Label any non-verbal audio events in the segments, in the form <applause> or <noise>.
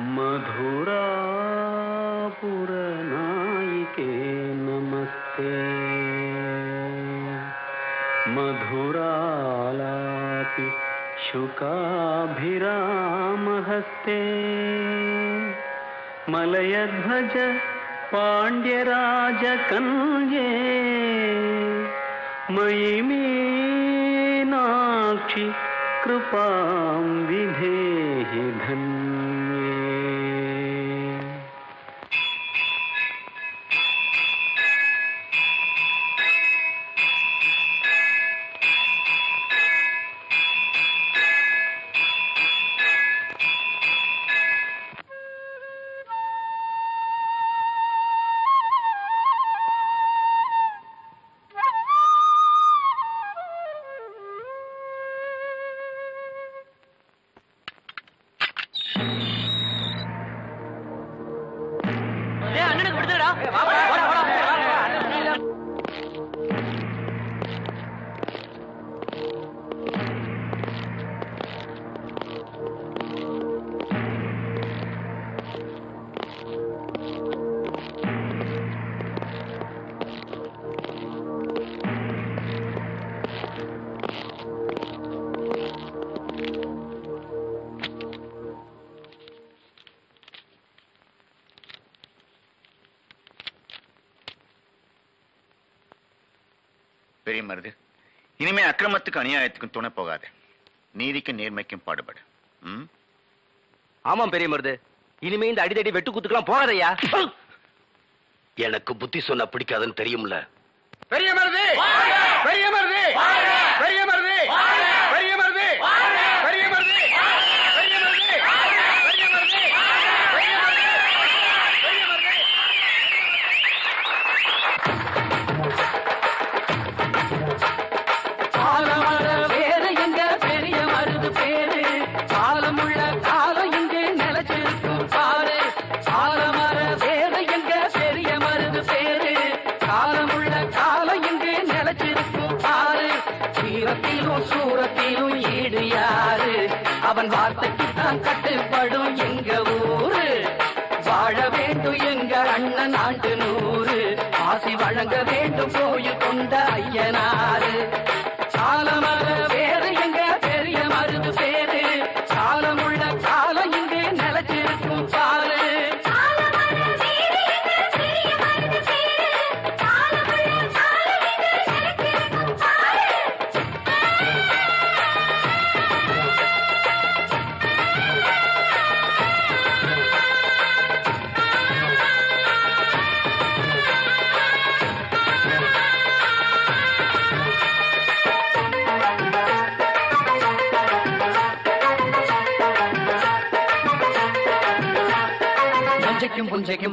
मधुरापुरनायिके नमस्ते। मधुरालापि शुकाभिरामहस्ते। मलयध्वज पाण्ड्यराजकन्ये। मयि मीनाक्षि कृपां विधेहि धन्य। அநியாயத்துக்கும் துணை போகாது. நீதிக்கும் நேர்மைக்கும் பாடுபடு. ம்? ஆமாம் பெரிய மருது. இனிமே இந்த அடிதடி வெட்டு குத்துக்கெல்லாம் போகாதையா எனக்கு புத்தி சொன்ன பிடிக்காதுன்னு தெரியும்ல. பெரிய மருது! பெரிய மருது! வணங்க வேண்டும் கோயில் கொண்ட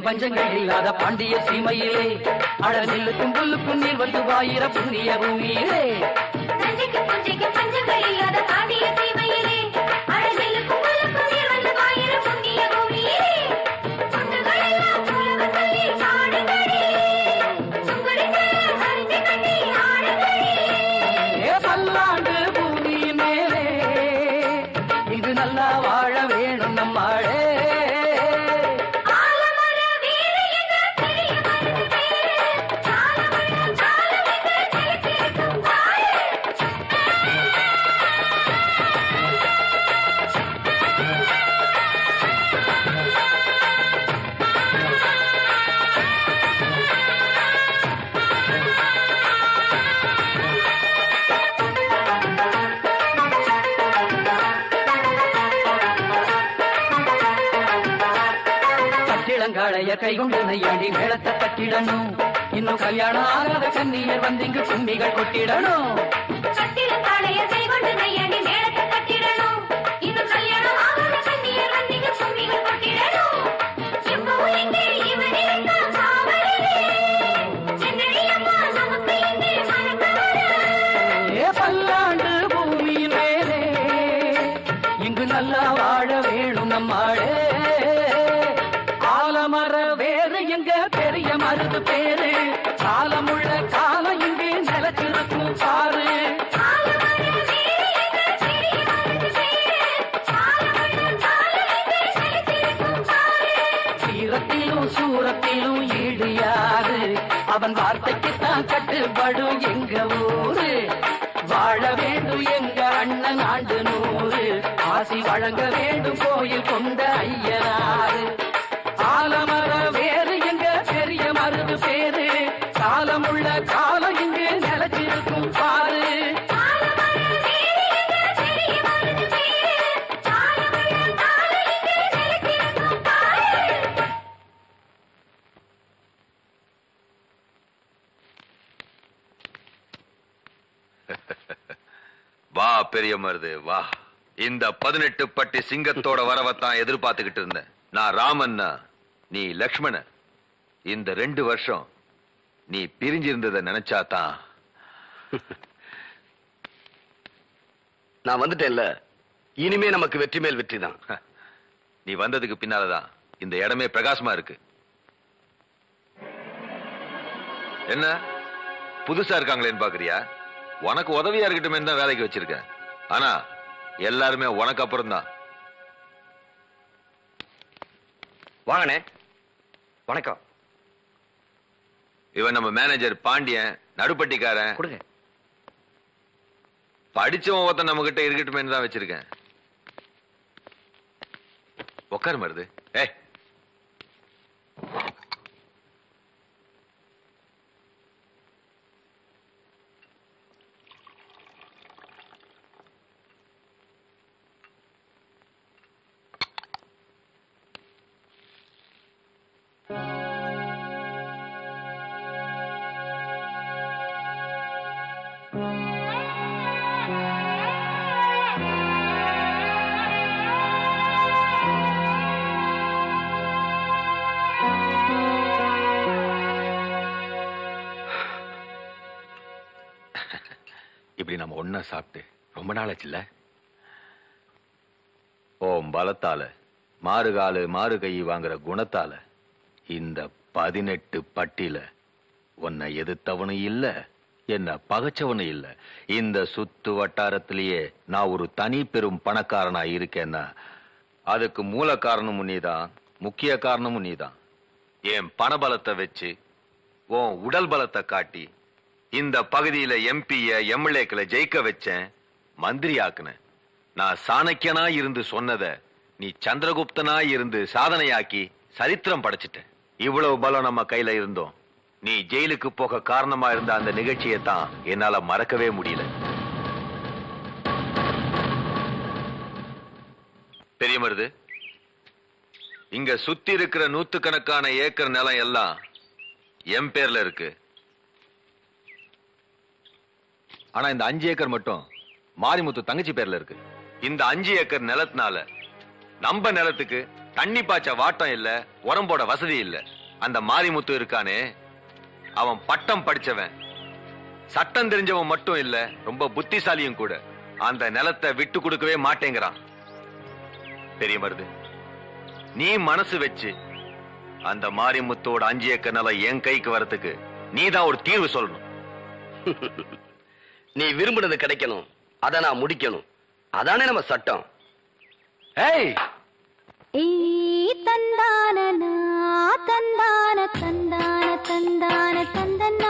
பஞ்சம் பஞ்சங்கள் இல்லாத பாண்டிய சீமையிலே. அழகிலுக்கும் புல்லுக்கும் நீர் வந்து வாயிர புண்ணிய பூமியிலே. கல்யாண ஏடி மேளத்தை தட்டிடணும் இன்னும் கல்யாணம் ஆகாத கண்ணியர் வந்து இங்கு கும்பிகள் கொட்டிடணும். தான் எங்க ஊரு? வாழ வேண்டும் எங்க அண்ணன் ஆண்டு நூறு. ஆசி வழங்க வேண்டும் கோயில் கொண்ட ஐயனாறு. இந்த பதினெட்டு பட்டி சிங்கத்தோட வரவத்தான் எதிர்பார்த்துக்கிட்டு இருந்தேன். நான் ராமன்னா நீ லக்ஷ்மண. இந்த ரெண்டு வருஷம் நீ பிரிஞ்சிருந்ததை நினைச்சாதான். <laughs> நான் வந்துட்டேன்ல. இனிமே நமக்கு வெற்றி மேல் வெற்றி தான் <laughs> நீ வந்ததுக்கு பின்னாலதான் இந்த இடமே பிரகாசமா இருக்கு. என்ன? புதுசா இருக்காங்களேன்னு பாக்குறியா? உனக்கு உதவியா இருக்கட்டுமே தான் வேலைக்கு வச்சிருக்கேன். ஆனா எல்லாருமே உனக்கு அப்புறம் தான் வாங்கண்ணே. வணக்கம். இவன் நம்ம மேனேஜர் பாண்டியன் நடுப்பட்டிக்காரன். கொடுங்க. படிச்சவன் ஒருத்தன் நம்ம கிட்ட இருக்கட்டுமே தான் வச்சிருக்கேன். உட்காரு மருது. ஏய். இப்படி நம்ம ஒன்னா சாப்பிட்டு ரொம்ப நாளாச்சுல்ல? ஓம் பலத்தால. மாறுகாலு மாறு கை வாங்குற குணத்தால. இந்த பதினெட்டு பட்டில உன்னை எதிர்த்தவனும் இல்ல என்ன பகைச்சவனும் இல்ல. இந்த சுத்து வட்டாரத்திலேயே நான் ஒரு தனி பெரும் பணக்காரனா இருக்கேன்னா அதுக்கு மூல காரணமும் நீதான் முக்கிய காரணமும் நீதான். என் பணபலத்தை வச்சு உன் உடல் பலத்தை காட்டி இந்த பகுதியில எம்பிய எம்எல்ஏக்களை ஜெயிக்க வச்சேன் மந்திரி ஆக்குனேன். நான் சாணக்கியனா இருந்து சொன்னத நீ சந்திரகுப்தனா இருந்து சாதனையாக்கி சரித்திரம் படைச்சிட்ட இவ்வளவு பலம் நம்ம கையில இருந்தோம். நீ ஜெயிலுக்கு போக காரணமா இருந்த அந்த நிகழ்ச்சியை தான் என்னால மறக்கவே முடியல. பெரிய மருது இங்க சுத்தி இருக்கிற நூத்துக்கணக்கான ஏக்கர் நிலம் எல்லாம் என் பேர்ல இருக்கு. ஆனா இந்த அஞ்சு ஏக்கர் மட்டும் மாரிமுத்து தங்கச்சி பேர்ல இருக்கு. இந்த அஞ்சு ஏக்கர் நிலத்தினால நம்ம நிலத்துக்கு தண்ணி பாய்ச்ச வாட்டம் இல்ல உரம்போட வசதி இல்லை. அந்த மாரிமுத்து இருக்கானே அவன் பட்டம் படிச்சவன். சட்டம் தெரிஞ்சவன் மட்டும் இல்ல ரொம்ப புத்திசாலியும் கூட. அந்த நிலத்தை விட்டு கொடுக்கவே மாட்டேங்கிறான். பெரிய மருது நீ மனசு வச்சு அந்த மாரிமுத்தோட அஞ்சு ஏக்கர் நிலம் என் கைக்கு வரதுக்கு நீதான் ஒரு தீர்வு சொல்லணும். <laughs> நீ விரும்பினது கிடைக்கணும். அதை நான் முடிக்கணும். அதானே நம்ம சட்டம். ஏய் ಈ ತಂದಾನನ ತಂದಾನ ತಂದಾನ ತಂದಾನ ತಂದನ್ನ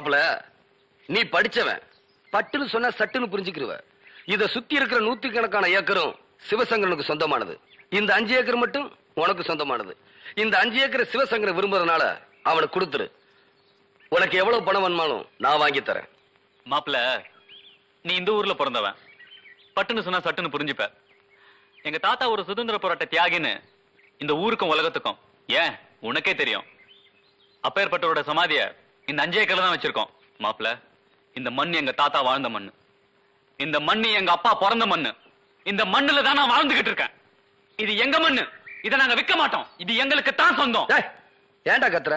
மாப்பிள நீ படிச்சவன். பட்டுன்னு சொன்னா சட்டுன்னு புரிஞ்சுக்கிருவ. இத சுத்தி இருக்கிற நூத்தி கணக்கான ஏக்கரும் சிவசங்கரனுக்கு சொந்தமானது. இந்த அஞ்சு ஏக்கர் மட்டும் உனக்கு சொந்தமானது. இந்த அஞ்சு ஏக்கர் சிவசங்கரன் விரும்புறதுனால அவனுக்கு கொடுத்துரு. உனக்கு எவ்வளவு பணம் வேணுமாலும் நான் வாங்கி தரேன். மாப்பிள நீ இந்த ஊர்ல பிறந்தவன். பட்டுன்னு சொன்னா சட்டுன்னு புரிஞ்சுப்ப. எங்க தாத்தா ஒரு சுதந்திர போராட்ட தியாகின்னு இந்த ஊருக்கும் உலகத்துக்கும். ஏன்? உனக்கே தெரியும். அப்பேற்பட்டவரோட சமாதிய இந்த அஞ்சு ஏக்கர்ல தான் வச்சிருக்கோம். மாப்பிள இந்த மண் எங்க தாத்தா வாழ்ந்த மண்ணு. இந்த மண்ணு எங்க அப்பா பிறந்த மண்ணு. இந்த மண்ணுல தான் நான் வாழ்ந்துகிட்டு இருக்கேன். இது எங்க மண்ணு? இதை நாங்க விற்க மாட்டோம். இது எங்களுக்கு தான் சொந்தம். ஏன்டா கத்துற?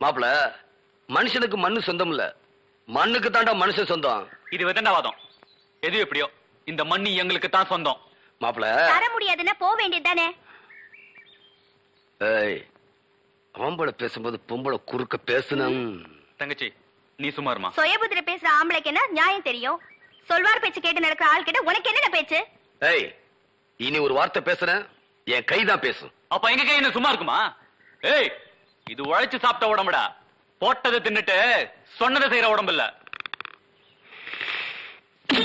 மாப்பிள மனுஷனுக்கு மண்ணு சொந்தம் இல்ல. மண்ணுக்கு தாண்டா மனுஷன் சொந்தம். இது விதண்டாவாதம் எது எப்படியோ இந்த மண்ணு எங்களுக்கு தான் சொந்தம். மாப்பிள. தர முடியாதுன்னா போக வேண்டியதுதானே ஏய் ஆம்பளை பேசும்போது பொம்பளை குறுக்க பேசணும் தங்கச்சி நீ சும்மா இருமா. சுயபுத்திர பேசுற ஆம்பளைக்கு என்ன நியாயம் தெரியும்? சொல்வார் பேச்சு கேட்டு நடக்கிற ஆள் கிட்ட உனக்கு என்னென்ன பேச்சு? ஏய் இனி ஒரு வார்த்தை பேசுறேன். என் கைதான் பேசும். அப்ப எங்க கை என்ன சும்மா இருக்குமா? ஏய் இது உழைச்சு சாப்பிட்ட உடம்புடா. போட்டதை தின்னுட்டு சொன்னதை செய்யற உடம்பு இல்ல ஏய்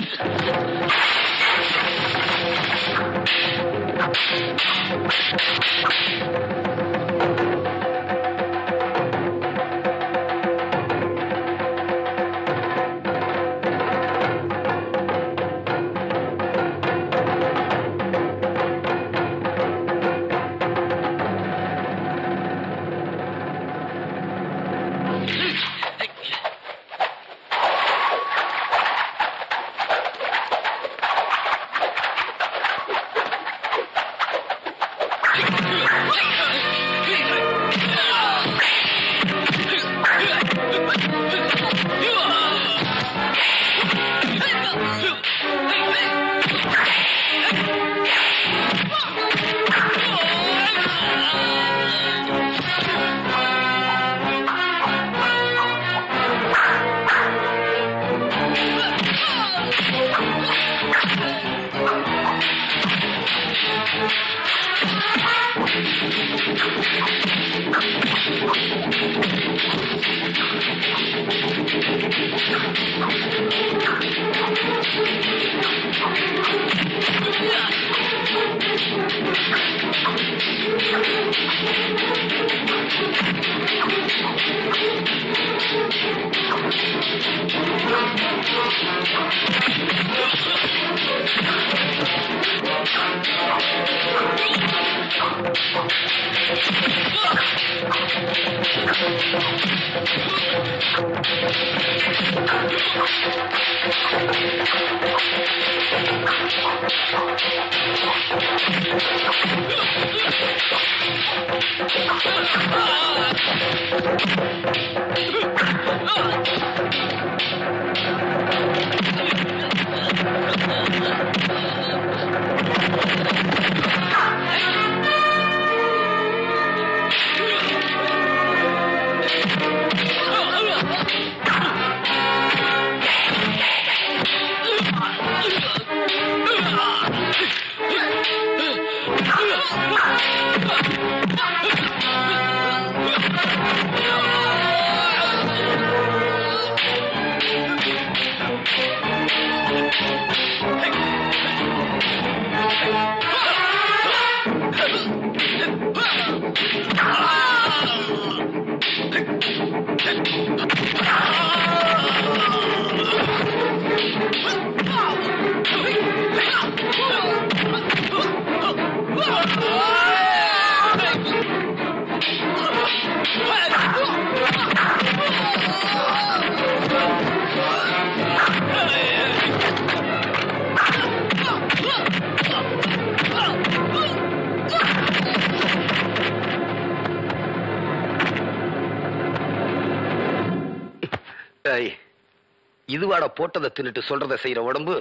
போட்டதை தின்னுட்டு சொல்றத செய்யற உடம்பு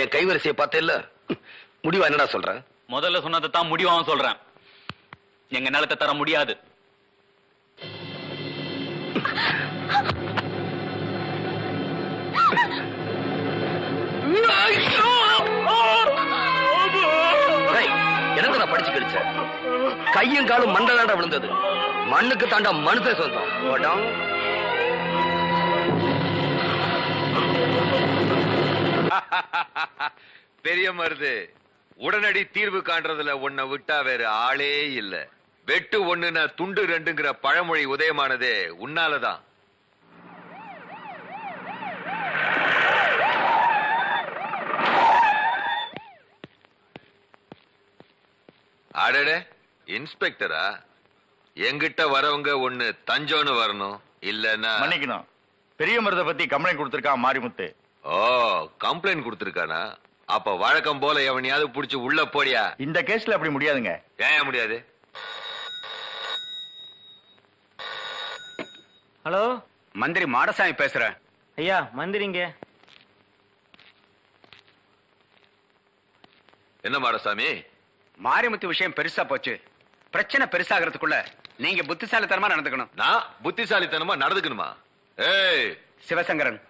என் கைவரிசையை பார்த்தேல்ல முடிவா என்னடா சொல்ற? முதல்ல சொன்னதை தான் முடிவாவும் சொல்றேன். எங்க நிலத்தை தர முடியாது. நான் படிச்சு கடிச்ச? கையும் காலும் மண்டலாண்ட விழுந்தது. மண்ணுக்கு தாண்டா மனுஷன் சொந்தம். <laughs> பெரிய மருது உடனடி தீர்வு காண்றதுல உன்னை விட்டா வேற ஆளே இல்ல. வெட்டு ஒண்ணுனா துண்டு ரெண்டுங்கிற பழமொழி உதயமானதே உன்னாலதான். அடடே இன்ஸ்பெக்டரா? எங்கிட்ட வரவங்க ஒண்ணு தஞ்சோன்னு வரணும் இல்லன்னா மன்னிக்கணும். பெரிய மருதை பத்தி கம்ப்ளைண்ட் கொடுத்திருக்கான் மாரிமுத்து? ஓ கம்ப்ளைண்ட் கொடுத்திருக்கானா? அப்ப வழக்கம் போல எவனையாவது புடிச்சு உள்ள போடியா? இந்த கேஸ்ல அப்படி முடியாதுங்க. ஏன் முடியாது? ஹலோ? மந்திரி மாடசாமி பேசுறேன் ஐயா மந்திரிங்க. என்ன மாடசாமி? மாரிமுத்து விஷயம் பெருசா போச்சு. பிரச்சனை பெருசாகிறதுக்குள்ள நீங்க புத்திசாலித்தனமா நடந்துக்கணும். நான் புத்திசாலித்தனமா நடந்துக்கணுமா? சிவசங்கரன்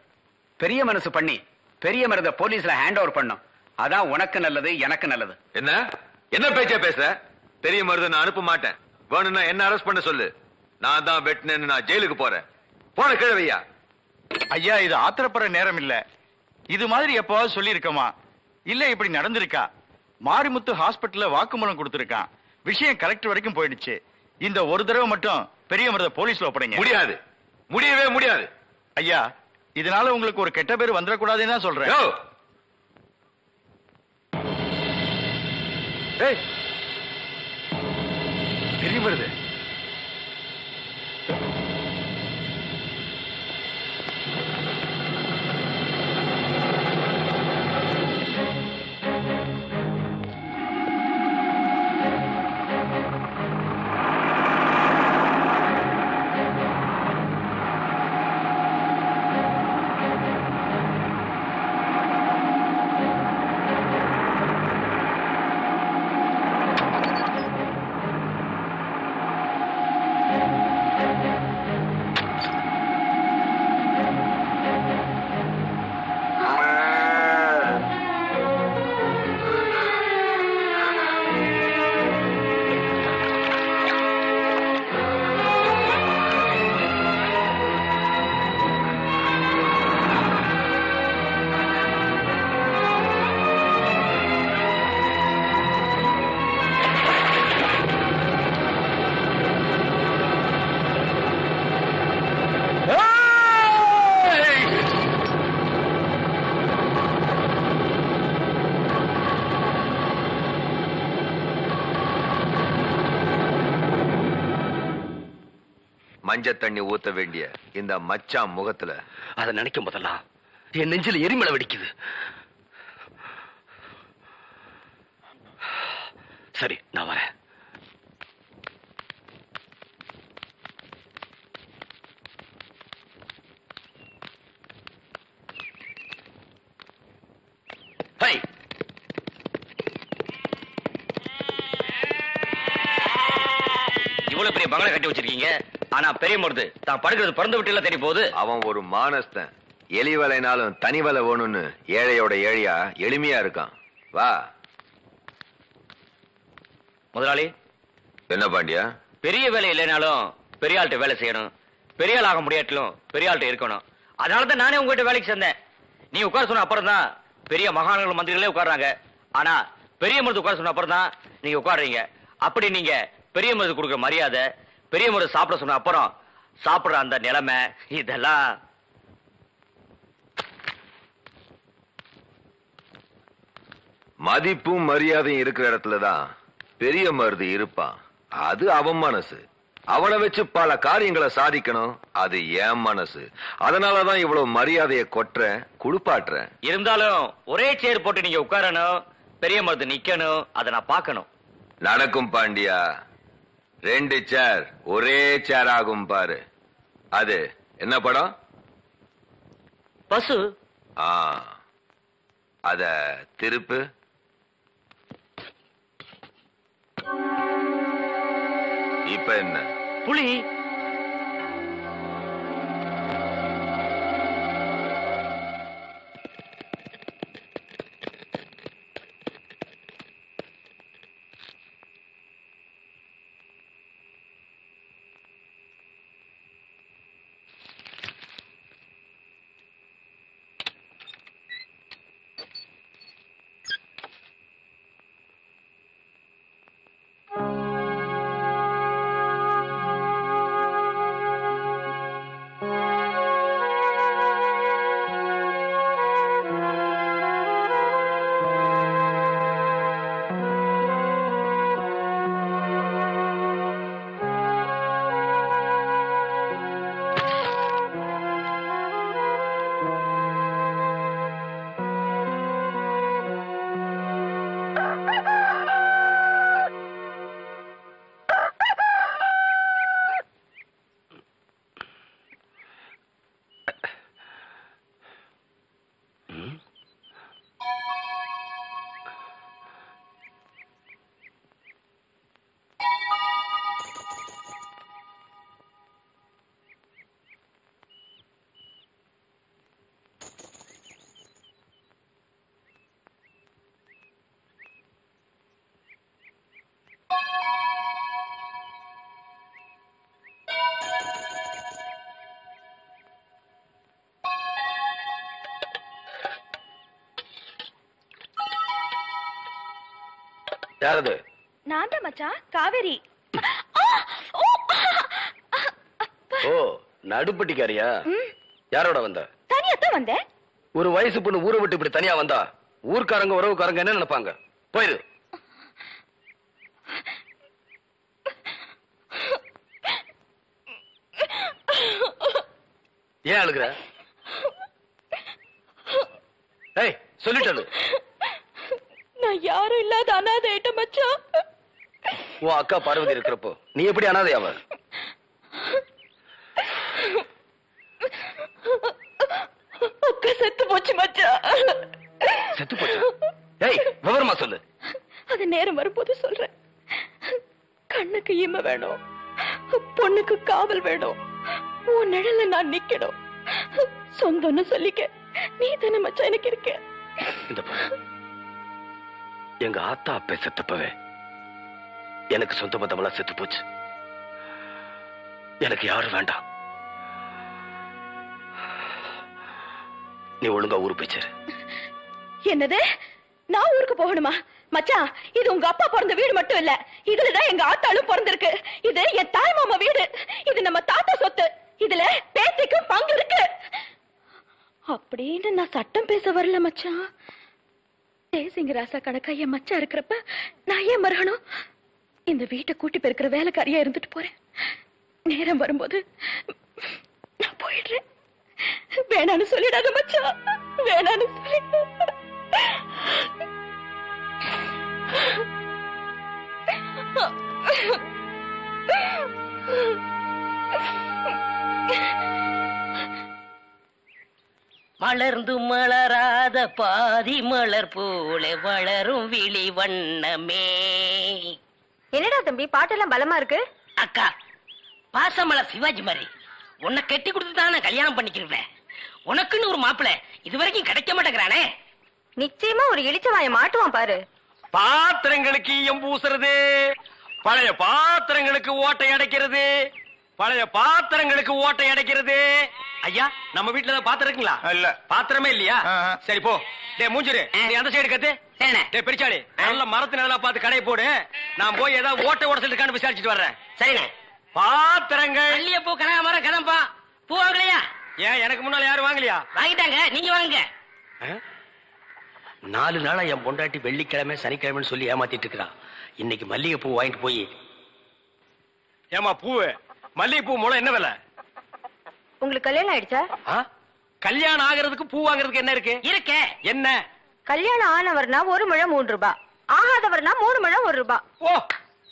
பெரிய மனசு பண்ணி பெரிய மருந்த போலீஸ்ல ஹேண்ட் ஓவர் பண்ணும். அதான் உனக்கு நல்லது எனக்கு நல்லது. என்ன? என்ன பேச்சா பேசுற? பெரிய மருத நான் அனுப்ப மாட்டேன். வேணும்னா என்ன அரெஸ்ட் பண்ண சொல்லு. நான் தான் வெட்டினேன்னு நான் ஜெயிலுக்கு போறேன். போன கிழவையா? ஐயா இது ஆத்திரப்படுற நேரம் இல்ல. இது மாதிரி எப்பவாவது சொல்லியிருக்கமா? இல்ல இப்படி நடந்திருக்கா? மாரிமுத்து ஹாஸ்பிடல்ல வாக்குமூலம் கொடுத்திருக்கான். விஷயம் கலெக்டர் வரைக்கும் போயிடுச்சு. இந்த ஒரு தடவை மட்டும் பெரிய மருத போலீஸ்ல ஒப்படைங்க. முடியாது. முடியவே முடியாது ஐயா இதனால உங்களுக்கு ஒரு கெட்ட பேர் வந்துடக்கூடாதுன்னு தான் சொல்றேன் யோ! ஏய்! மஞ்ச தண்ணி ஊத்த வேண்டிய இந்த மச்சான் முகத்துல. அதை நினைக்கும் போதெல்லாம் என் நெஞ்சில எரிமலை வெடிக்குது. சரி நான் வரேன். ஹை! இவ்வளவு பெரிய பங்களா கட்டி வச்சிருக்கீங்க? ஆனா பெரிய மருது தான் படுக்கிறது பிறந்து விட்டு தெரிய போகுது. அவன் ஒரு மானஸ்தன். எலி வலைனாலும் தனி வலை வேணும்னு ஏழையோட ஏழையா எளிமையா இருக்கான். வா. முதலாளி என்ன பாண்டியா? பெரிய வேலை இல்லைனாலும் பெரிய ஆள்கிட்ட வேலை செய்யணும். பெரிய ஆள் ஆக முடியாட்டிலும் பெரிய ஆள்கிட்ட இருக்கணும். அதனால தான் நானே உங்ககிட்ட வேலைக்கு சேர்ந்தேன். நீ உட்கார சொன்ன அப்புறம் தான் பெரிய மகாநகர மந்திரிகளே உட்கார்றாங்க. ஆனா பெரிய மருது உட்கார சொன்ன அப்புறம் தான் நீங்க உட்காடுறீங்க அப்படி நீங்க பெரிய மருது கொடுக்குற மரியாதை பெரிய மருது சாப்பிட சொன்ன அப்புறம் சாப்பிடுற அந்த நிலைமை இதெல்லாம். மதிப்பும் மரியாதையும் இருக்கிற இடத்துலதான் பெரிய மருது இருப்பான் அது அவன் மனசு. அவனை வச்சு பல காரியங்களை சாதிக்கணும் அது என் மனசு. அதனாலதான் இவ்வளவு மரியாதையை கொட்டுறேன் குளிப்பாட்டுறேன். இருந்தாலும் ஒரே சேர் போட்டு நீங்க உட்காரணும் பெரிய மருது நிக்கணும் அதை நான் பார்க்கணும். நடக்கும் பாண்டியா. ரெண்டு சேர் ஒரே சேர் ஆகும் பாரு. அது என்ன படம்? பசு. ஆ அத திருப்பு. இப்ப என்ன? புலி. யாரது? நான் தான் மச்சான் காவேரி! ஓ! நடுப்பட்டிக்காரியா? யாரோட வந்த? தனியாத்தான் வந்தேன். ஒரு வயசு பொண்ணு ஊரை விட்டு இப்படி தனியா வந்தா ஊர்க்காரங்க உறவுக்காரங்க என்ன நினைப்பாங்க? போயிரு. ஏன் அழுகுற ஏய் சொல்லிட்டது நான் யாரும் இல்லாத அனாதையிட்ட மச்சான் உன் அக்கா பார்வதி இருக்கிறப்போ நீ எப்படி அனாதையாவ அக்கா செத்து போச்சு மச்சான் செத்து போச்சா? ஏய் விவரமா சொல்லு. அது நேரம் வரும்போது சொல்றேன். கண்ணுக்கு ஈம வேணும். பொண்ணுக்கு காவல் வேணும். உன் நிழல்ல நான் நிக்கணும். சொந்தம்னு சொல்லிக்க. நீ தானே மச்சான் எனக்கு இருக்க. இந்த எங்க ஆத்தா அப்பே செத்தப்பவே. எனக்கு சொந்த பந்தமெல்லாம் செத்து போச்சு. எனக்கு யாரும் வேண்டாம். நீ ஒழுங்கா ஊரு போய்ச்சாரு என்னது? நான் ஊருக்கு போகணுமா? மச்சான் இது உங்க அப்பா பிறந்த வீடு மட்டும் இல்ல. இதுலதான் எங்க ஆத்தாலும் பிறந்திருக்கு. இது என் தாய் மாமா வீடு. இது நம்ம தாத்தா சொத்து. இதுல பேத்திக்கு பங்கு இருக்கு. அப்படின்னு நான் சட்டம் பேச வரல மச்சான் தேசிங்க ராசா கணக்கா என் மச்சான் இருக்கிறப்ப நான் ஏன் மறக்கணும் இந்த வீட்டை கூட்டி பெருக்கிற வேலைக்காரியா இருந்துட்டு போறேன். நேரம் வரும்போது நான் போயிடுறேன். வேணான்னு சொல்லிடாத மச்சா வேணான்னு சொல்லிடாத மலர்ந்து மலராத பாதி மலர் போல வளரும் விழி வண்ணமே. என்னடா தம்பி பாட்டெல்லாம் பலமா இருக்கு? அக்கா பாசமலர் சிவாஜி மாதிரி. உன்னை கட்டி கொடுத்து தான் நான் கல்யாணம் பண்ணிக்கிருவேன் உனக்குன்னு ஒரு மாப்பிள்ளை இது வரைக்கும் கிடைக்க மாட்டேங்கிறானே. நிச்சயமா ஒரு இளிச்சவாய மாட்டுவான் பாரு. பாத்திரங்களுக்கு ஈயம் பூசுறது பழைய பாத்திரங்களுக்கு ஓட்டை அடைக்கிறது பழைய பாத்திரங்களுக்கு ஓட்டை அடைக்கிறது. ஐயா நம்ம வீட்டுல பாத்திரம் இருக்குங்களா? இல்ல. பாத்திரமே இல்லையா. சரி போ. டே மூஞ்சிரு. நீ அந்த சைடு கத்து. டே பெரிச்சாடி நல்ல மரத்து நிழலா பார்த்து கடையை போடு. நான் போய் ஏதாவது ஓட்டை உடச்சிட்டு இருக்கான்னு விசாரிச்சுட்டு வர்றேன். சரிண்ணே. பாத்திரங்கள். மல்லிகைப்பூ கனகாமரம் கதம்பா. பூ வாங்கலையா? ஏன் எனக்கு முன்னால யாரும் வாங்கலையா? வாங்கிட்டாங்க. நீங்க வாங்குங்க. நாலு நாளா என் பொண்டாட்டி வெள்ளிக்கிழமை சனிக்கிழமைன்னு சொல்லி ஏமாத்திட்டு இருக்கிறான் இன்னைக்கு மல்லிகை பூ வாங்கிட்டு போய். ஏமா பூவு? மல்லிகைப்பூ மூலம் என்ன விலை? உங்களுக்கு கல்யாணம் ஆயிடுச்சா? கல்யாணம் ஆகிறதுக்கு பூ வாங்குறதுக்கு என்ன இருக்கு? இருக்கே. என்ன? கல்யாணம் ஆனவர்னா ஒரு முழம் மூன்று ரூபாய் ஆகாதவர்னா மூணு முழம் ஒரு ரூபாய் ஓ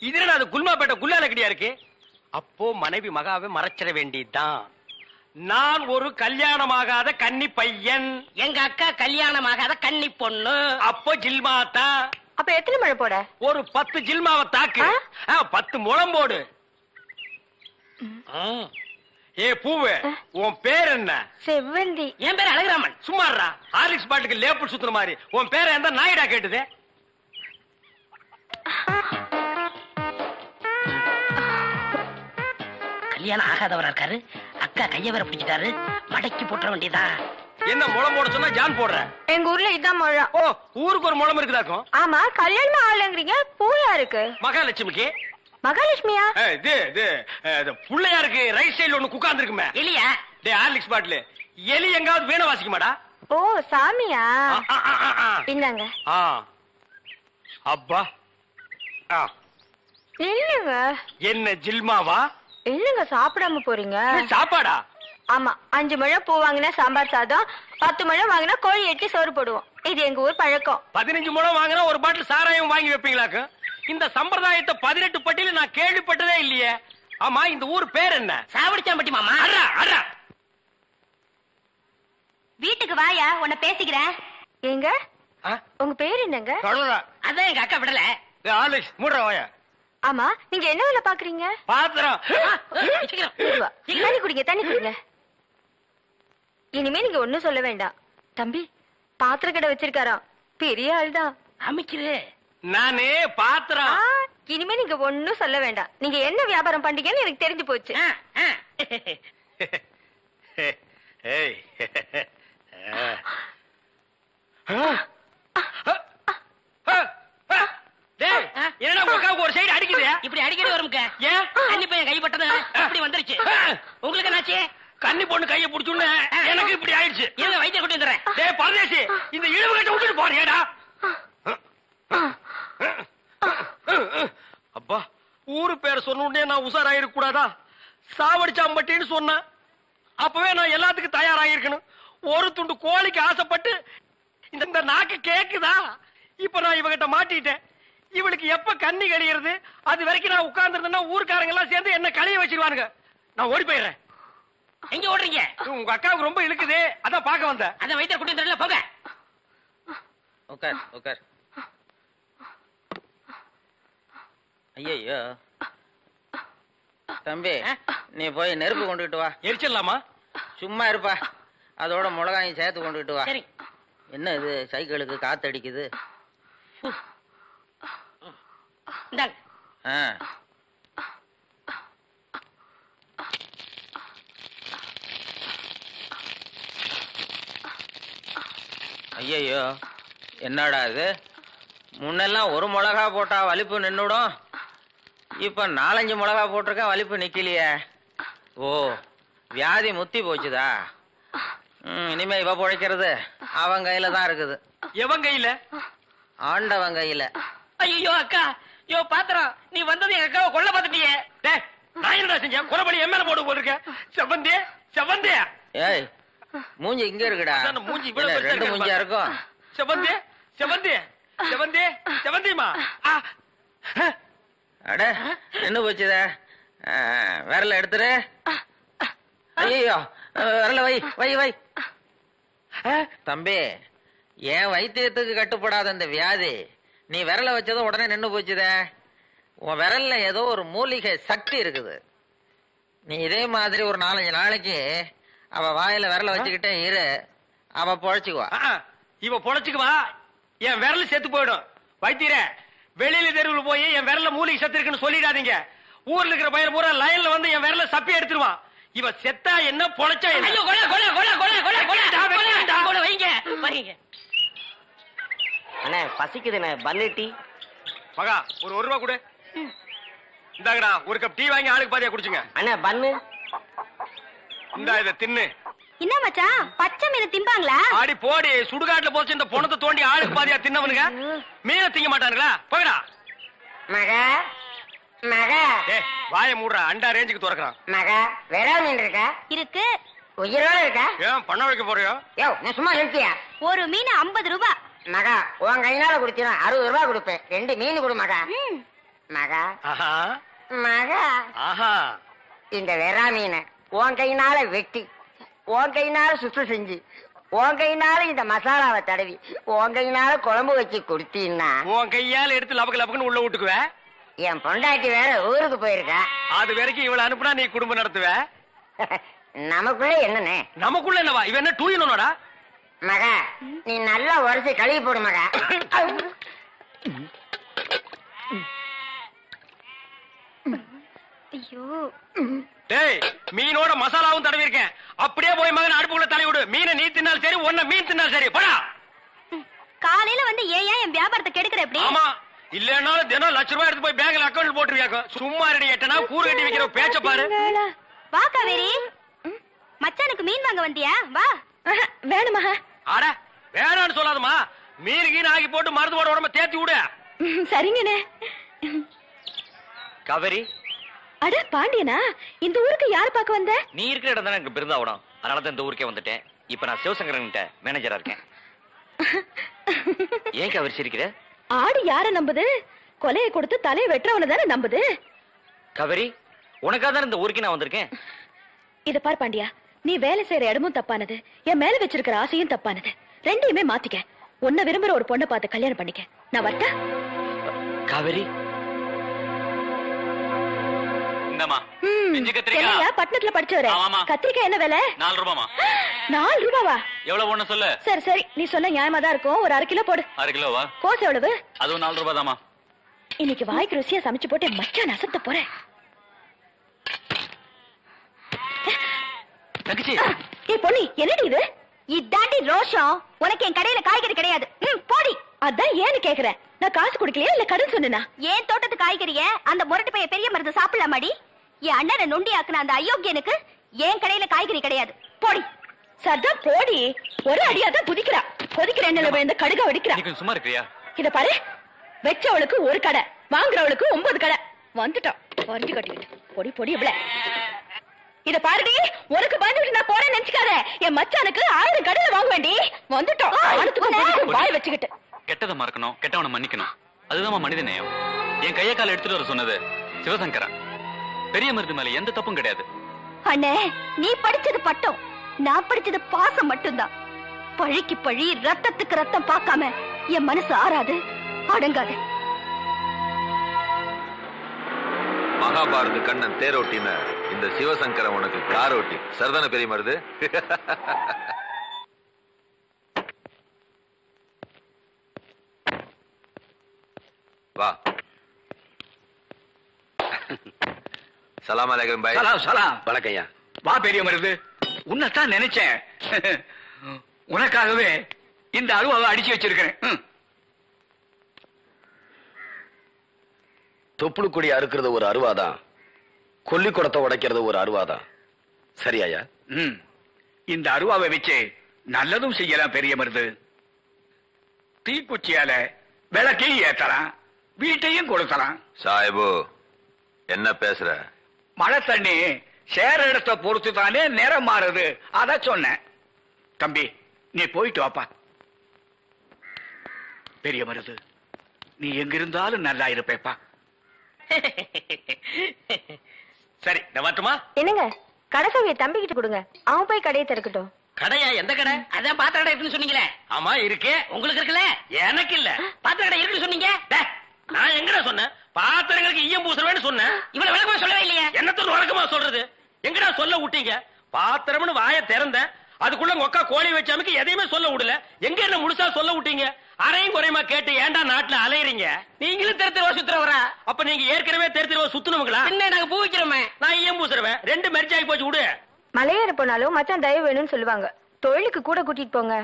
இது அது குல்மாப்பேட்டை குல்லால கடியா இருக்கு? அப்போ மனைவி மகாவை மறைச்சிட வேண்டியதுதான். நான் ஒரு கல்யாணமாகாத கன்னி பையன். எங்க அக்கா கல்யாணம் ஆகாத கன்னி பொண்ணு. அப்போ ஜில்மாத்தா. அப்ப எத்தனை மழை போட? ஒரு பத்து ஜில்மாவை தாக்கு. பத்து முழம் போடு. ஏ பூவு உன் பேர் என்ன செவ்வந்தி. என் பேர் அழகுராமன். சும்மாறா ஹார்லிக்ஸ் பாட்டுக்கு லேபிள் சுத்துற மாதிரி. உன் பேரை எந்த நாயிடா கேட்டுது. கல்யாணம் ஆகாதவரா இருக்காரு. அக்கா கைய வேற பிடிச்சிட்டாரு. மடக்கி போட்டுற வேண்டியதான் என்ன முளம் போட சொன்னா ஜான் போடுற? எங்க ஊர்ல இதான் முழம் ஓ ஊருக்கு ஒரு முளம் இருக்குதாக்கும்? ஆமா கல்யாணம் ஆகலங்கிறீங்க பூயா இருக்கு? மகாலட்சுமிக்கு. மகாலட்சுமியா? இது இது புள்ளையாருக்கு ரைட் சைடுல ஒண்ணு உட்கார்ந்து இருக்குமே இல்லையா டே ஹார்லிக்ஸ் பாட்டில். எலி எங்காவது வீணை வாசிக்க மாடா ஓ சாமியா. இந்தாங்க. அப்பா. ஆ. இல்லங்க என்ன ஜில்மாவா? இல்லங்க சாப்பிடாம போறீங்க? சாப்பாடா? ஆமா அஞ்சு முழம் பூ வாங்கினா சாம்பார் சாதம் பத்து முழம் வாங்கினா கோழி எட்டி சோறு போடுவோம். இது எங்க ஊர் பழக்கம். பதினஞ்சு முழம் வாங்கினா ஒரு பாட்டில் சாராயம் வாங்கி வைப்பீங்களாக்கு? இந்த சம்பிரதாயத்தை பதினெட்டு பட்டியல நான் கேள்விப்பட்டதே இல்லையே. ஆமா இந்த ஊர் பேர் என்ன? சாவடிச்சாம்பட்டி மாமா. வீட்டுக்கு வாயா உன்னை பேசிக்கிறேன். எங்க? உங்க பேர் என்னங்க? அதான் எங்க அக்கா விடல. மூடுறா வாயா. ஆமா நீங்க என்ன வேலை பாக்குறீங்க? பாத்திரம். தண்ணி குடிங்க தண்ணி குடிங்க. இனிமே நீங்க ஒண்ணும் சொல்ல வேண்டாம். தம்பி பாத்திர கடை வச்சிருக்காராம். பெரிய ஆள்தான். அமைக்குது நானே பாத்திரம் இனிமே நீங்க ஒண்ணும் சொல்ல வேண்டாம். நீங்க என்ன வியாபாரம் பண்றீங்கன்னு எனக்கு தெரிஞ்சு போச்சு. என்னடா உங்களுக்காக ஒரு சைடு அடிக்குது? இப்படி அடிக்கடி வரும் ஏன் கண்ணி பையன் கைப்பட்டது அப்படி வந்துருச்சு. உங்களுக்கு என்னாச்சு? கண்ணி பொண்ணு கைய புடிச்சுன்னு எனக்கு இப்படி ஆயிடுச்சு. இல்ல வைத்திய கொண்டு வந்துறேன் டேய் பரதேசி இந்த இழுவு கட்ட விட்டுட்டு போறியேடா? அப்பா ஊரு பேர் சொன்ன உடனே நான் உஷாராயிருக்க கூடாதா சாவடிச்சாம்பட்டின்னு சொன்னேன் அப்பவே நான் எல்லாத்துக்கும் தயாராகிருக்கணும் ஒரு துண்டு கோழிக்கு ஆசைப்பட்டு இந்த நாக்கு கேக்குதா? இப்ப நான் இவகிட்ட மாட்டிட்டேன். இவளுக்கு எப்ப கண்ணி கழியிறது அது வரைக்கும் நான் உட்கார்ந்துருந்தேன்னா ஊர்க்காரங்க எல்லாம் சேர்ந்து என்ன கழிய வச்சிருவானுங்க. நான் ஓடி போயிடுறேன். எங்க ஓடுறீங்க? உங்க அக்காவுக்கு ரொம்ப இழுக்குது. அதான் பார்க்க வந்தேன். அத வைத்திய வந்துடுறல போங்க. உட்கார் உட்கார். ஐயோ தம்பி நீ போய் நெருப்பு கொண்டுகிட்டு வா. எரிச்சிடலாமா? சும்மா இருப்பா. அதோட மிளகாயும் சேர்த்து கொண்டுகிட்டு வா. சரி. என்ன இது? சைக்கிளுக்கு காத்தடிக்குது. ஆ. ஐயையோ. என்னடா இது? முன்னெல்லாம் ஒரு மிளகா போட்டா வலிப்பு நின்னுடும். இப்ப நாலஞ்சு மிளகா போட்டிருக்கேன் வலிப்பு நிக்கலையே. ஓ வியாதி முத்தி போச்சுதா? இனிமே இவ பிழைக்கிறது அவன் கையில தான் இருக்குது. எவன் கையில? ஆண்டவன் கையில. ஐயோ அக்கா. யோ பாத்திரம் நீ வந்தது எங்க அக்காவை கொல்ல பார்த்துட்டியே. டேய் நான் என்னடா செஞ்சேன்? குறபடி என் மேல போட்டு போட்டிருக்கேன் செவந்தே செவந்தே ஏய் மூஞ்சி இங்க இருக்குடா. மூஞ்சி என்ன, ரெண்டு இருக்கு மூஞ்சியா. இருக்கும்? செவந்தே செவந்தே செவந்தே செவந்திமா ஆ. அட நின்னு போச்சுத? விரல எடுத்துரு. ஐயோ விரல வை வை வை. தம்பி என் வைத்தியத்துக்கு கட்டுப்படாத இந்த வியாதி நீ விரல வச்சதும் உடனே நின்னு போச்சுத. உன் விரல்ல ஏதோ ஒரு மூலிகை சக்தி இருக்குது. நீ இதே மாதிரி ஒரு நாலஞ்சு நாளைக்கு அவ வாயில விரல வச்சுக்கிட்டே இரு. அவ பொழைச்சுக்குவா. இவ பொழைச்சுக்குவா. என் விரல் செத்து போயிடும். வைத்தியரே வெளியில தெருவில் போய் என் விரல்ல மூலிகை செத்து இருக்குன்னு சொல்லிடாதீங்க. ஊர்ல இருக்கிற பையன் பூரா லைன்ல வந்து என் விரல சப்பி எடுத்துருவான் இவ செத்தா என்ன பொழைச்சா என்ன? அண்ணே பசிக்குதுண்ணே பன்னு டீ. மகா ஒரு ஒரு ரூபா கொடு. இந்தாங்கடா ஒரு கப் டீ வாங்கி ஆளுக்கு பாதியா குடிச்சுங்க. அண்ணே பன்னு இந்தா இத தின்னு. என்ன மச்சான்? பச்சை மீன் திம்பாங்களா ஆடி போடி சுடுகாட்டுல போச்சு இந்த பொணத்தை தோண்டி ஆளுக்கு பாதியா தின்னவனுங்க. மீனை திங்க மாட்டானுங்களா? போகடா மக மக. ஏ வாயை மூடுறா அண்டா ரேஞ்சுக்கு திறக்கிறான். மக வெறா மீன் இருக்கா? இருக்கு. உயிரோட இருக்கா? ஏன் பண்ண வைக்க போறியோ? யோ நான் சும்மா நிறுத்தியா ஒரு மீன் ஐம்பது ரூபாய் மகா உன் கையினால குடுத்தினா அறுபது ரூபாய் கொடுப்பேன். ரெண்டு மீன் கொடு மகா. மகா. ஆஹா. மகா. ஆஹா. இந்த வெறா மீனை உன் கையினால வெட்டி உன் கையினால சுத்தம் செஞ்சு உன் கையினால இந்த மசாலாவை தடவி உன் கையினால குழம்பு வச்சு கொடுத்தீன்னா உன் கையால எடுத்து லபக்கு லபக்குன்னு உள்ள விட்டுக்குவ என் பொண்டாட்டி வேற ஊருக்கு போயிருக்கா. அது வரைக்கும் இவள அனுப்புனா நீ குடும்பம் நடத்துவ? <laughs> நமக்குள்ள என்னண்ணே? நமக்குள்ள என்னவா? இவ என்ன டூயினோடா மகா நீ நல்லா உரைச்சு கழுவி போடு மகா. ஐயோ. டேய் மீனோட மசாலாவும் தடவி இருக்கேன் அப்படியே போய் மகன் அடுப்புக்குள்ள தலை விடு. மீனை நீ தின்னாலும் சரி ஒன்ன மீன் தின்னாலும் சரி. போடா. காலையில வந்து ஏன் ஏன் என் வியாபாரத்தை கெடுக்கிற எப்படி ஆமா இல்லன்னாலும் தினம் லட்ச ரூபாய் எடுத்து போய் பேங்க்ல அக்கௌண்ட் போட்டுருவியாக்கும் சும்மா ரெடி எட்டனா கூறு கட்டி வைக்கிற பேச்ச பாரு. வா காவேரி. மச்சானுக்கு மீன் வாங்க வந்தியா? வா. வேணுமா? அட வேணான்னு சொல்லாதம்மா. மீன் கீன் ஆக்கி போட்டு மருந்து போட உடம்ப தேத்தி விடு. சரிங்கண்ணே. காவேரி அட பாண்டியனா இந்த ஊருக்கு யார் பார்க்க வந்த? நீ இருக்கிற இடம் தானே எனக்கு பிருந்தாவனம். அதனால தான் இந்த ஊருக்கே வந்துட்டேன். இப்ப நான் சிவசங்கரன் மேனேஜரா இருக்கேன். <laughs> ஏன் காவேரி சிரிக்கிற ஆடு யார நம்புது? கொலையை கொடுத்து தலையை வெட்டுறவன தானே நம்புது? காவேரி உனக்காக தான் இந்த ஊருக்கே நான் வந்திருக்கேன்? இத பார் பாண்டியா நீ வேலை செய்யற இடமும் தப்பானது. என் மேல வச்சிருக்கிற ஆசையும் தப்பானது. ரெண்டையுமே மாத்திக்க. உன்னை விரும்புற ஒரு பொண்ணை பார்த்து கல்யாணம் பண்ணிக்க. நான் வரட்டா? காவேரி இந்தம்மா. இஞ்சி என்னையா கத்திரிக்காய் பட்டணத்துல படிச்சவர ஆமாமா. கத்திரிக்காய் என்ன விலை? நாலு ரூபாமா நாலு ரூபாவா? எவ்வளவு ஒண்ணு சொல்லு. சரி சரி. நீ சொன்ன நியாயமா தான் இருக்கும். ஒரு அரை கிலோ போடு. அரை கிலோவா? கோஸ் எவ்வளவு? அதுவும் நாலு தாமா இன்னைக்கு வாய்க்கு ருசியா சமைச்சு போட்டு மச்சான் அசத்த போறேன் தங்கச்சி. ஏய் என்னடி இது? இதாண்டி ரோஷம். உனக்கு என் கடையில காய்கறி கிடையாது. ம் போடி. அதான் ஏன்னு கேக்குறேன். நான் காசு குடுக்கலையா இல்ல கடன் சொன்னா ஏன் தோட்டத்து காய்கறிய அந்த முரட்டு பைய பெரிய மருந்து சாப்பிடலாமாடி? என் அண்ணனை நொண்டி ஆக்குன அந்த அயோக்கியனுக்கு என் கடையில காய்கறி கிடையாது. போடி. சர்தான் போடி. ஒரு அடியாதான் குதிக்கிறா கொதிக்கிற எண்ணெயில விழுந்த கடுக வெடிக்கிறா. சும்மா இருக்கிறியா? இத பாரு. வெச்சவளுக்கு ஒரு கடை வாங்குறவளுக்கு ஒன்பது கடை. வந்துட்டோம். வண்டி கட்டிக்கிட்டு. பொடி பொடி இவ்வளவு இத பாருடி. உனக்கு பயந்துட்டு நான் போறேன்னு நினைச்சுக்காத. என் மச்சானுக்கு ஆயிரம் கடையில வாங்க வேண்டி வந்துட்டோம் வாய் வச்சுக்கிட்டு. கெட்டதை மறக்கணும் கெட்டவனை மன்னிக்கணும். அதுதான் மனித நேயம். என் கையை காலை எடுத்துட்டு வர சொன்னது சிவசங்கரா. பெரிய மருது மேல எந்த தப்பும் கிடையாது. அண்ணே நீ படிச்சது பட்டம். நான் படிச்சது பாசம் மட்டும்தான். பழிக்கு பழி ரத்தத்துக்கு ரத்தம் பார்க்காம என் மனசு ஆறாது அடங்காது. மகாபாரத கண்ணன் தேரோட்டின இந்த சிவசங்கரன் உனக்கு காரோட்டி. சரிதானே பெரிய மருது? <laughs> வா. சலாம் அலைக்கும் பாய் சலாம் சலாம். வணக்கம் ஐயா. வா பெரிய மருது. உன்னைத்தான் நினைச்சேன். உனக்காகவே இந்த அருவாவை அடிச்சு வச்சிருக்கிறேன். தொப்புளு கொடி அறுக்கிறது ஒரு அருவாதான். கொல்லி குடத்தை உடைக்கிறது ஒரு அருவாதான். சரியாயா. இந்த அருவாவை வச்சு நல்லதும் செய்யலாம் பெரிய மருது. தீக்குச்சியால விளக்கையும் ஏத்தலாம். வீட்டையும் கொடுக்கலாம். சாஹிபு என்ன பேசுற? மழை தண்ணி சேர இடத்தை பொறுத்து தானே நிறம் மாறுது. அத சொன்னேன். தம்பி நீ போயிட்டு வாப்பா. பெரிய மருது நீ எங்க இருந்தாலும் நல்லா இருப்பேப்பா. <laughs> சரி நான் வரட்டுமா என்னங்க? கடைசவிய தம்பிக்கிட்ட கொடுங்க. அவன் போய் கடையை திறக்கட்டும். கடையா? எந்த கடை? அதான் பாத்திர கடை இருக்குன்னு சொன்னீங்களே. ஆமா இருக்கே. உங்களுக்கு இருக்குல்ல? எனக்கு இல்ல. பாத்திர கடை இருக்குன்னு சொன்னீங்க. டேய், நான் எங்கடா சொன்னேன்? பாத்திரங்களுக்கு ஈயம் பூசுறவேன்னு சொன்னேன். இவ்வளவு விளக்கமா சொல்லவே இல்லையே. என்னத்தோட வழக்கமா சொல்றது? எங்கடா சொல்ல விட்டீங்க? பாத்திரம்னு வாய திறந்த அதுக்குள்ள உங்க அக்கா கோழி வச்சாமுக்கு எதையுமே சொல்ல விடல. எங்க என்ன முழுசா சொல்ல விட்டீங்க? அரையும் குறையுமா கேட்டு ஏன்டா நாட்டுல அலையறீங்க? நீங்களும் தெரு தெருவா சுத்துறவரா? அப்ப நீங்க ஏற்கனவே தெரு தெருவா சுத்துனவங்களா பின்ன நாங்க பூ வைக்கிறோமே. நான் ஈயம் பூசுறவன். ரெண்டு மெர்ஜ் ஆகி போச்சு விடு. மலையேற போனாலும் மச்சான் தயவு வேணும்னு சொல்லுவாங்க. தொழிலுக்கு கூட கூட்டிட்டு போங்க.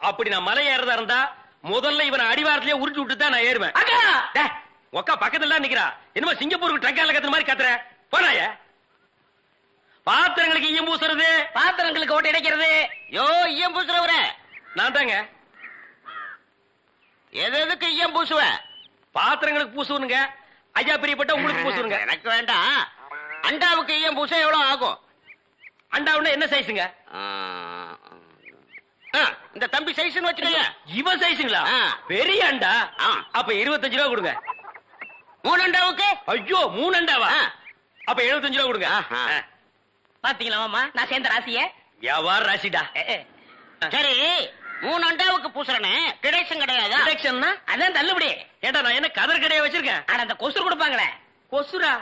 அப்படி நான் மலை ஏறதா இருந்தா முதல்ல இவனை அடிவாரத்திலேயே உருட்டி விட்டு தான் நான் ஏறுவேன். அக்கா! பக்கத்துல நிக்கிறா. என்னமோ சிங்கப்பூருக்கு ட்ரக்கால கத்துற மாதிரி கத்துற. போனாய பாத்திரங்களுக்கு ஈயம் பூசுறது. பாத்திரங்களுக்கு ஓட்டு இடைக்கிறது யோ ஈயம் பூசுறவர. நான் தாங்க. எது எதுக்கு ஈயம் பூசுவ? பாத்திரங்களுக்கு பூசுவனுங்க. ஐயா பிரியப்பட்ட உங்களுக்கு பூசுவனுங்க. எனக்கு வேண்டாம். அண்டாவுக்கு ஈயம் பூச எவ்வளவு ஆகும்? அண்டாவுன்னா என்ன சைஸுங்க இந்த தம்பி சைஸ்னு வச்சுக்கோங்க. இவன் சைஸுங்களா. பெரிய அண்டா? ஆ. அப்ப இருபத்தஞ்சு ரூபா கொடுங்க. மூணு அண்டாவுக்கு ஐயோ மூணு அண்டாவா. அப்ப எழுபத்தஞ்சு ரூபா கொடுங்க. பாத்தீங்களா மாமா? நான் சேர்ந்த ராசிய? வியாபார ராசிடா? சரி மூணு அண்டாவுக்கு பூசுறனே. கிடைச்சும் கிடையாதா? Deduction-னா? அதான் தள்ளுபடி. ஏண்டா நான் என்ன கதர் கடையை வச்சிருக்கேன்? ஆனா அந்த கொசு கொடுப்பாங்களே. கொசுரா?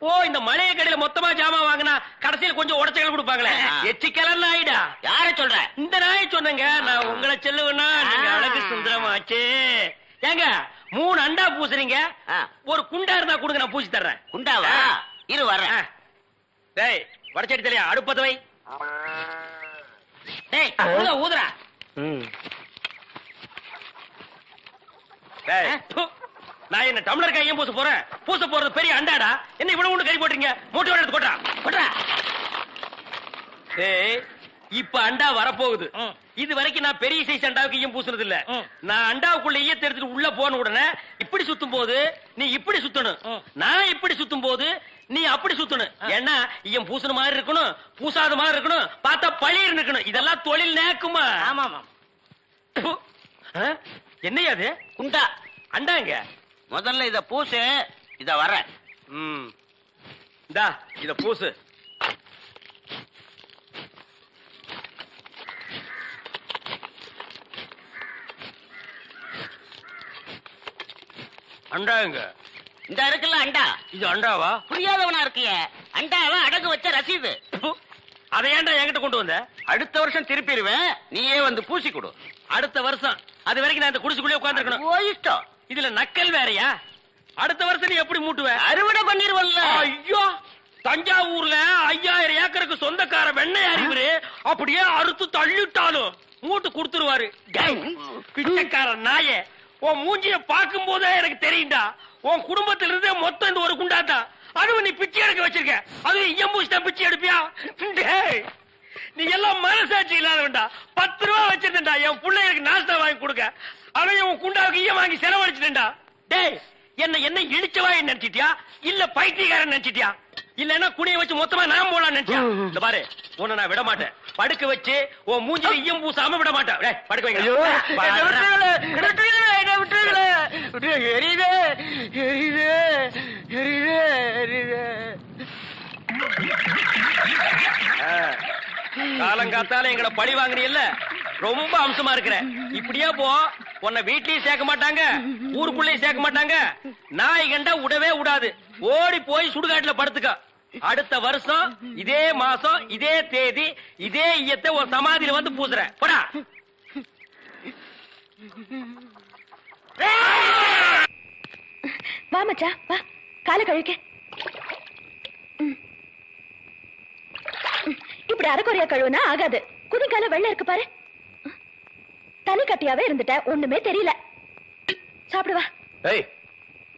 ஓ இந்த மளிகை கடையில மொத்தமா ஜாமான் வாங்கினா கடைசியில் கொஞ்சம் உடச்சல் கொடுப்பாங்களே. ஆ. எச்சிக்கலன்னு ஆயிடா. யார சொல்ற? இந்த நாயை சொன்னேங்க. நான் உங்களை செல்லுவேன்னா நீங்க ஆ. அழகு சுந்தரமாச்சு. ஏங்க மூணு அண்டா பூசுறீங்க. ஒரு குண்டா இருந்தா கொடுங்க நான் பூசி தர்றேன். குண்டாவா. இரு வர்றேன். டேய் வடச்சடி தலையா அடுப்பத வை டேய் ஊத ஊதுறா டேய். நான் என்ன டம்ளர் கையும் பூச போறேன்? பூச போறது பெரிய அண்டாடா? என்ன இவ்வளவு ஒண்ணு கறி போட்டீங்க மூட்டை எடுத்து கொட்டா கொட்றா டேய் இப்ப அண்டா வரப்போகுது. இது வரைக்கும் நான் பெரிய சைஸ் அண்டாவுக்கு ஈயம் பூசுனது இல்ல. நான் அண்டாவுக்குள்ள ஈயத்தை எடுத்துட்டு உள்ள போன உடனே இப்படி சுத்தும் போது நீ இப்படி சுத்தணும். நான் இப்படி சுத்தும் போது நீ அப்படி சுத்தணும். ஏன்னா ஈயம் பூசுன மாதிரி இருக்கணும் பூசாத மாதிரி இருக்கணும் பார்த்தா பழிர் இருக்கணும். இதெல்லாம் தொழில் நேக்குமா? ஆமா ஆமா? என்னய்யா அது? குண்டா. அண்டாங்க முதல்ல இத பூசு இத வர்றேன் ம். இந்தா இத பூசு. அண்டாங்க இந்த இருக்குல்ல அண்டா. இது அண்டாவா? புரியாதவனா இருக்கிய. அண்டாவை அடகு வச்ச ரசீது. அதை ஏன்டா என்கிட்ட கொண்டு வந்த? அடுத்த வருஷம் திருப்பிடுவேன் நீயே வந்து பூசி கொடு. அடுத்த வருஷம். அது வரைக்கும் நான் இந்த குடிசுக்குள்ளே உட்கார்ந்துருக்கணும். ஓ இஷ்டம். இதுல நக்கல் வேறயா? அடுத்த வருஷம் நீ எப்படி மூட்டுவ? அறுவடை பண்ணிருவல்ல ஐயோ தஞ்சாவூர்ல ஐயாயிரம் ஏக்கருக்கு சொந்தக்கார வெண்ணெய் அறிவுரு அப்படியே அறுத்து தள்ளிட்டாலும் மூட்டு கொடுத்துருவாரு. பிச்சைக்கார நாயே உன் மூஞ்சிய பார்க்கும் போதே எனக்கு தெரியும்டா. உன் குடும்பத்துல இருந்தே மொத்தம் இந்த ஒரு குண்டாதான் அதுவும் நீ பிச்சை எடுக்க வச்சிருக்க. அதுவும் எம்பூசிட்டா பிச்சை எடுப்பியா? நீ எல்லாம் மனசாட்சி இல்லாதவன்டா. பத்து ரூபா வச்சிருந்தா என் பிள்ளைகளுக்கு நாஸ்தா வாங்கி கொடுக்க. அவன் உன் குண்டாவுக்கு ஈய வாங்கி செலவழிச்சிட்டா டேய் என்ன என்ன இழிச்சவாய் நினைச்சிட்டியா? இல்ல பைத்தியக்காரன் நினைச்சிட்டியா? இல்லன்னா குனிய வச்சு மொத்தமா நான் போலாம் நினைச்சியா? இந்த பாரு உன்னை நான் விட மாட்டேன் படுக்க வச்சு உன் மூஞ்சில ஈயம் பூசாம விட மாட்டேன் டேய், படுக்க வைங்க. பாடுறா. காலங்காத்தால எங்களை பழி வாங்குறீல்ல ரொம்ப அம்சமா இருக்கிற. இப்படியே போ. உன்னை வீட்லயும் சேர்க்க மாட்டாங்க ஊருக்குள்ளயும் சேர்க்க மாட்டாங்க. நாய் கண்டா விடவே விடாது ஓடி போய் சுடுகாட்டுல படுத்துக்க. அடுத்த வருஷம் இதே மாசம் இதே தேதி இதே ஈயத்தை ஒரு சமாதியில வந்து பூசுற. போடா. வா மச்சா வா. காலை கழுவிக்க. இப்படி அரைக்குறையா கழுவுனா ஆகாது. குதிக்கால வெள்ள இருக்கு பாரு. தனி கட்டியாவே இருந்துட்ட ஒண்ணுமே தெரியல. சாப்பிடு வா ஏய்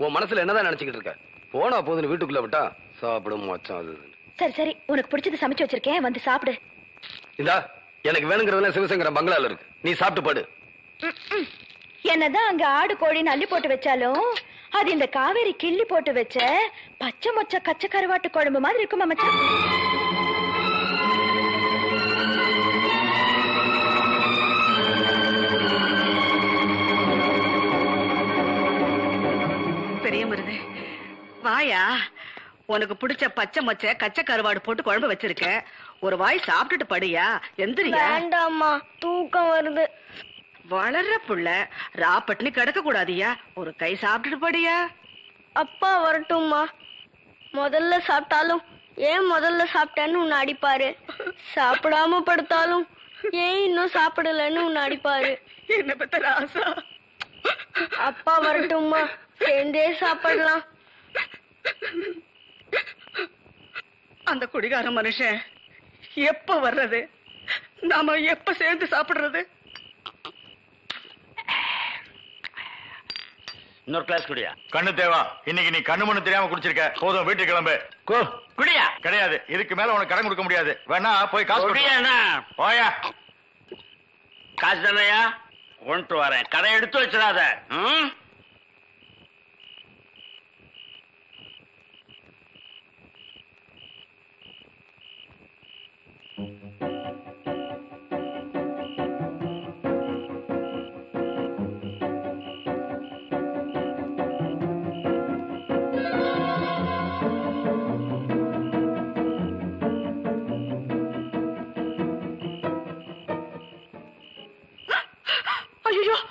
உன் மனசுல என்னதான் நினைச்சுக்கிட்டு இருக்க? போனா போதுன்னு வீட்டுக்குள்ள விட்டா சாப்பிடும் மச்சான் அது. சரி சரி உனக்கு பிடிச்சது சமைச்சு வச்சிருக்கேன் வந்து சாப்பிடு. இந்தா எனக்கு வேணுங்கிறதெல்லாம் சிவசங்கரன் பங்களால இருக்கு. நீ சாப்பிட்டு படு. என்னதான் அங்க ஆடு கோழின்னு அள்ளி போட்டு வச்சாலும் அது இந்த காவேரி கிள்ளி போட்டு வச்ச பச்சை மொச்ச கச்ச கருவாட்டு குழம்பு மாதிரி இருக்குமா மச்சான்? வாயா? உனக்கு பிடிச்ச பச்சை மொச்சை கச்சை கருவாடு போட்டு குழம்பு வச்சிருக்க. ஒரு வாய் சாப்பிட்டுட்டு படியா? எந்திரியா? வேண்டாம்மா தூக்கம் வருது. வளர்ற புள்ள ராப்பட்னி கிடக்க கூடாதியா? ஒரு கை சாப்பிட்டுட்டு படியா? அப்பா வரட்டும்மா. முதல்ல சாப்பிட்டாலும் ஏன் முதல்ல சாப்பிட்டேன்னு உன்னை அடிப்பாரு? சாப்பிடாம படுத்தாலும் ஏன் இன்னும் சாப்பிடலன்னு உன்னை அடிப்பாரு? என்ன பத்த ராசா அப்பா வரட்டும்மா. சேர்ந்தே சாப்பிடலாம். அந்த குடிகார மனுஷன் எப்ப வர்றது? நாம எப்ப சேர்ந்து சாப்பிடுறது? இன்னொரு கிளாஸ் குடியா? கண்ணு தேவா இன்னைக்கு நீ கண்ணு மண்ணு தெரியாம குடிச்சிருக்க. போதும் வீட்டுக்கு கிளம்பு. கோ குடியா? கிடையாது இதுக்கு மேல உனக்கு கடன் கொடுக்க முடியாது. வேணா போய் காசு. குடியாண்ணா. போயா. காசு தானையா வரேன். கடை எடுத்து வச்சிடாத.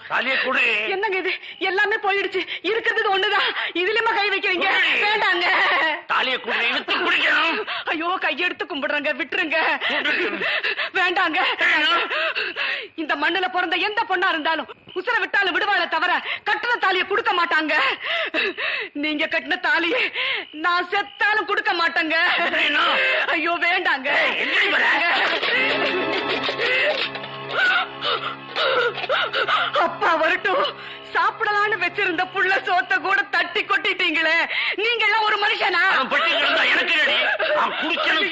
தாலியை கொடு. என்னங்க இது? எல்லாமே போயிடுச்சு. இருக்கிறது ஒண்ணுதான். இதுலயுமா கை வைக்கிறீங்க. வேண்டாங்க. தாலியை குடி. இழுத்து குடிக்கணும். ஐயோ கையெடுத்து கும்பிடுறங்க. விட்டுருங்க. வேண்டாங்க. இந்த மண்ணுல பிறந்த எந்த பொண்ணா இருந்தாலும் உசுர விட்டாலும் விடுவாளே தவிர கட்டின தாலியை கொடுக்க மாட்டாங்க. நீங்க கட்டின தாலியை நான் செத்தாலும் கொடுக்க மாட்டேங்க. ஐயோ வேண்டாங்க. அப்பா வரட்டும். சாப்பிடலான்னு வச்சிருந்த புள்ள சோத்த கூட தட்டி கொட்டிட்டீங்களே. நீங்க எல்லாம் ஒரு மனுஷனா? எனக்கு என்னடி? அவன் குடிக்கணும்,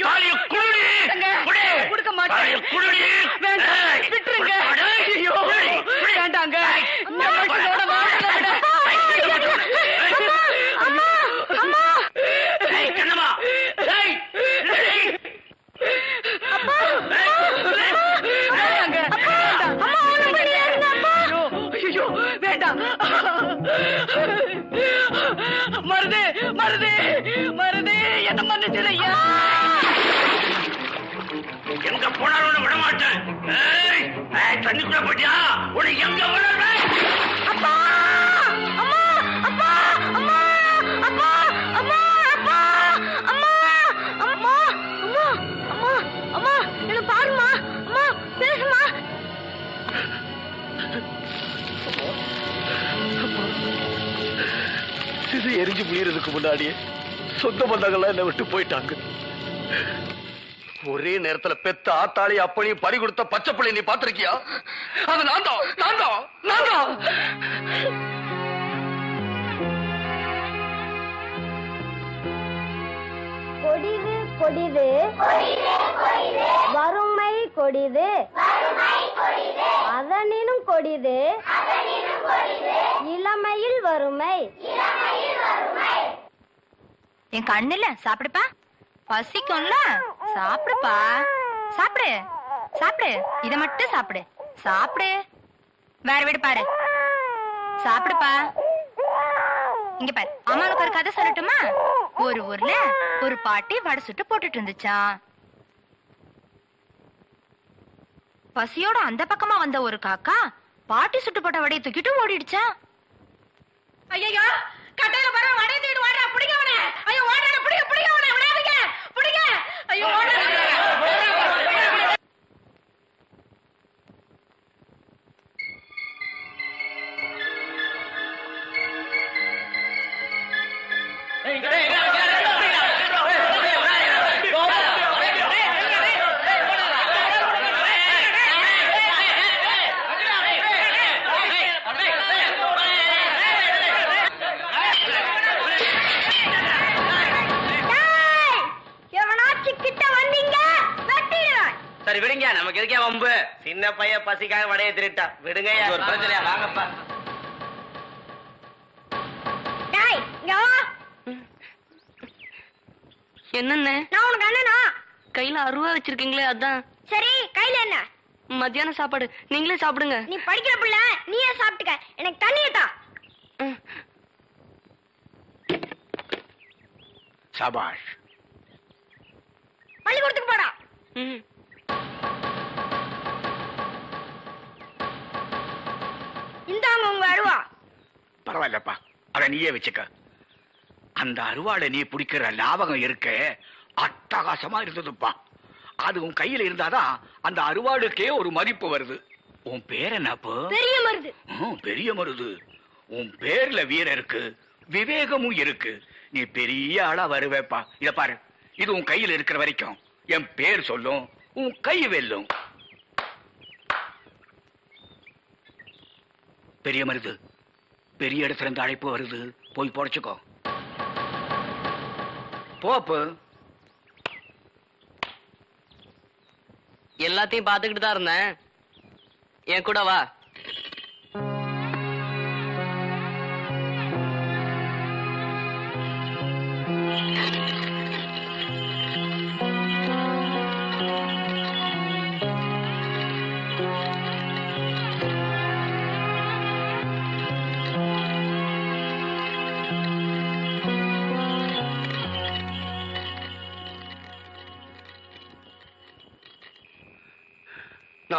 தண்ணிக்குள்ள போட்டியா உன்னை எங்க அப்பா அம்மா அப்பா அம்மா அப்பா அம்மா அப்பா அம்மா அம்மா அம்மா அம்மா அம்மா என்ன பாருமா அம்மா பேசுமா சிது எரிஞ்சு முயறதுக்கு முன்னாடியே சொந்த பந்தங்கள்லாம் என்னை விட்டு போயிட்டாங்க. ஒரே நேரத்துல பெத்த ஆத்தாளி அப்பனையும் பறி கொடுத்த பச்சை பிள்ளை நீ பாத்திருக்கியா அது நான் தான் நான் தான் நான் தான். கொடிது கொடிது. வறுமை கொடிது. அதனினும் கொடிது. இளமையில் வறுமை. என் கண்ணுல சாப்பிடுப்பா. பசிக்கும்ல? சாப்பிடுப்பா. சாப்பிடு. சாப்பிடு. இத மட்டும் சாப்பிடு. சாப்பிடு. வேற வீடு பாரு. சாப்பிடுப்பா. இங்க பாரு. அம்மா உனக்கு ஒரு கதை சொல்லட்டுமா? ஒரு ஊர்ல ஒரு பாட்டி வடை சுட்டு போட்டுட்டு இருந்துச்சான் பசியோட அந்த பக்கமா வந்த ஒரு காக்கா பாட்டி சுட்டு போட்ட வடையை தூக்கிட்டு ஓடிடுச்சா? ஐயோ கட்டையில வர வடை தீடு வாடா பிடிங்க அவனை. ஐயோ ஓடாத பிடிங்க பிடிங்க அவனை. விடாதீங்க. பிடிங்க. ஐயோ எவனாச்சும் எதுக்கே வம்பு? சின்ன பையன் பசிக்காக வடைய திருட்டா விடுங்க ஒரு பிரச்சனையா? வாங்கப்பா. டேய் இங்க வா. என்னண்ணே நான் உனக்கு அண்ணனா? கையில அருவா வச்சிருக்கீங்களே அதான். சரி கையில என்ன? மத்தியான சாப்பாடு. நீங்களே சாப்பிடுங்க. நீ படிக்கிற புள்ள நீயே சாப்பிட்டுக்க. எனக்கு தண்ணியை தா. சபாஷ். பள்ளிக்கூடத்துக்கு போடா. உங்க அருவா? பரவாயில்லப்பா. அத நீயே வச்சுக்க. அந்த அருவாளை நீ பிடிக்கிற லாபகம் இருக்க அட்டகாசமா இருந்ததுப்பா. அது உன் கையில இருந்தாதான் அந்த அருவாளுக்கே ஒரு மதிப்பு வருது. உன் பேர் என்னப்போ? பெரிய மருது. பெரிய மருது. உன் பேர்ல வீரம் இருக்கு விவேகமும் இருக்கு. நீ பெரிய ஆளா வருவேப்பா. இத பாரு. இது உன் கையில இருக்கிற வரைக்கும். என் பேர் சொல்லும் உன் கை வெல்லும். பெரிய மருது பெரிய இடத்துல இருந்து அழைப்பு வருது. போய் புடைச்சுக்கோ போப்பு எல்லாத்தையும் பாத்துக்கிட்டு தான் இருந்தேன். என் கூட வா.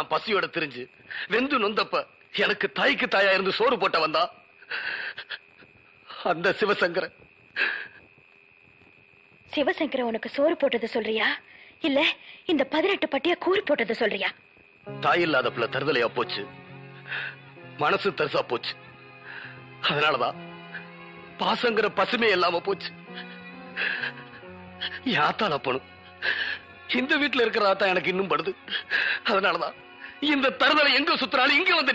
நான் பசியோட தெரிஞ்சு வெந்து நொந்தப்ப எனக்கு தாய்க்கு தாயா இருந்து சோறு போட்ட வந்தா அந்த சிவசங்கரன். சிவசங்கர உனக்கு சோறு போட்டது சொல்றியா? இல்ல இந்த பதினெட்டு பட்டிய கூறு போட்டது சொல்றியா? தாய் இல்லாத பிள்ளை தருதலையா போச்சு. மனசு தரிசா போச்சு. அதனாலதான் பாசங்கிற பசுமே இல்லாம போச்சு. யாத்தால போனும். இந்த வீட்டுல இருக்கிற ஆத்தா எனக்கு இன்னும் படுது. அதனாலதான் இந்த தருதலை எங்க சுத்தினாலும் இங்க வந்து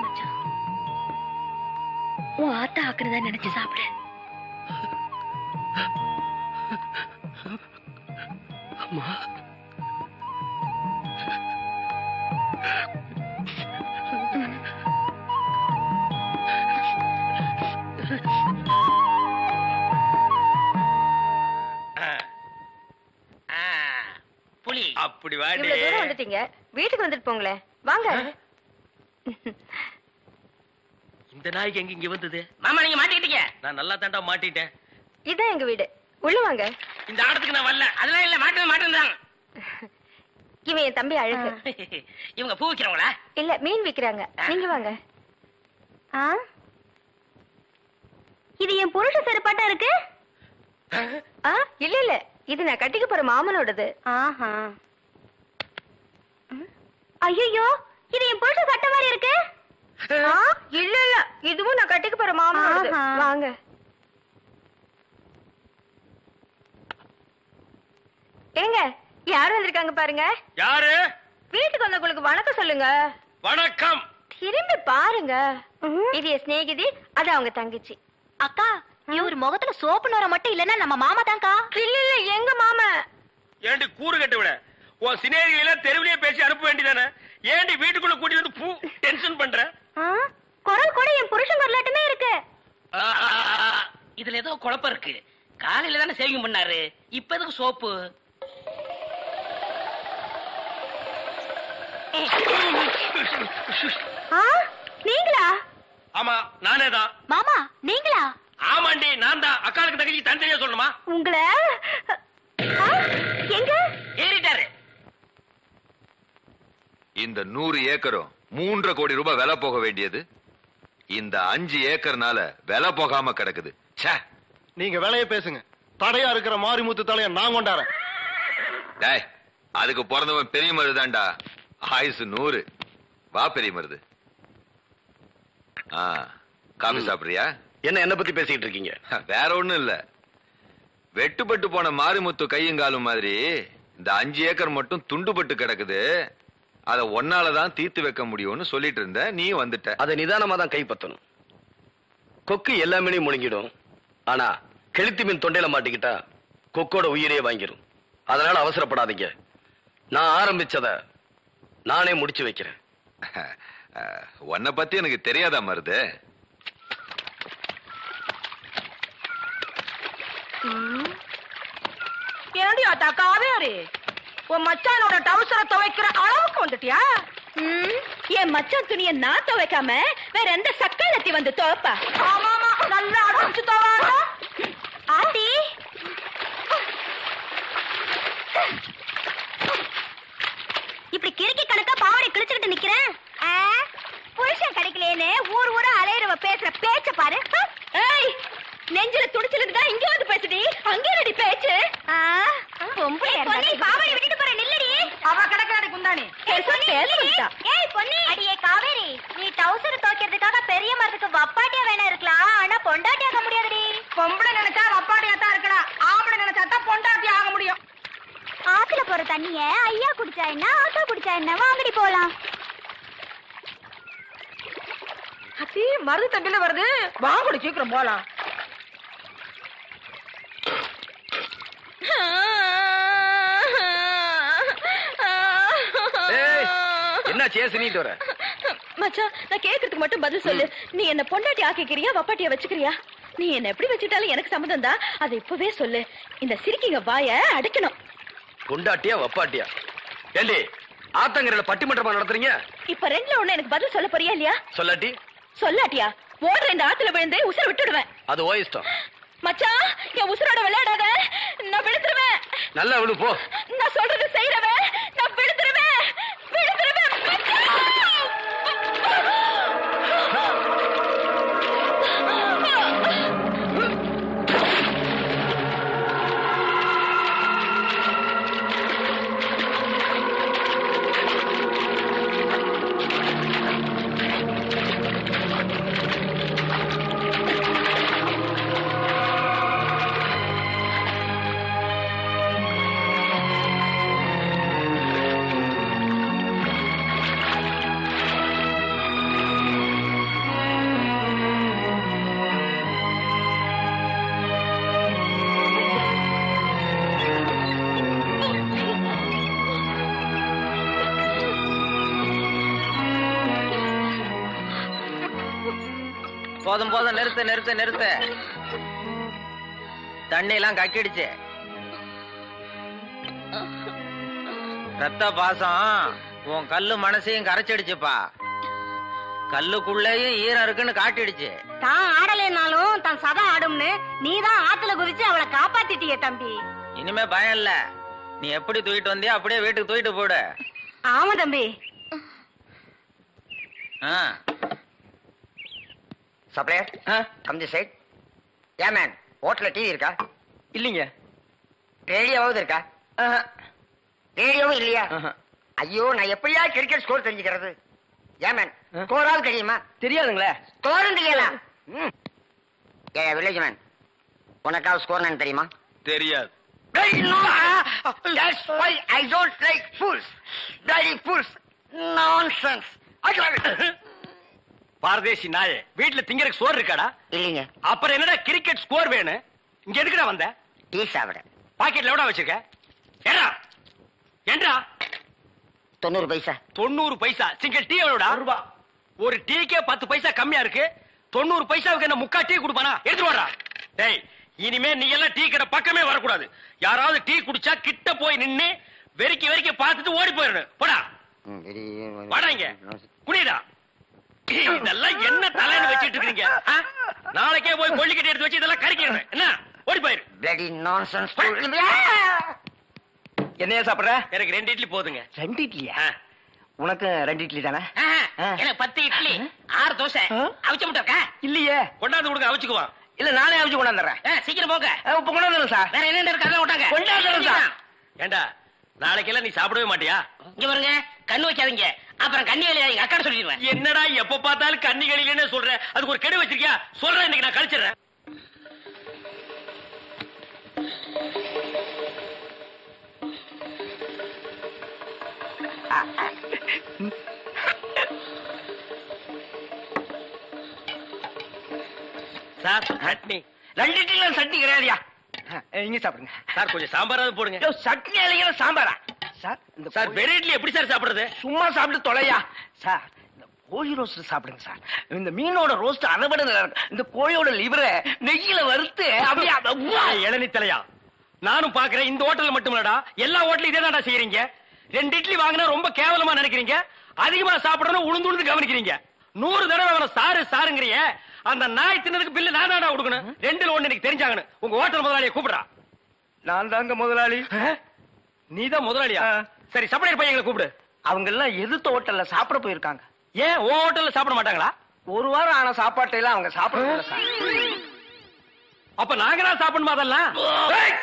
மச்சான். உன் ஆத்தா ஆக்குறதா நினைச்சு சாப்பிடு. அம்மா. புலி அப்படி இவ்வளவு தூரம் வந்துட்டீங்க. வீட்டுக்கு வந்துட்டு போங்களேன். வாங்க. இந்த நாய்க்கு எங்க இங்க வந்தது? மாமா நீங்க மாட்டிக்கிட்டீங்க. நான் நல்லா தாண்டா மாட்டிட்டேன். இதான் எங்க வீடு. உள்ள வாங்க. இந்த ஆட்டத்துக்கு நான் வரல. அதெல்லாம் இல்ல மாட்டவே மாட்டேன் இவன் என் தம்பி அழகு. இவங்க பூ விக்கிறவங்களா? இல்ல மீன் விக்கிறாங்க. நீங்க வாங்க. ஆ? இது என் புருஷ செருப்பாட்டா இருக்கு? ஆ இல்ல இல்ல. இது நான் கட்டிக்க போற மாமனோடது. ஆஹா. ஐயோ இது என் புருஷ சட்டை மாதிரி இருக்கு. ஆ, இல்ல இல்ல. இதுவும் நான் கட்டிக்க போற மாமனோடது வாங்க. ஏங்க யாரும் வந்திருக்காங்க பாருங்க? யாரு? வீட்டுக்கு வந்தவங்களுக்கு வணக்கம் சொல்லுங்க. வணக்கம். திரும்பி பாருங்க. இது என் சிநேகிதி அது அவங்க தங்கச்சி. அக்கா இவர் முகத்துல சோப்பு நோர மட்டும் இல்லன்னா நம்ம மாமா தான்க்கா. இல்ல இல்ல எங்க மாமா? ஏண்டி கூறு கட்டு விட உன் சினேரிகளை எல்லாம் தெருவிலேயே பேசி அனுப்ப வேண்டியதானே? ஏண்டி வீட்டுக்குள்ள கூட்டி வந்து பூ டென்ஷன் பண்ற? குரல் கூட என் புருஷன் வரலாட்டுமே இருக்கு. இதுல ஏதோ குழப்பம் இருக்கு. காலையில தானே சேவிங் பண்ணாரு. இப்ப எதுக்கு சோப்பு? நீங்களா? ஆமா நானே தான். மாமா நீங்களா? ஆமாண்டி நான் தான். அக்காளுக்கு தங்கச்சி தனித்தனியா சொல்லணுமா? உங்களை? எங்க? ஏறிட்டாரு. இந்த நூறு ஏக்கரும் மூன்றரை கோடி ரூபாய் விலை போக வேண்டியது. இந்த அஞ்சு ஏக்கர்னால விலை போகாம கிடக்குது. ச்சே. நீங்க வேலையை பேசுங்க. தடையா இருக்கிற மாரிமுத்து தலைய நான் கொண்டாறேன். டேய் அதுக்கு பிறந்தவன் பெரிய மருதாண்டா ஆயுசு நூறு. வா பெரிய மருது. ஆ காபி சாப்பிடுறியா? என்ன என்ன பத்தி பேசிட்டு இருக்கீங்க? வேற ஒண்ணும் இல்ல. வெட்டுப்பட்டு போன மாரிமுத்து கையுங்காலும் மாதிரி இந்த அஞ்சு ஏக்கர் மட்டும் துண்டுபட்டு கிடக்குது. அத ஒன்னாலதான் தீர்த்து வைக்க முடியும்னு சொல்லிட்டு இருந்த நீ வந்துட்ட. அதை நிதானமா தான் கைப்பற்றணும். கொக்கு எல்லா மீனையும் முழுங்கிடும். ஆனா கெளுத்தி மீன் தொண்டையில மாட்டிக்கிட்டா கொக்கோட உயிரே வாங்கிரும். அதனால அவசரப்படாதீங்க. நான் ஆரம்பிச்சத நானே முடிச்சு வைக்கிறேன். <laughs> உன்னை பத்தி எனக்கு தெரியாதா மருது? ஏண்டி அத்தா காவேரி? உன் மச்சானோட டவுசரை துவைக்கிற அளவுக்கு வந்துட்டியா? என் மச்சான் துணிய நான் துவைக்காம வேற எந்த சக்காலத்தி வந்து துவைப்பா? ஆமாமா நல்லா அடிச்சு துவாங்க. ஆத்தி இப்படி கிறுக்கி கணக்கா பாவாடை கிழிச்சுக்கிட்டு நிக்கிறேன். புருஷன் கிடைக்கலேன்னு ஊர் ஊரா அலையிறவ பேசுற பேச்ச பாரு. ஏய் நெஞ்சில துடிச்சலுக்கு தான் இங்க வந்து பேசுடி. அங்கே ரெடி பேச்சு? இருந்தா பொன்னி, பாவாடை விட்டுட்டு போற நில்லடி. அவ கிடக்காடி குந்தாணி. ஏய், பொன்னி, அடியே காவேரி. நீ டவுசர் துவைக்கிறதுக்காக பெரிய மரத்துக்கு வப்பாட்டியா வேணா இருக்கலாம். ஆனா பொண்டாட்டி ஆக முடியாதுடி. பொம்பளை நினைச்சா அப்பாடியா தான் இருக்கலாம் ஆம்பளை நினைச்சா தான் பொண்டாட்டி ஆக முடியும். ஆத்துல போற தண்ணிய ஐயா குடிச்சா என்ன ஆத்தா குடிச்சா என்ன? வாங்கடி போலாம். அத்தி மருது தண்டில வருது. வாங்கடி சீக்கிரம் போலாம். என்ன சேசு நீட்டு வர? மச்சான் நான் கேக்குறதுக்கு மட்டும் பதில் சொல்லு. நீ என்ன பொண்டாட்டி ஆக்கிக்கிறியா வப்பாட்டியா வச்சுக்கிறியா? நீ என்ன எப்படி வச்சுட்டாலும் எனக்கு சம்மதம் தான். அதை இப்பவே சொல்லு. இந்த சிரிக்கிங்க வாய அடைக்கணும். பொண்டாட்டியா வப்பாட்டியா? ஏண்டி ஆத்தங்கரையில பட்டிமன்றமா நடத்துறீங்க? இப்ப ரெண்டுல ஒண்ணு எனக்கு பதில் சொல்ல போறியா இல்லையா? சொல்லாட்டி. சொல்லாட்டியா? ஓடுற இந்த ஆத்துல விழுந்து உசுர விட்டுடுவேன். அது ஓ இஷ்டம். மச்சான் என் உசுரோட விளையாடாத. நான் விழுந்துருவேன். நல்லா விழு போ. நான் சொல்றது செய்யறவன் நான் விழுந்துருவேன். விழுந்துருவேன் போதும் போதும் நிறுத்து நிறுத்து நிறுத்து. தண்ணி எல்லாம் கக்கிடுச்சு. ரத்த பாசம். உன் கல்லு மனசையும் கரைச்சிடுச்சுப்பா. கல்லுக்குள்ளேயும் ஈரம் இருக்குன்னு காட்டிடுச்சு. தான் ஆடலைனாலும் தன் சதா ஆடும்னு நீதான் ஆத்துல குதிச்சு அவளை காப்பாத்திட்டியே தம்பி. இனிமே பயம் இல்ல. நீ எப்படி தூக்கிட்டு வந்தியோ அப்படியே வீட்டுக்கு தூக்கிட்டு போடு. ஆமா தம்பி. ஆ. Supplier come the side. A man ஹோட்டல்ல டிவி இருக்கா? இல்லைங்க. ரேடியோவாவது இருக்கா? ரேடியோவும் இல்லையா? ஐயோ நான் எப்படியா கிரிக்கெட் ஸ்கோர் தெரிஞ்சுக்கிறது? ஏன் மேன் ஸ்கோராவது தெரியுமா? தெரியாதுங்களே. ஸ்கோரும் தெரியாதா? ம். ஏ வில்லேஜ் மேன் உனக்காவது ஸ்கோர் என்னன்னு தெரியுமா? தெரியாது. No! That's why I don't like fools. Bloody fools. Nonsense. <laughs> பாரதேசி நாயே வீட்டுல திங்கறதுக்கு சோறு இருக்காடா? இல்லைங்க. அப்புறம் என்னடா கிரிக்கெட் ஸ்கோர் வேணும்? இங்க எதுக்குடா வந்த? டீ சாப்பிட. பாக்கெட்ல எவ்வளவு வச்சிருக்க? ஏடா ஏண்டா? தொண்ணூறு பைசா. தொண்ணூறு பைசா. சிங்கிள் டீ எவ்வளோடா ரூபா. ஒரு டீக்கே பத்து பைசா கம்மியா இருக்கு. தொண்ணூறு பைசாவுக்கு என்ன முக்கா டீ கொடுப்பானா? எடுத்து வாடா. டேய் இனிமே நீ எல்லாம் டீ கடை பக்கமே வரக்கூடாது. யாராவது டீ குடிச்சா கிட்ட போய் நின்னு வெறிக்கி வெறிக்கி பார்த்துட்டு ஓடி போயிடணும். போடா. வாடா இங்க. குடிடா. இதெல்லாம் என்ன தலைன்னு வச்சிட்டு இருக்கீங்க? நாளைக்கே போய் கொல்லிக்கட்டி எடுத்து வச்சு இதெல்லாம் கறிக்கிறேன். என்ன? ஓடி போயிரு. பிளடி நான்சென்ஸ் என்னையா சாப்பிடுற? எனக்கு ரெண்டு இட்லி போதுங்க. ரெண்டு இட்லியா? உனக்கு ரெண்டு இட்லி தானே? எனக்கு பத்து இட்லி ஆறு தோசை. அவிச்ச முட்டை இருக்கா? இல்லையே. கொண்டாந்து கொடுங்க அவிச்சுக்குவான் இல்ல நானே அவிச்சு கொண்டாந்துறேன் சீக்கிரம் போங்க. இப்ப கொண்டாந்துறேன் சார். வேற என்ன இருக்கு அதெல்லாம் விட்டாங்க கொண்டாந்துறேன் சார். ஏண்டா? நாளைக்கெல்லாம் நீ சாப்பிடவே மாட்டியா? இங்க பாருங்க கண்ணு வைக்காதீங்க. அப்புறம் கண்ணி எங்க அக்கா சொல்லிடுவேன். என்னடா எப்ப பார்த்தாலும் கன்னிகளிலே சொல்ற? அதுக்கு ஒரு கெடு வச்சிருக்கியா? சொல்றேன் இன்னைக்கு நான் கழிச்சிடுறேன். சார் சட்னி. ரெண்டு சட்னி கிடையாதுயா? இங்க சாப்பிடுங்க. சார் கொஞ்சம் சாம்பாராவது போடுங்க. சட்னி அலைங்கிற சாம்பாரா? சார் இந்த சார் வெறும் இட்லி எப்படி சார் சாப்பிடுறது? சும்மா சாப்பிட்டு தொலையா? சார் இந்த கோழி ரோஸ்ட் சாப்பிடுங்க சார். இந்த மீனோட ரோஸ்ட் அதை விட இந்த கோழியோட லிவரை நெய்யில வறுத்து அப்படியே! இளநி தலையா? நானும் பாக்குறேன் இந்த ஹோட்டல்ல மட்டுமல்லடா எல்லா ஹோட்டலும் இதே தான்டா செய்யறீங்க ரெண்டு இட்லி வாங்கினா ரொம்ப கேவலமா நினைக்கிறீங்க. அதிகமா சாப்பிடணும் உளுந்து உளுந்து கவனிக்கிறீங்க. நூறு தடவை அவன சாரு சாருங்கிறிய. அந்த நாய் தின்னதுக்கு பில்லு நான் தான்டா கொடுக்கணும் ரெண்டுல ஒண்ணு எனக்கு தெரிஞ்சாகணும். உங்க ஹோட்டல் முதலாளியை கூப்பிடுறா. நான் தாங்க முதலாளி. நீதான் முதலாளியா? சரி சப்ளையர் பையங்களை கூப்பிடு. அவங்க எல்லாம் எதிர்த்த ஹோட்டல்ல சாப்பிட போயிருக்காங்க. ஏன்? உன் ஹோட்டல்ல சாப்பிட மாட்டாங்களா? ஒரு வாரம் ஆன சாப்பாட்டை எல்லாம் அவங்க சாப்பிட அப்ப நாங்க தான் சாப்பிடணுமா அதெல்லாம்? ஏய்!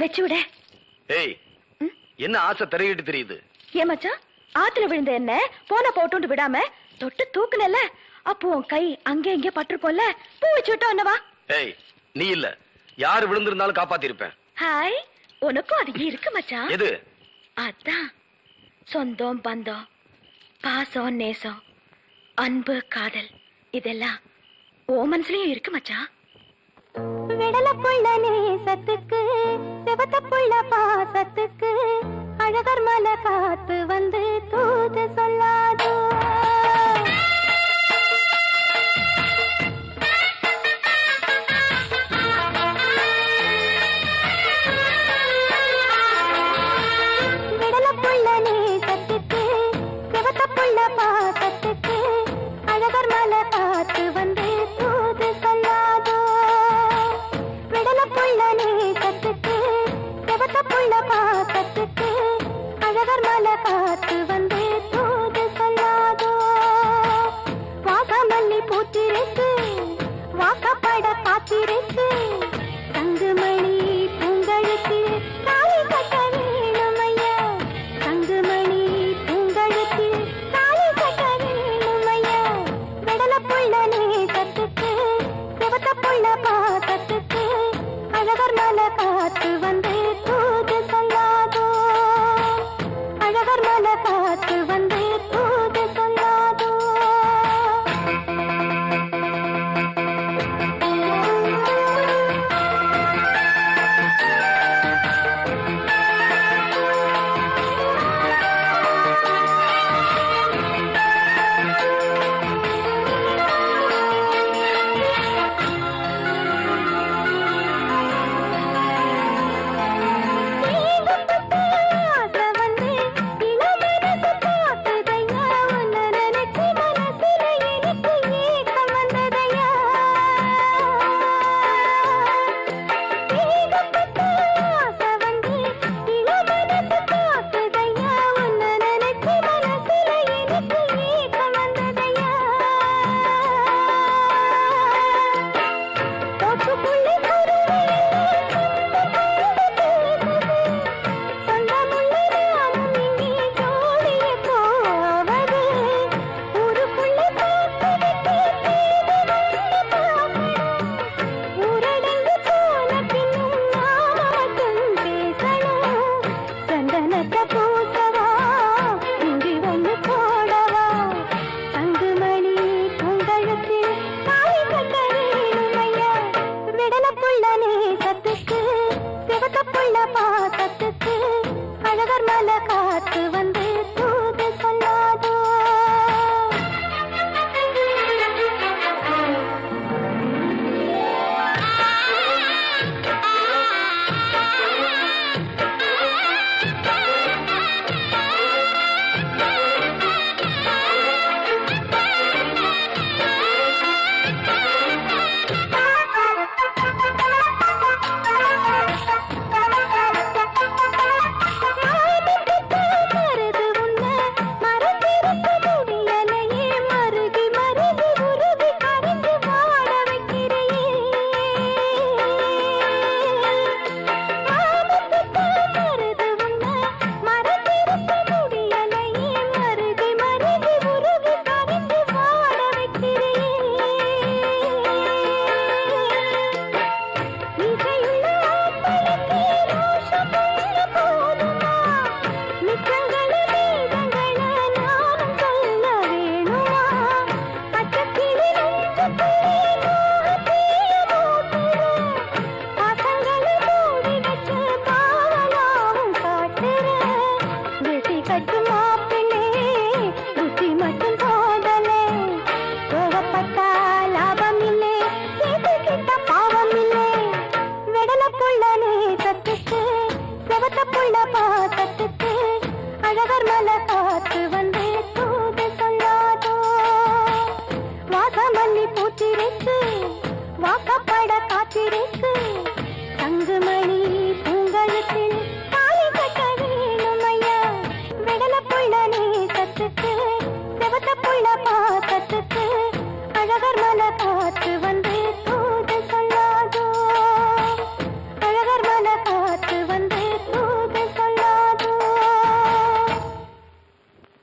வச்சு விட ஏய் என்ன ஆசை திரையிட்டு தெரியுது? ஏன் மச்சான்? ஆத்துல விழுந்த என்ன போன போட்டு விடாம தொட்டு தூக்குனல அப்போ உன் கை அங்கே இங்கே பட்டிருப்போம்ல பூ வச்சு விட்டோம் என்னவா? ஏய் நீ இல்ல. யார் விழுந்திருந்தாலும் காப்பாத்திருப்பேன். ஹாய் உனக்கும் அது இருக்கு மச்சான். எது? அதான். சொந்தம் பந்தம் பாசம் நேசம் அன்பு காதல் இதெல்லாம் ஓ மனசுலயும் இருக்கு மச்சான். விடல புள்ள நேசத்துக்கு சிவத்த புள்ள பாசத்துக்கு அழகர் மலை காத்து வந்து தூது சொல்லாதோ.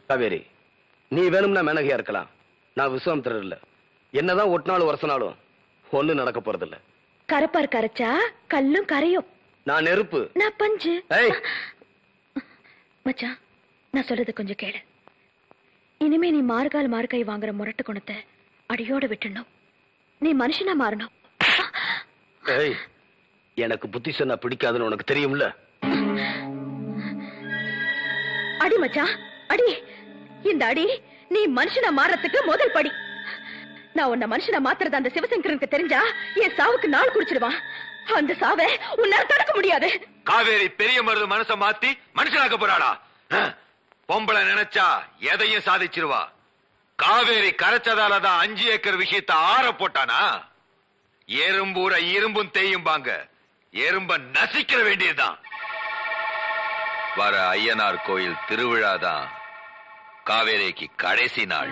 காவேரி நீ வேணும்னா மேனகையா இருக்கலாம். நான் விஸ்வாமித்திரர் இல்ல என்னதான் ஒட்டினாலும் வருஷனாலும் ஒண்ணு நடக்க போறதில்ல. கரப்பார் கரைச்சா கல்லும் கரையும். நான் நெருப்பு. நான் பஞ்சு. மச்சான் நான் சொல்றது கொஞ்சம் கேளு. இனிமே நீ மார்கால் மார்கை வாங்குற முரட்டு குணத்தை அடியோட விட்டுணும் நீ மனுஷனா மாறணும். எனக்கு புத்தி சொன்னா பிடிக்காதுன்னு உனக்கு தெரியும்ல? அடி மச்சான் அடி. இந்த அடி நீ மனுஷனா மாறத்துக்கு முதல் படி. நான் உன்னை மனுஷனா மாத்துறது அந்த சிவசங்கரனுக்கு தெரிஞ்சா என் சாவுக்கு நாள் குடிச்சிடுவான். அந்த சாவை உன்னால தடுக்க முடியாது. காவேரி பெரிய மருது மனச மாத்தி மனுஷனாக்க போறாளா? அஹ், பொம்பளை நினைச்சா எதையும் சாதிச்சிருவா. காவேரி கரைச்சதாலதான் அஞ்சு ஏக்கர் விஷயத்த ஆற போட்டானா? எறும்பூர இரும்பும் தேயும்பாங்க. எறும்ப நசிக்கிற வேண்டியதுதான். வர ஐயனார் கோயில் திருவிழாதான். காவேரிக்கு கடைசி நாள்.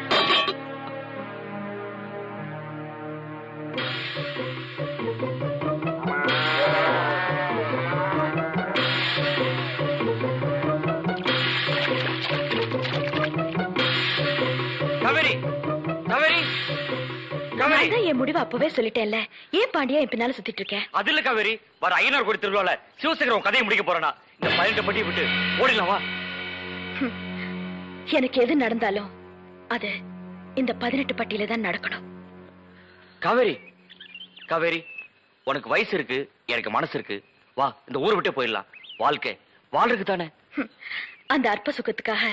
நான் தான் என் முடிவை அப்பவே சொல்லிட்டேன்ல. ஏன் பாண்டியா என் பின்னால சுத்திட்டு இருக்கேன் அது இல்ல காவேரி. வர ஐயனார் கோடி திருவிழால சிவசேகரம் கதையை முடிக்க போறேனா? இந்த பதினெட்டு மட்டி விட்டு ஓடிடலாம் எனக்கு எது நடந்தாலும் அது இந்த பதினெட்டு பட்டியல தான் நடக்கணும். காவேரி காவேரி உனக்கு வயசு இருக்கு எனக்கு மனசு இருக்கு. வா இந்த ஊரை விட்டே போயிடலாம். வாழ்க்கை வாழ்றதுக்கு தானே? அந்த அற்ப சுகத்துக்காக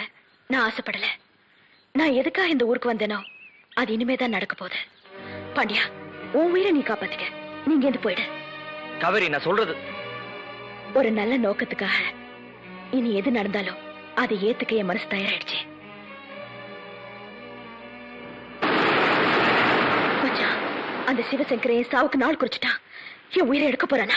நான் ஆசைப்படல. நான் எதுக்காக இந்த ஊருக்கு வந்தேனோ அது இனிமே தான் நடக்க போகுது. பாண்டியா உன் உயிரை நீ காப்பாத்திக்க நீங்க இருந்து போயிடு. காவேரி நான் சொல்றது. ஒரு நல்ல நோக்கத்துக்காக. இனி எது நடந்தாலும் அதை ஏத்துக்க என் மனசு தயாராயிடுச்சு. அந்த சிவசங்கரை என் சாவுக்கு நாள் குறிச்சிட்டான் என் உயிரை எடுக்க போறானா?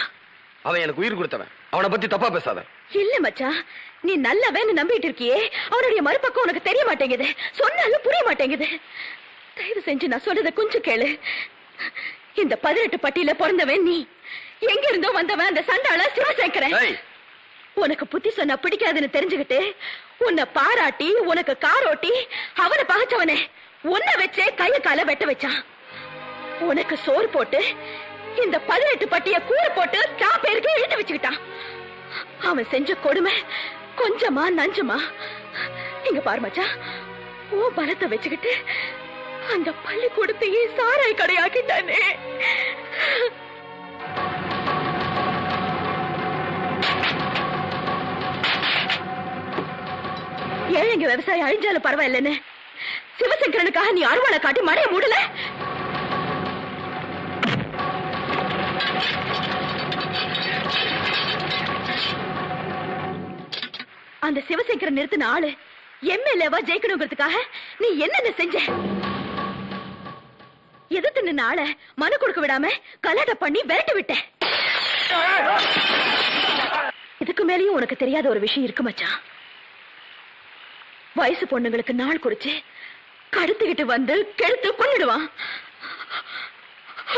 அவன் எனக்கு உயிர் கொடுத்தவன். அவனை பத்தி தப்பா பேசாத. இல்ல மச்சான் நீ நல்லவன்னு நம்பிட்டு இருக்கியே. அவனுடைய மறுபக்கம் உனக்கு தெரிய மாட்டேங்குது. சொன்னாலும் புரிய மாட்டேங்குது. தயவு செஞ்சு நான் சொல்றத கொஞ்சம் கேளு. இந்த பதினெட்டு பட்டியல பிறந்தவன் நீ. எங்க இருந்தோ வந்தவன் அந்த சண்டாள சிவசேகரன். உனக்கு புத்தி சொன்னா பிடிக்காதுன்னு தெரிஞ்சுக்கிட்டு உன்னை பாராட்டி உனக்கு காரோட்டி அவனை பகைச்சவனே உன்னை வச்சே கைய கால வெட்ட வச்சான். உனக்கு சோறு போட்டு இந்த பதினெட்டு பட்டிய கூற போட்டு சா பேருக்கு இழுத்து வச்சுக்கிட்டான். அவன் செஞ்ச கொடுமை கொஞ்சமா நஞ்சமா. இங்க பாரு மச்சான். ஓ பலத்தை வச்சுக்கிட்டு அந்த பள்ளிக்கூடத்தையே சாராய் கடையாக்கிட்டானே. ஏழைங்க விவசாயம் அழிஞ்சாலும் பரவாயில்லன்னு? சிவசங்கரனுக்காக நீ அருவாளை காட்டி மழையை மூடல? அந்த சிவசங்கரன் நிறுத்தின ஆளு எம்எல்ஏவா ஜெயிக்கணுங்கிறதுக்காக நீ என்னென்ன செஞ்ச? எதிர்த்து நின்ன ஆள மனு கொடுக்க விடாம கலாட்ட பண்ணி விரட்டி விட்டேன் இதுக்கு மேலயும் உனக்கு தெரியாத ஒரு விஷயம் இருக்கு மச்சான். வயசு பொண்ணுங்களுக்கு நாள் குறிச்சு கடுத்துக்கிட்டு வந்து கெடுத்து கொண்டுடுவான்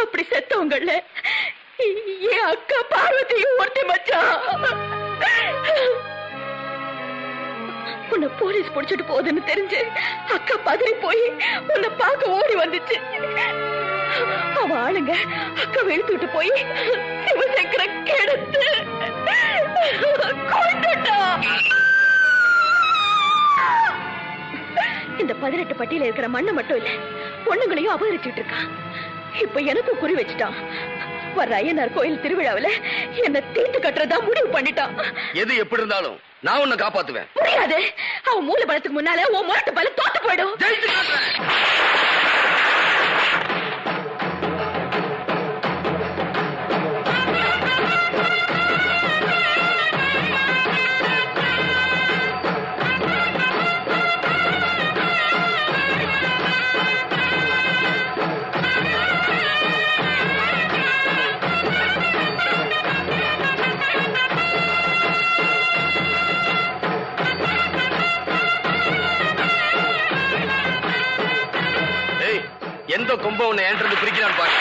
அப்படி செத்தவங்கள என் அக்கா பார்வதியும் ஒருத்தி மச்சான். உன்னை போலீஸ் புடிச்சிட்டு போகுதுன்னு தெரிஞ்சு அக்கா பதறி போய் உன்னை பார்க்க ஓடி வந்துச்சு. அவ ஆளுங்க அக்கா வெளுத்துட்டு போய் சிவசங்கர கெடுத்து கொண்டுட்டான் இந்த பதினெட்டு பட்டியல இருக்கிற மண்ணை மட்டும் இல்ல பொண்ணுங்களையும் அபகரிச்சுட்டு இருக்கான் இப்ப எனக்கும் குறி வச்சுட்டான். வர்ற ஐயனார் கோயில் திருவிழாவில என்ன தீர்த்து கட்டுறதா முடிவு பண்ணிட்டான். எது எப்படி இருந்தாலும் நான் உன்னை காப்பாத்துவேன். முடியாது அவன் மூல பலத்துக்கு முன்னால உன் முரட்டு பலம் தோத்து போயிடும். உன்னை என்கிட்ட பிரிக்கலான்னு பாரு.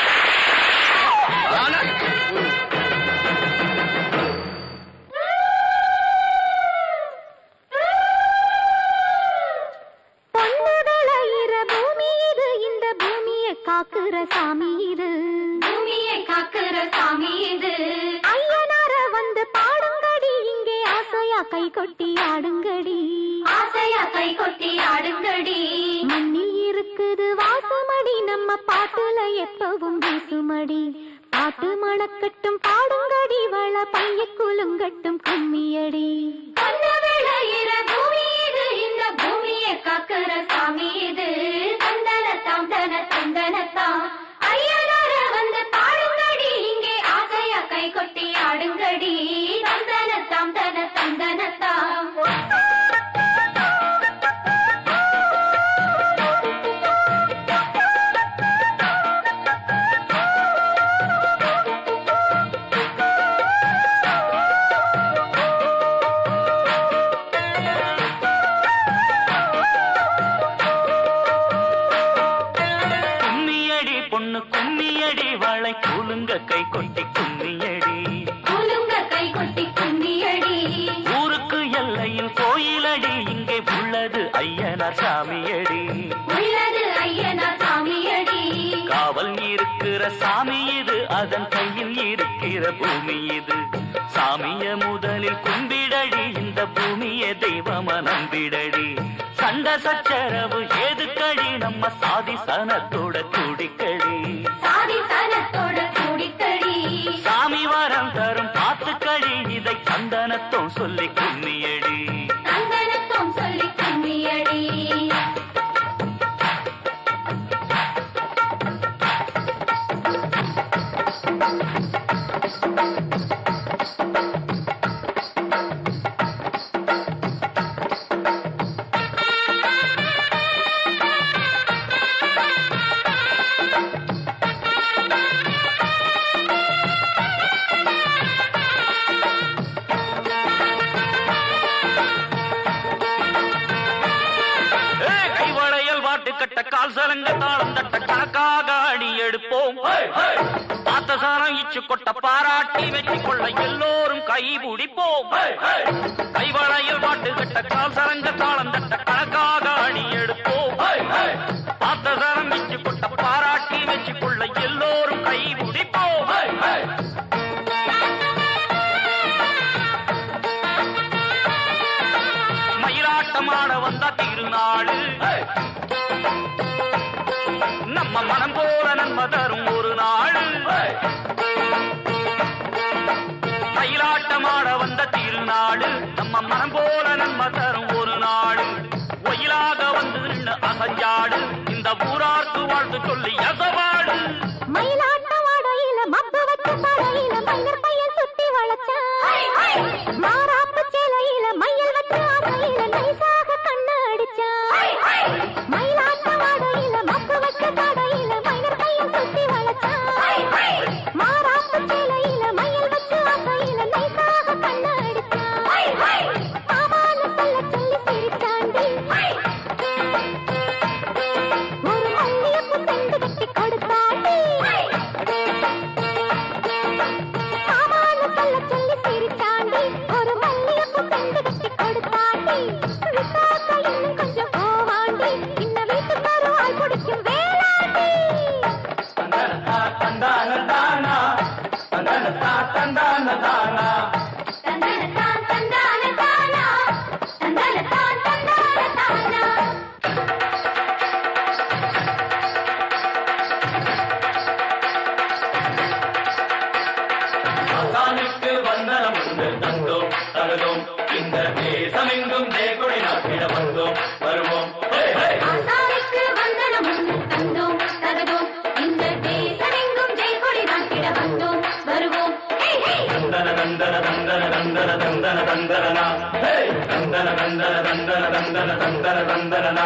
நந்தன நந்தன நந்தன நந்தன நந்தனனா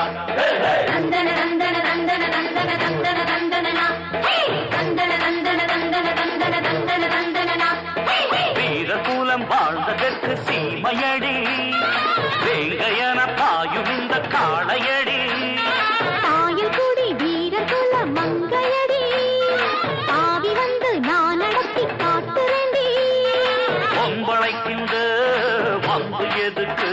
நந்தன நந்தன நந்தன நந்தன நந்தன நந்தனனா நந்தன நந்தன நந்தன நந்தன நந்தன நந்தனனா வீரகுலம் வாழ்ந்த தெற்கு சீமையடி எதுக்கு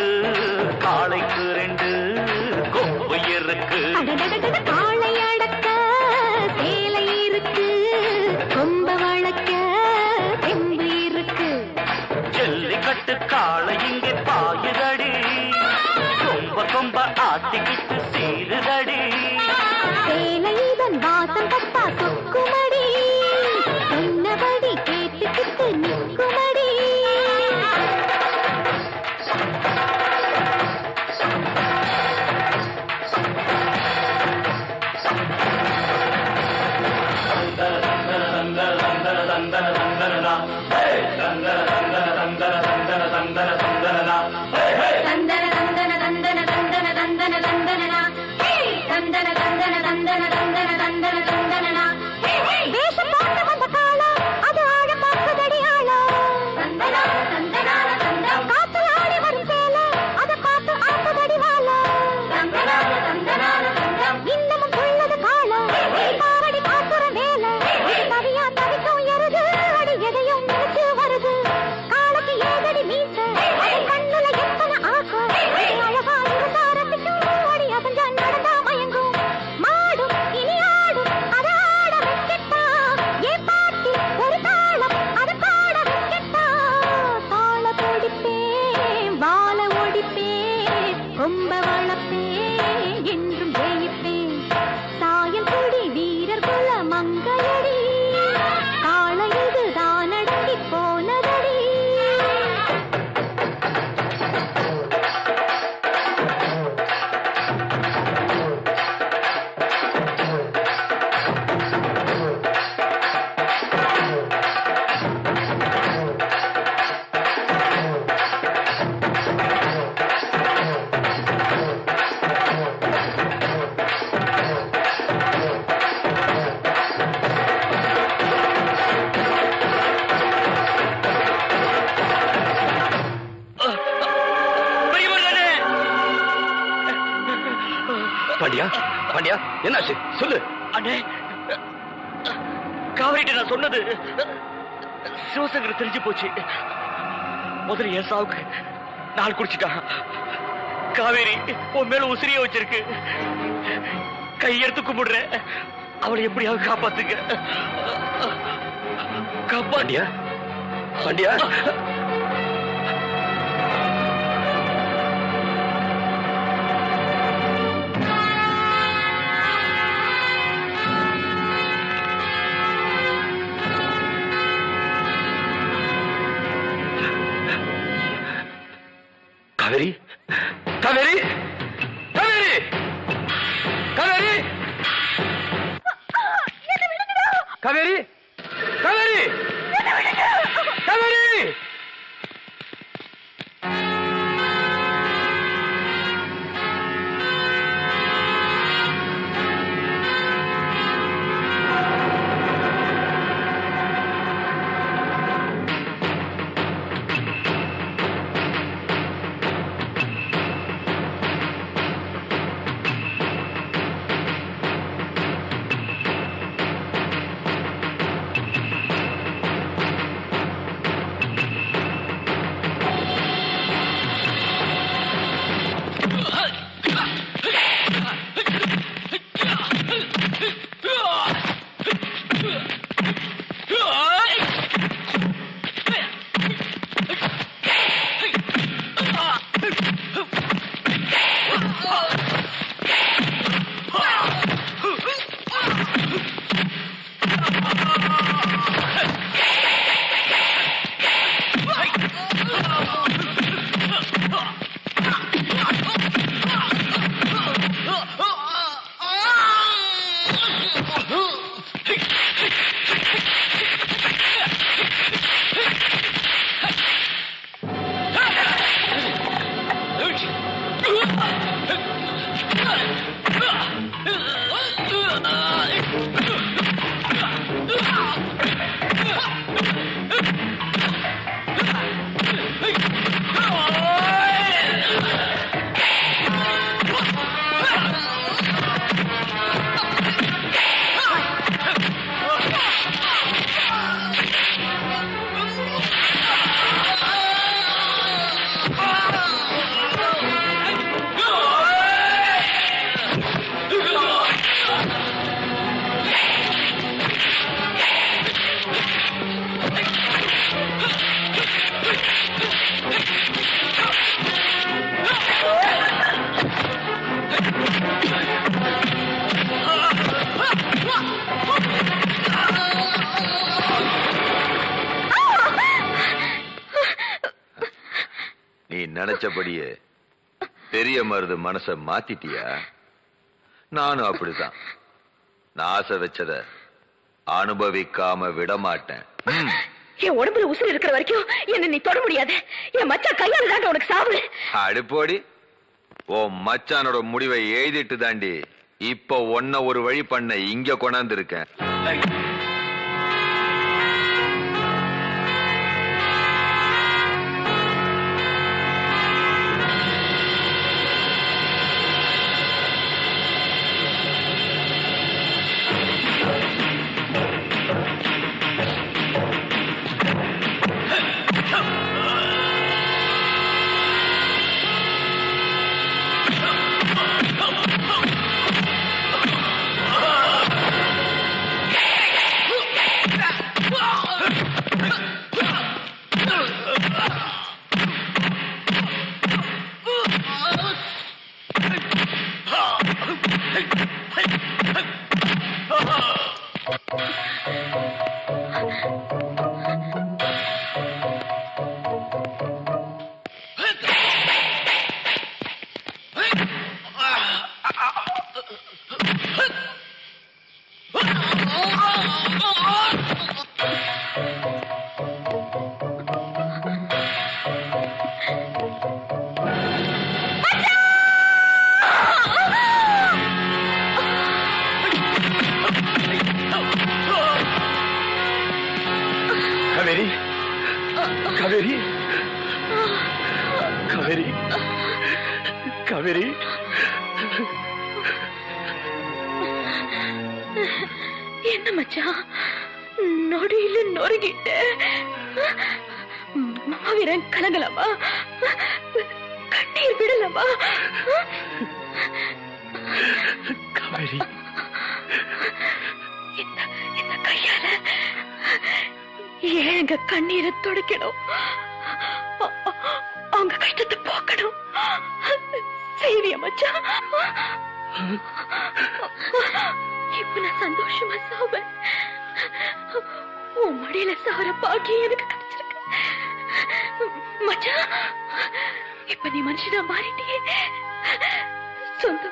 என் சாவுக்கு நாள் குடிச்சிட்டான் காவேரி உன் மேல உசிரிய வச்சிருக்கு. கையெடுத்து கும்பிடுற அவளை எப்படியாவது காப்பாத்துக்க காப்பாண்டியா பாண்டியா? நினைச்சபடியே பெரிய மருது மனச மாத்திட்டியா? நானும் அப்படிதான். நான் ஆசை வச்சத அனுபவிக்காம விட மாட்டேன் ம். என் உடம்புல உசுறு இருக்கிற வரைக்கும் என்ன நீ தொட முடியாது. என் மச்சான் கையால தாண்ட உனக்கு சாவு. அடுப்போடி. ஓ மச்சானோட முடிவை எழுதிட்டு தாண்டி இப்ப ஒன்ன ஒரு வழி பண்ண இங்க கொண்டாந்து இருக்கேன்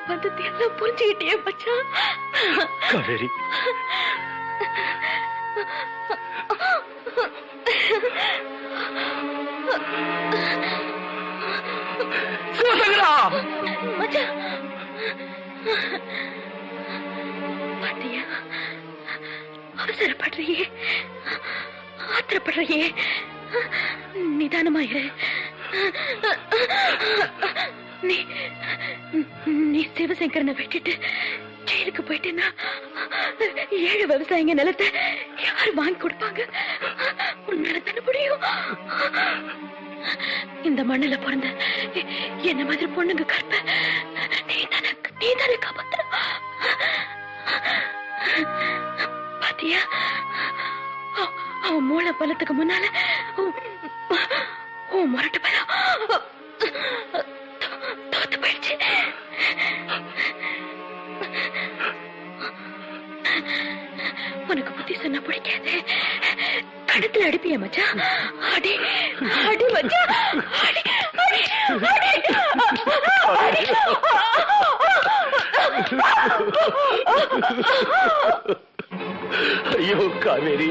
பந்தத்தை எல்லாம் புரிஞ்சுக்கிட்டியே மச்சான். காவேரி சிவசங்கரா மச்சான். பாத்தியா அவசரப்படுறியே. ஆத்திரப்படுறியே. நிதானமாயிரு நீ நீ சிவசங்கரனை விட்டுட்டு ஜெயிலுக்கு போயிட்டேன்னா ஏழு விவசாயிங்க நிலத்தை யாரு வாங்கி கொடுப்பாங்க? உன்னால தானே முடியும். இந்த மண்ணுல பிறந்த என்ன மாதிரி பொண்ணுங்க கற்ப? நீ தானே நீ தானே காப்பாத்துற. பாத்தியா? அவன் மூளை பலத்துக்கு முன்னால உன்- உன் முரட்டு பலம் தோத்து போயிடுச்சு உனக்கு புத்தி சொன்னா பிடிக்காது. கணத்துல அடிப்பிய மச்சான் அடி அடி மச்சான் அடி அடி அடி. ஐயோ Kaveri.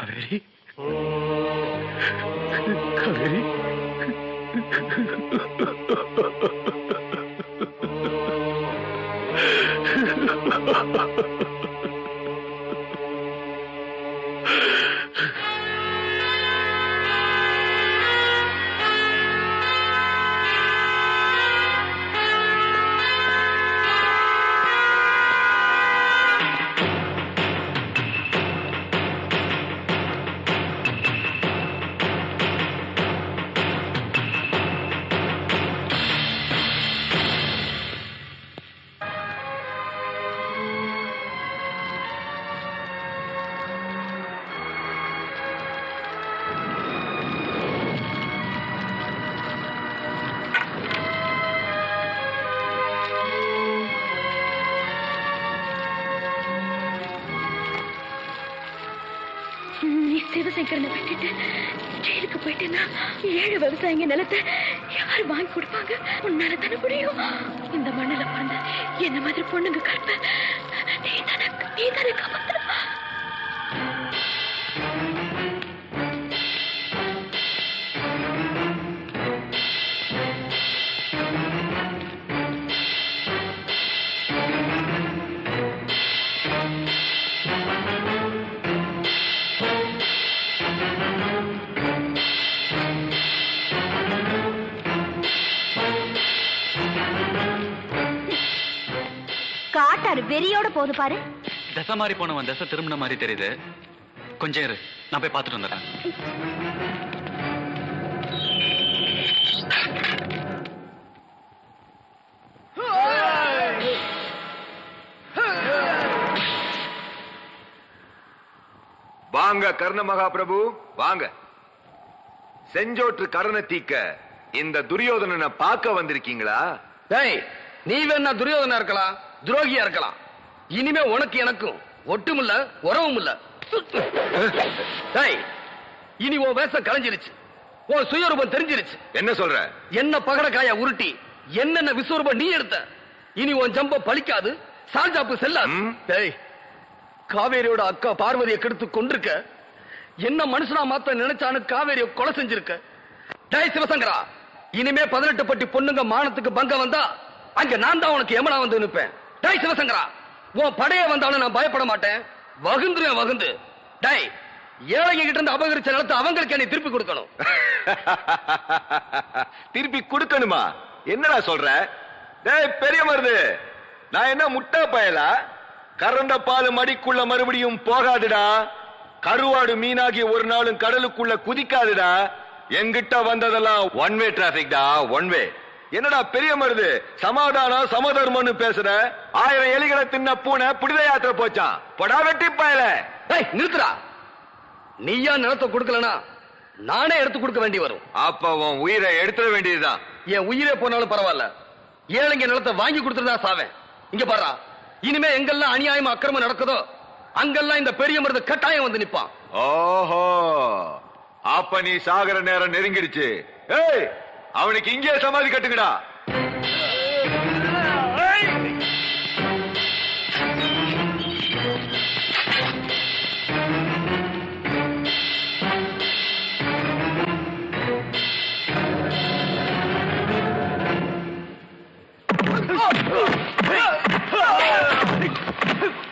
Kaveri Kaveri Ha ha ha ha ha! விவசாயிங்க நிலத்தை யார் வாங்கி கொடுப்பாங்க? உன்னால தானே முடியும். இந்த மண்ணுல பிறந்த என்ன மாதிரி பொண்ணுங்க கற்ப? நீ தானே நீ தானே வெறியோட போகுது பாரு. தசை மாறி போனவன் தசை திரும்பின மாதிரி தெரியுது. கொஞ்சம் இரு. நான் போய் பார்த்துட்டு வந்துடுறேன். வாங்க கர்ண மகாபிரபு. வாங்க. செஞ்சோற்று கடனை தீக்க இந்த துரியோதனனை பார்க்க வந்திருக்கீங்களா? டேய் நீ வேணா துரியோதனா இருக்கலாம். துரோகியா இருக்கலாம். இனிமே உனக்கு எனக்கும் ஒட்டும் இல்ல உறவும் இல்ல இனி உன் வேஷம் கலைஞ்சிருச்சு. உன் சுயரூபம் தெரிஞ்சிருச்சு. என்ன சொல்ற? என்ன பகடக்காய உருட்டி என்னென்ன விஸ்வரூபம் நீ எடுத்த? இனி உன் ஜம்ப பலிக்காது சால்ஜாப்பு செல்லாது. காவேரியோட அக்கா பார்வதியை கெடுத்து கொண்டிருக்க என்ன மனுஷனா மாத்த நினைச்சானு காவேரியை கொலை செஞ்சிருக்க. டேய் சிவசங்கரா இனிமே பதினெட்டு பட்டி பொண்ணுங்க மானத்துக்கு பங்கம் வந்தா அங்க நான் தான் உனக்கு எமனா வந்து நிப்பேன். டேய் சிவசங்கரா உன் படைய வந்தாலும் நான் பயப்பட மாட்டேன். வகுந்துருவேன் வகுந்து. டேய் ஏழைங்க கிட்ட இருந்து அபகரிச்ச நிலத்தை அவங்களுக்கு என்னை திருப்பி கொடுக்கணும். <laughs> திருப்பி கொடுக்கணுமா? என்னடா சொல்ற? டேய் பெரிய மருது நான் என்ன முட்டா பயலா? கறந்த பால் மடிக்குள்ள மறுபடியும் போகாதுடா. கருவாடு மீனாகி ஒரு நாளும் கடலுக்குள்ள குதிக்காதுடா. எங்கிட்ட வந்ததெல்லாம் ஒன் வே டிராபிக் டா ஒன் வே என்னடா பெரிய மருது? சமாதானம் சமதர்மம்னு பேசுற? ஆயிரம் எலிகளை தின்ன பூனை புனித யாத்திரை போச்சான் பொடா வெட்டி பயல. டேய் நிறுத்துடா. நீயா நிலத்தை கொடுக்கலனா நானே எடுத்து கொடுக்க வேண்டி வரும். அப்ப உன் உயிரை எடுத்துட வேண்டியதுதான். என் உயிரே போனாலும் பரவாயில்ல. ஏழைங்க நிலத்தை வாங்கி கொடுத்துட்டு தான் சாவேன். இங்க பாரா இனிமே எங்கெல்லாம் அநியாயமா அக்கிரமம் நடக்குதோ அங்கெல்லாம் இந்த பெரிய மருது கட்டாயம் வந்து நிப்பான். ஓஹோ. அப்ப நீ சாகர நேரம் நெருங்கிடுச்சு. ஏய் அவனுக்கு இங்கே சமாதி கட்டுங்கடா Oh!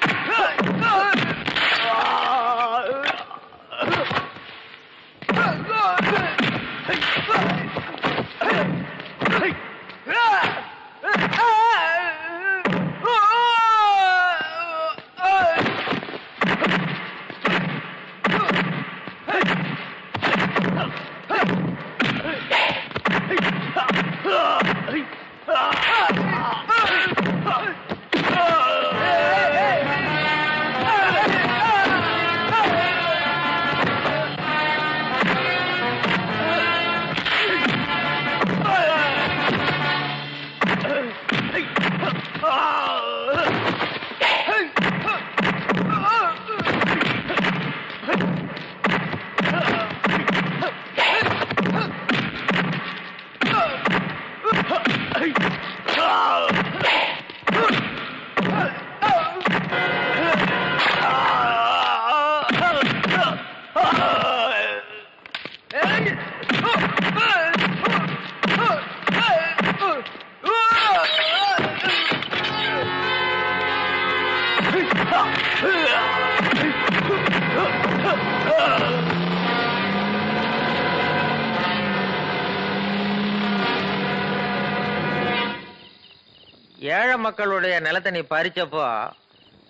நிலத்தை நீ பறிச்சப்போ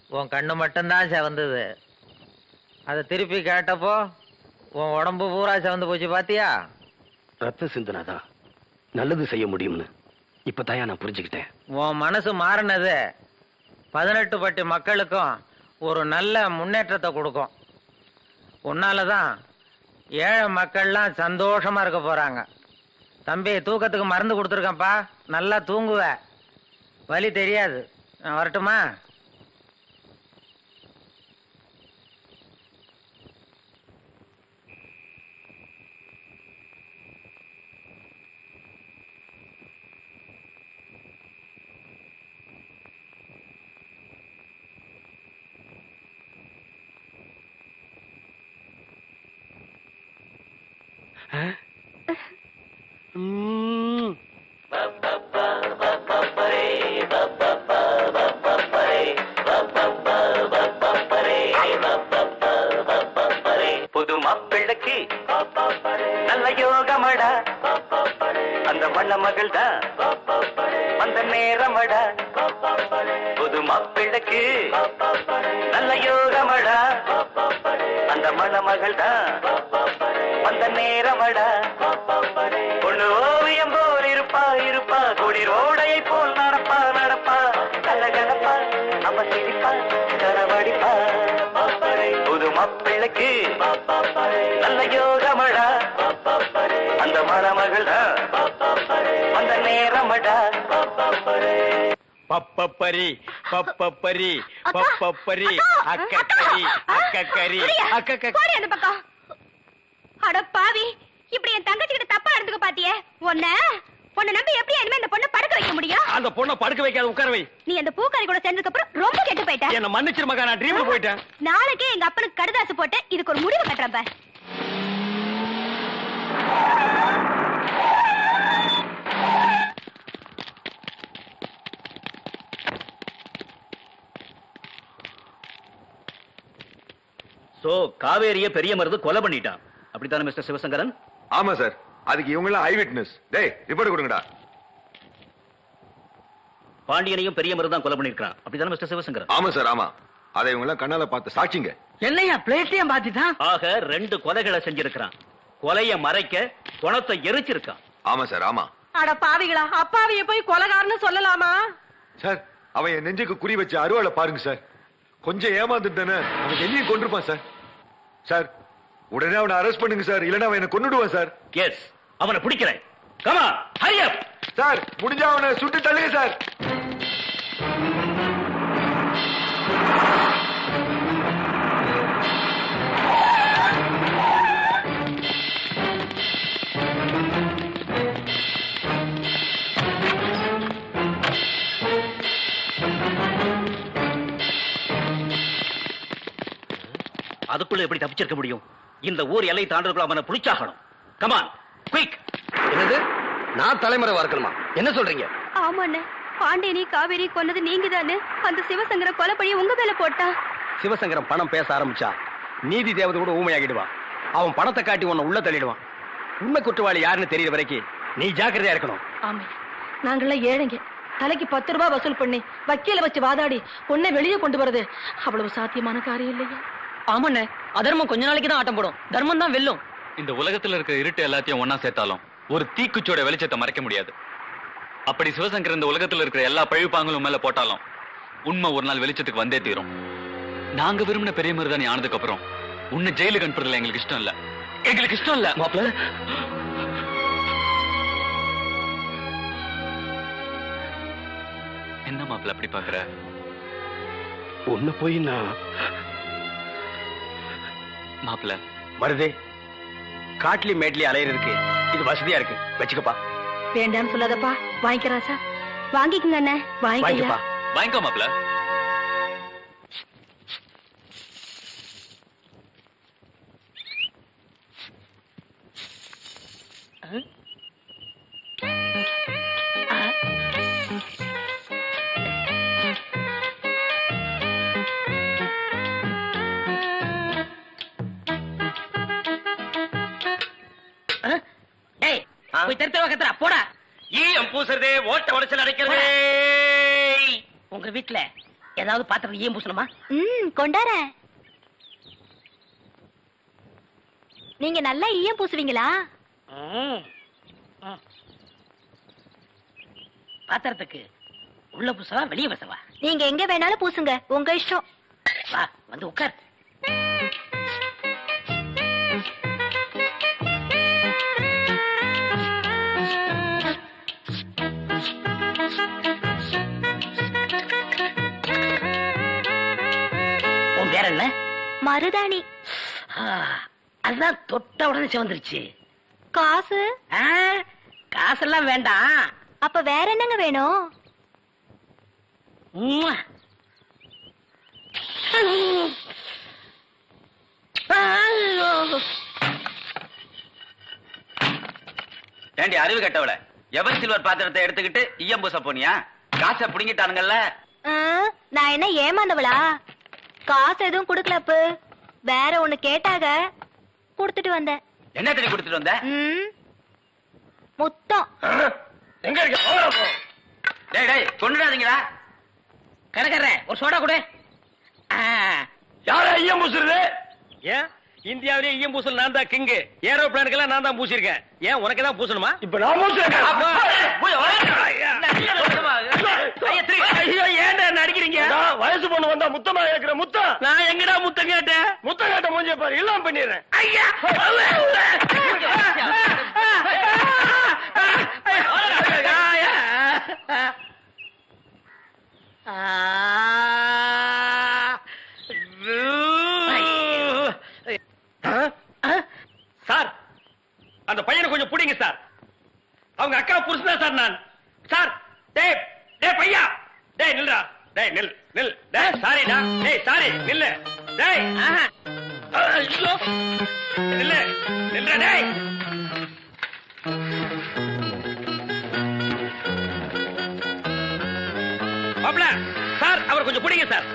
உன் கண்ணு மட்டும்தான் செவந்தது. அதை திருப்பி கேட்டப்போ உன் உடம்பு பூரா செவந்து போச்சு பாத்தியா? ரத்த சிந்தனாதான் நல்லது செய்ய முடியும்னு. இப்பதான் நான் புரிஞ்சுக்கிட்டேன். உன் மனசு மாறினது. பதினெட்டு பட்டி மக்களுக்கும் ஒரு நல்ல முன்னேற்றத்தை கொடுக்கும். உன்னாலதான் ஏழை மக்கள்லாம் சந்தோஷமா இருக்க போறாங்க. தம்பி தூக்கத்துக்கு மருந்து கொடுத்துருக்கேன்ப்பா நல்லா தூங்குவ. வலி தெரியாது. வரட்டுமா Mm. மாப்பிள்ளைக்கு நல்ல யோகமடா. அந்த மண்ண மகள் தான் அந்த நேரமடா. புது மாப்பிள்ளைக்கு நல்ல யோகமடா. அந்த மண மகள் தான் அந்த நேரமடா. பொண்ணு ஓவியம் போல் இருப்பா இருப்பா. கொடி ரோடையை போல் நடப்பா நடப்பா. கலகலப்பா அவ சிரிப்பா கரவடிப்பா. மாப்பிள்ளைக்கு நல்ல யோகமடா. அந்த மணமகள்? அந்த நேரமடா. பப்பப்பரி பப்பப்பரி பப்பப்பரி அக்கக்கரி அக்கக்கரி அக்கக்க போடி அந்த பக்கம். அட பாவி இப்படி என் தங்கச்சி கிட்ட தப்பா நடந்துக்க பாத்தியே? உன்ன உன்னை நம்பி எப்படி இனிமே இந்த பொண்ணை படுக்க வைக்க முடியும்? அந்த பொண்ணை படுக்க வைக்காத உட்கார வை. நீ அந்த பூக்காரி கூட சேர்ந்ததுக்கு அப்புறம் ரொம்ப கெட்டு போயிட்ட. என்ன மன்னிச்சிரு மகா நான் ட்ரீம்ல போயிட்டேன். நாளைக்கே எங்க அப்பனுக்கு கடுதாசு போட்டு இதுக்கு ஒரு முடிவு கட்டுறேன் பார். சோ காவேரிய பெரிய மருது கொலை பண்ணிட்டான். அப்படித்தானே மிஸ்டர் சிவசங்கரன்? ஆமா சார். அதுக்கு இவங்க எல்லாம் ஐ விட்னஸ் டேய் ரிப்போர்ட் கொடுங்கடா. பாண்டியனையும் பெரிய மருது தான் கொலை பண்ணிருக்கான் அப்படித்தானே மிஸ்டர் சிவசங்கரன் ஆமா சார் ஆமா. அதை இவங்க எல்லாம் கண்ணால பார்த்து சாட்சிங்க. என்னையா பிளேட்லயும் பாத்துட்டான் ஆக ரெண்டு கொலைகளை செஞ்சிருக்கிறான். கொலைய மறைக்க குணத்தை எரிச்சிருக்கான். ஆமா சார் ஆமா. அட பாவிகளா அப்பாவிய போய் கொலகாரன்னு சொல்லலாமா? சார் அவன் என் நெஞ்சுக்கு குறி வச்ச அருவாளை பாருங்க சார் கொஞ்சம் ஏமாந்துட்டு தானே அவன் என்னையும் கொண்டிருப்பான் சார் சார் உடனே அவனை அரெஸ்ட் பண்ணுங்க சார் இல்லைன்னா அவன் என்ன கொன்னுடுவான் சார் எஸ் அவனை பிடிக்கிறேன். கமா ஹரி அப் சார் முடிஞ்சா அவனை சுட்டு தள்ளுங்க சார் அதுக்குள்ள எப்படி தப்பிச்சிருக்க முடியும்? இந்த ஊர் எல்லை தாண்டதுக்குள்ள அவனை பிடிச்சாகணும். கமான் குயிக் என்னது? நான் தலைமறைவா இருக்கணுமா என்ன சொல்றீங்க? ஆமாண்ணே. பாண்டியனி காவேரி கொன்னது நீங்க தானே அந்த சிவசங்கர கொலை பழிய உங்க மேல போட்டா? சிவசங்கரம் பணம் பேச ஆரம்பிச்சா நீதி தேவதை கூட ஊமையாகிடுவான் அவன் பணத்தை காட்டி உன்னை உள்ள தள்ளிடுவான். உண்மை குற்றவாளி யாருன்னு தெரியற வரைக்கும் நீ ஜாக்கிரதையா இருக்கணும். ஆமா. நாங்கெல்லாம் ஏழைங்க. தலைக்கு பத்து ரூபாய் வசூல் பண்ணி வக்கீல வச்சு வாதாடி பொண்ணை வெளியே கொண்டு வரது அவ்வளவு சாத்தியமான காரியம் இல்லையா? ஆமாண்ணே. அதர்மம் கொஞ்ச நாளைக்கு தான் ஆட்டம் போடும். தர்மம் தான் வெல்லும். இந்த உலகத்துல இருக்கிற இருட்டு எல்லாத்தையும் ஒன்னா சேர்த்தாலும் ஒரு தீக்குச்சோட வெளிச்சத்தை மறைக்க முடியாது. அப்படி சிவசங்கர் இந்த உலகத்துல இருக்கிற எல்லா பழிப்பாங்களும் மேல போட்டாலும் உண்மை ஒரு நாள் வெளிச்சத்துக்கு வந்தே தீரும். நாங்க விரும்பின பெரிய மருதாணி ஆனதுக்கு அப்புறம். உன்னை ஜெயிலுக்கு அனுப்புறதுல எங்களுக்கு இஷ்டம் இல்ல. எங்களுக்கு இஷ்டம் இல்ல. மாப்பிள்ள என்ன மாப்பிள்ள அப்படி பாக்குற? உன்னை போய் நான் மாப்பிள்ள மருதே. காட்லி மேட்லி அலையிறதுக்கு இது வசதியா இருக்கு. வச்சுக்கப்பா. வேண்டாம்னு சொல்லாதப்பா. வாங்கிக்கிறா சார் வாங்கிக்கங்க அண்ணே. வாங்கிக்கயா வாங்கிக்கப்பா. வாங்கிக்கோ மாப்பிள்ள. போய் தெரு தெருவா கத்துறா போடா. ஈயம் பூசுறதே ஓட்ட உடைச்சல் அடைக்கிறதே. உங்க வீட்டுல ஏதாவது பாத்திரம் ஈயம் பூசணுமா? ம் நீங்க நல்லா ஈயம் பூசுவீங்களா. பாத்திரத்துக்கு உள்ள பூசவா வெளியே பூசவா? நீங்க எங்க வேணாலும் பூசுங்க. உங்க இஷ்டம். வா வந்து உட்கார். மருதாணி. ஆ, அதுதான் தொட்ட உடனே சிவந்துருச்சு. காசு? காசெல்லாம் வேண்டாம். அப்ப வேற என்னங்க வேணும். ஏண்டி அறிவு கட்டவள? எவர் சில்வர் பாத்திரத்தை எடுத்துக்கிட்டு ஈயம் பூச போனியா? காசை புடுங்கிட்டானுங்கல்ல. நான் என்ன ஏமாந்தவளா? காசு எதுவும் கொடுக்கலப்பு வேற ஒண்ணு கேட்டாக கொடுத்துட்டு வந்தேன் என்ன தண்ணி கொடுத்துட்டு வந்த? ம், முத்தம். எங்க இருக்க? டேய் டேய் கொண்டுடாதீங்களா கடைக்காரரே ஒரு சோடா கொடு. யாரா ஐயம் பூசுறது? ஏன்? இந்தியாவிலே ஐயம் பூசல் நான் தான் கிங்கு ஏரோப்ளானுக்கெல்லாம் நான் தான் பூசிருக்கேன் ஏன் உனக்கு தான் பூசணுமா? இப்ப நான் அடிக்கிறீங்க? வயசு பொண்ணு வந்தா முத்தமா கேக்குற முத்தம் நான் எங்கடா முத்தம் கேட்டேன்? முத்தம் கேட்ட மூஞ்சிய பாரு எல்லாம் பண்ணிடுறேன். ஐயா! சார் கொஞ்சம் பிடிங்க சார். அவங்க அக்கா புருஷன் சார் நான். சார் டேய் டேய் பையா. டேய் நில்றா. டேய் நில் நில். டேய் சாரிடா டேய் சாரி நில்லு. டேய் ஆஹா. ஐயோ. நில்லு நில்றா டேய். மாப்ள சார் அவர் கொஞ்சம் பிடிங்க சார்.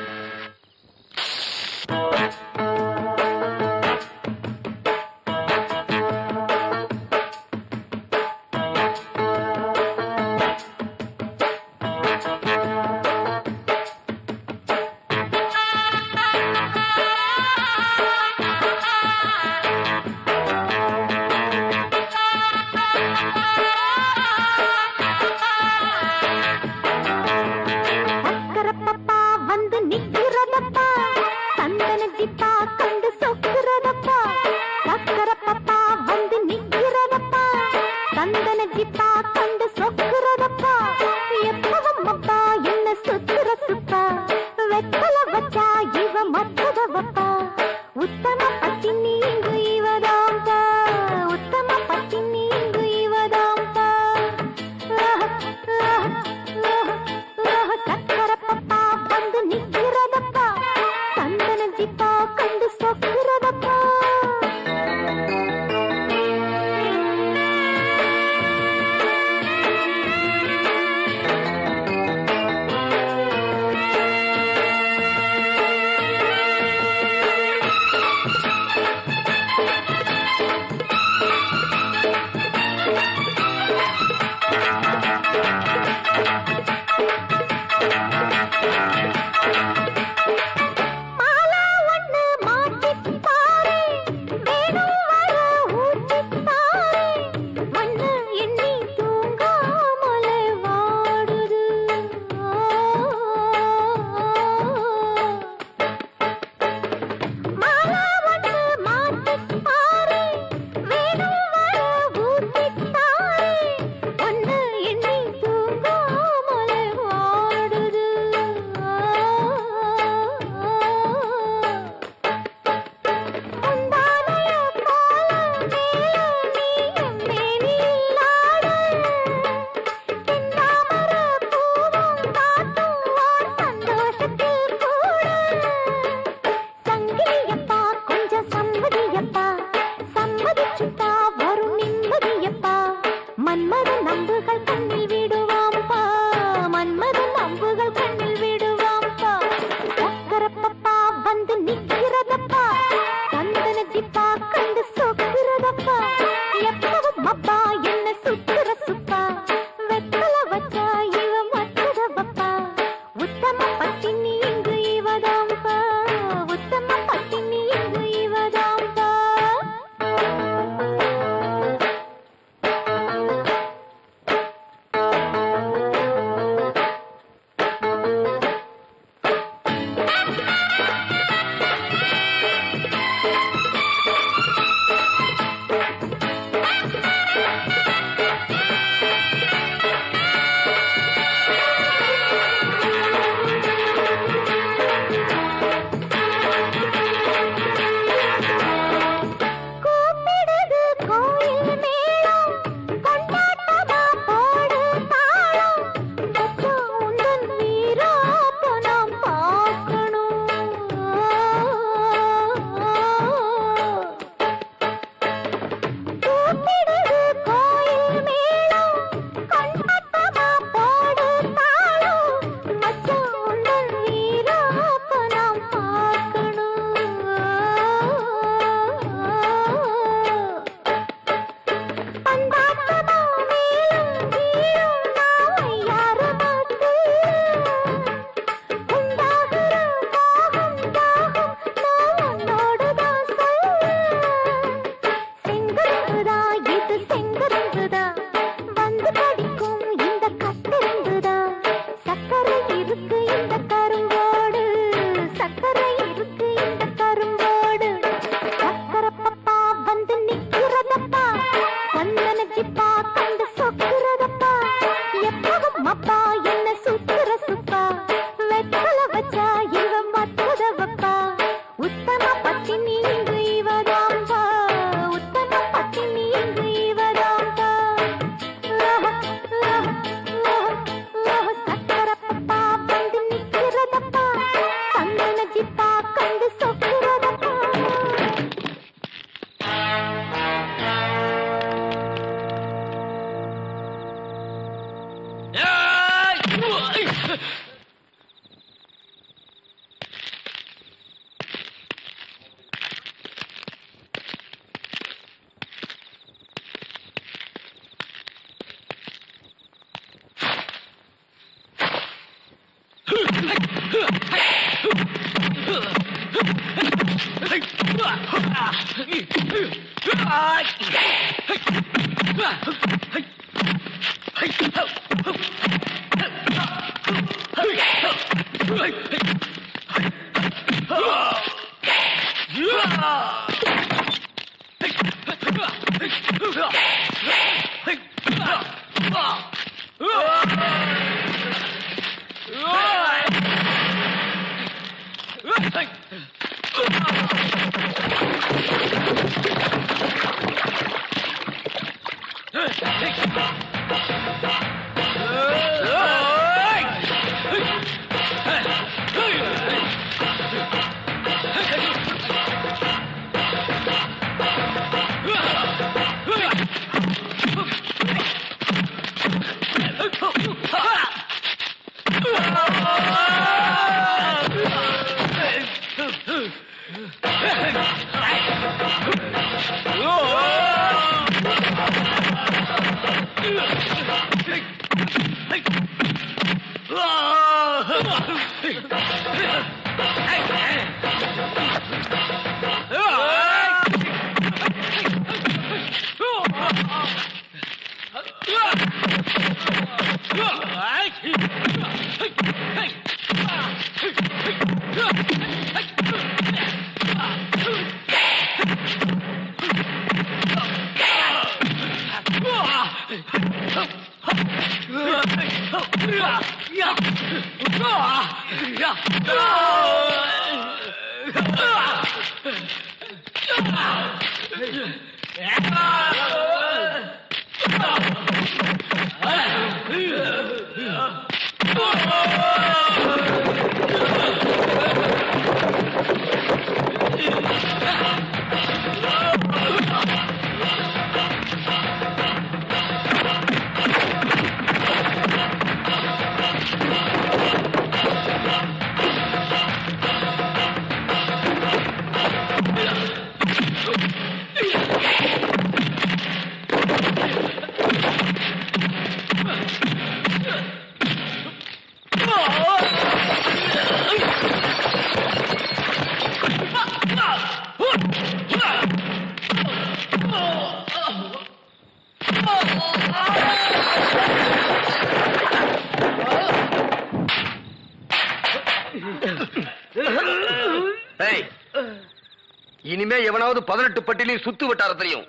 பதினெட்டு பட்டிலையும் சுத்து விட்டார தெரியும்.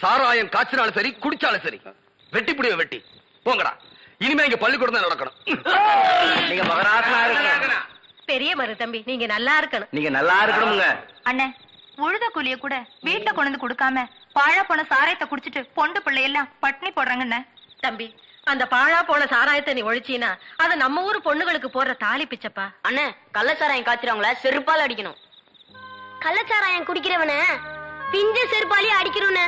சாராயம் காய்ச்சினாலும் சரி குடிச்சாலும் சரி. வெட்டி புடிய வெட்டி. போங்கடா. இனிமே இங்க பள்ளிக்கூடம் தான் நடக்கணும். நீங்க மகராசனா இருக்கணும். பெரிய மரு தம்பி நீங்க நல்லா இருக்கணும். நீங்க நல்லா இருக்கணுங்க. அண்ணே உழுத கூலிய கூட வீட்டுல கொண்டு வந்து கொடுக்காம பாழா போன சாராயத்தை குடிச்சிட்டு பொண்டு பிள்ளை எல்லாம் பட்னி போடுறாங்கண்ணே. தம்பி அந்த பாழா போன சாராயத்தை நீ ஒழிச்சீனா அது நம்ம ஊர் பொண்ணுகளுக்கு போடுற தாலி பிச்சப்பா? அண்ணே கள்ளச்சாராயம் காய்ச்சறவங்கள செருப்பால அடிக்கணும். கள்ளச்சாராயம் குடிக்கிறவன? பிஞ்ச செருப்பாலே அடிக்கிறோன்னு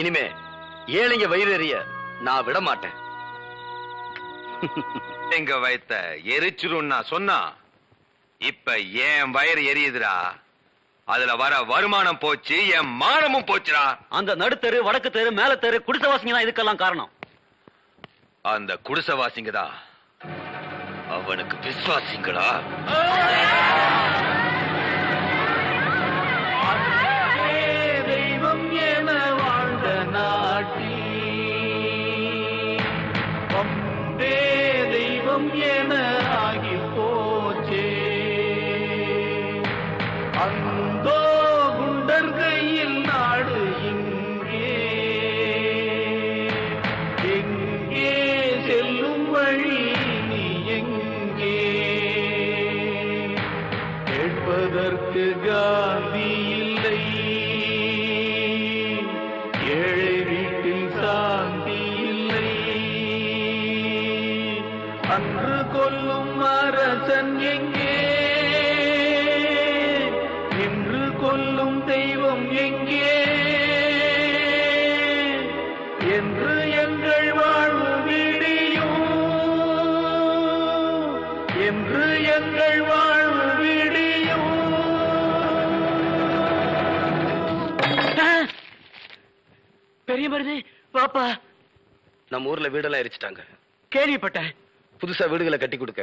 இனிமே ஏழைங்க வயிறு எறிய நான் விட மாட்டேன். எங்க வயத்த எரிச்சிரும் நான் சொன்னா இப்ப என் வயிறு எரியுதுடா. அதுல வர வருமானம் போச்சு என் மானமும் போச்சுடா. அந்த நடுத்தரு வடக்கு தெரு மேல தெரு குடிசவாசிங்க தான் இதுக்கெல்லாம் காரணம். அந்த குடிசவாசிங்க தான் அவனுக்கு விசுவாசிங்களா? பெரிய மருது பாப்பா. நம்ம ஊர்ல வீடெல்லாம் எரிச்சிட்டாங்க. கேள்விப்பட்டேன். புதுசா வீடுகளை கட்டி கொடுக்க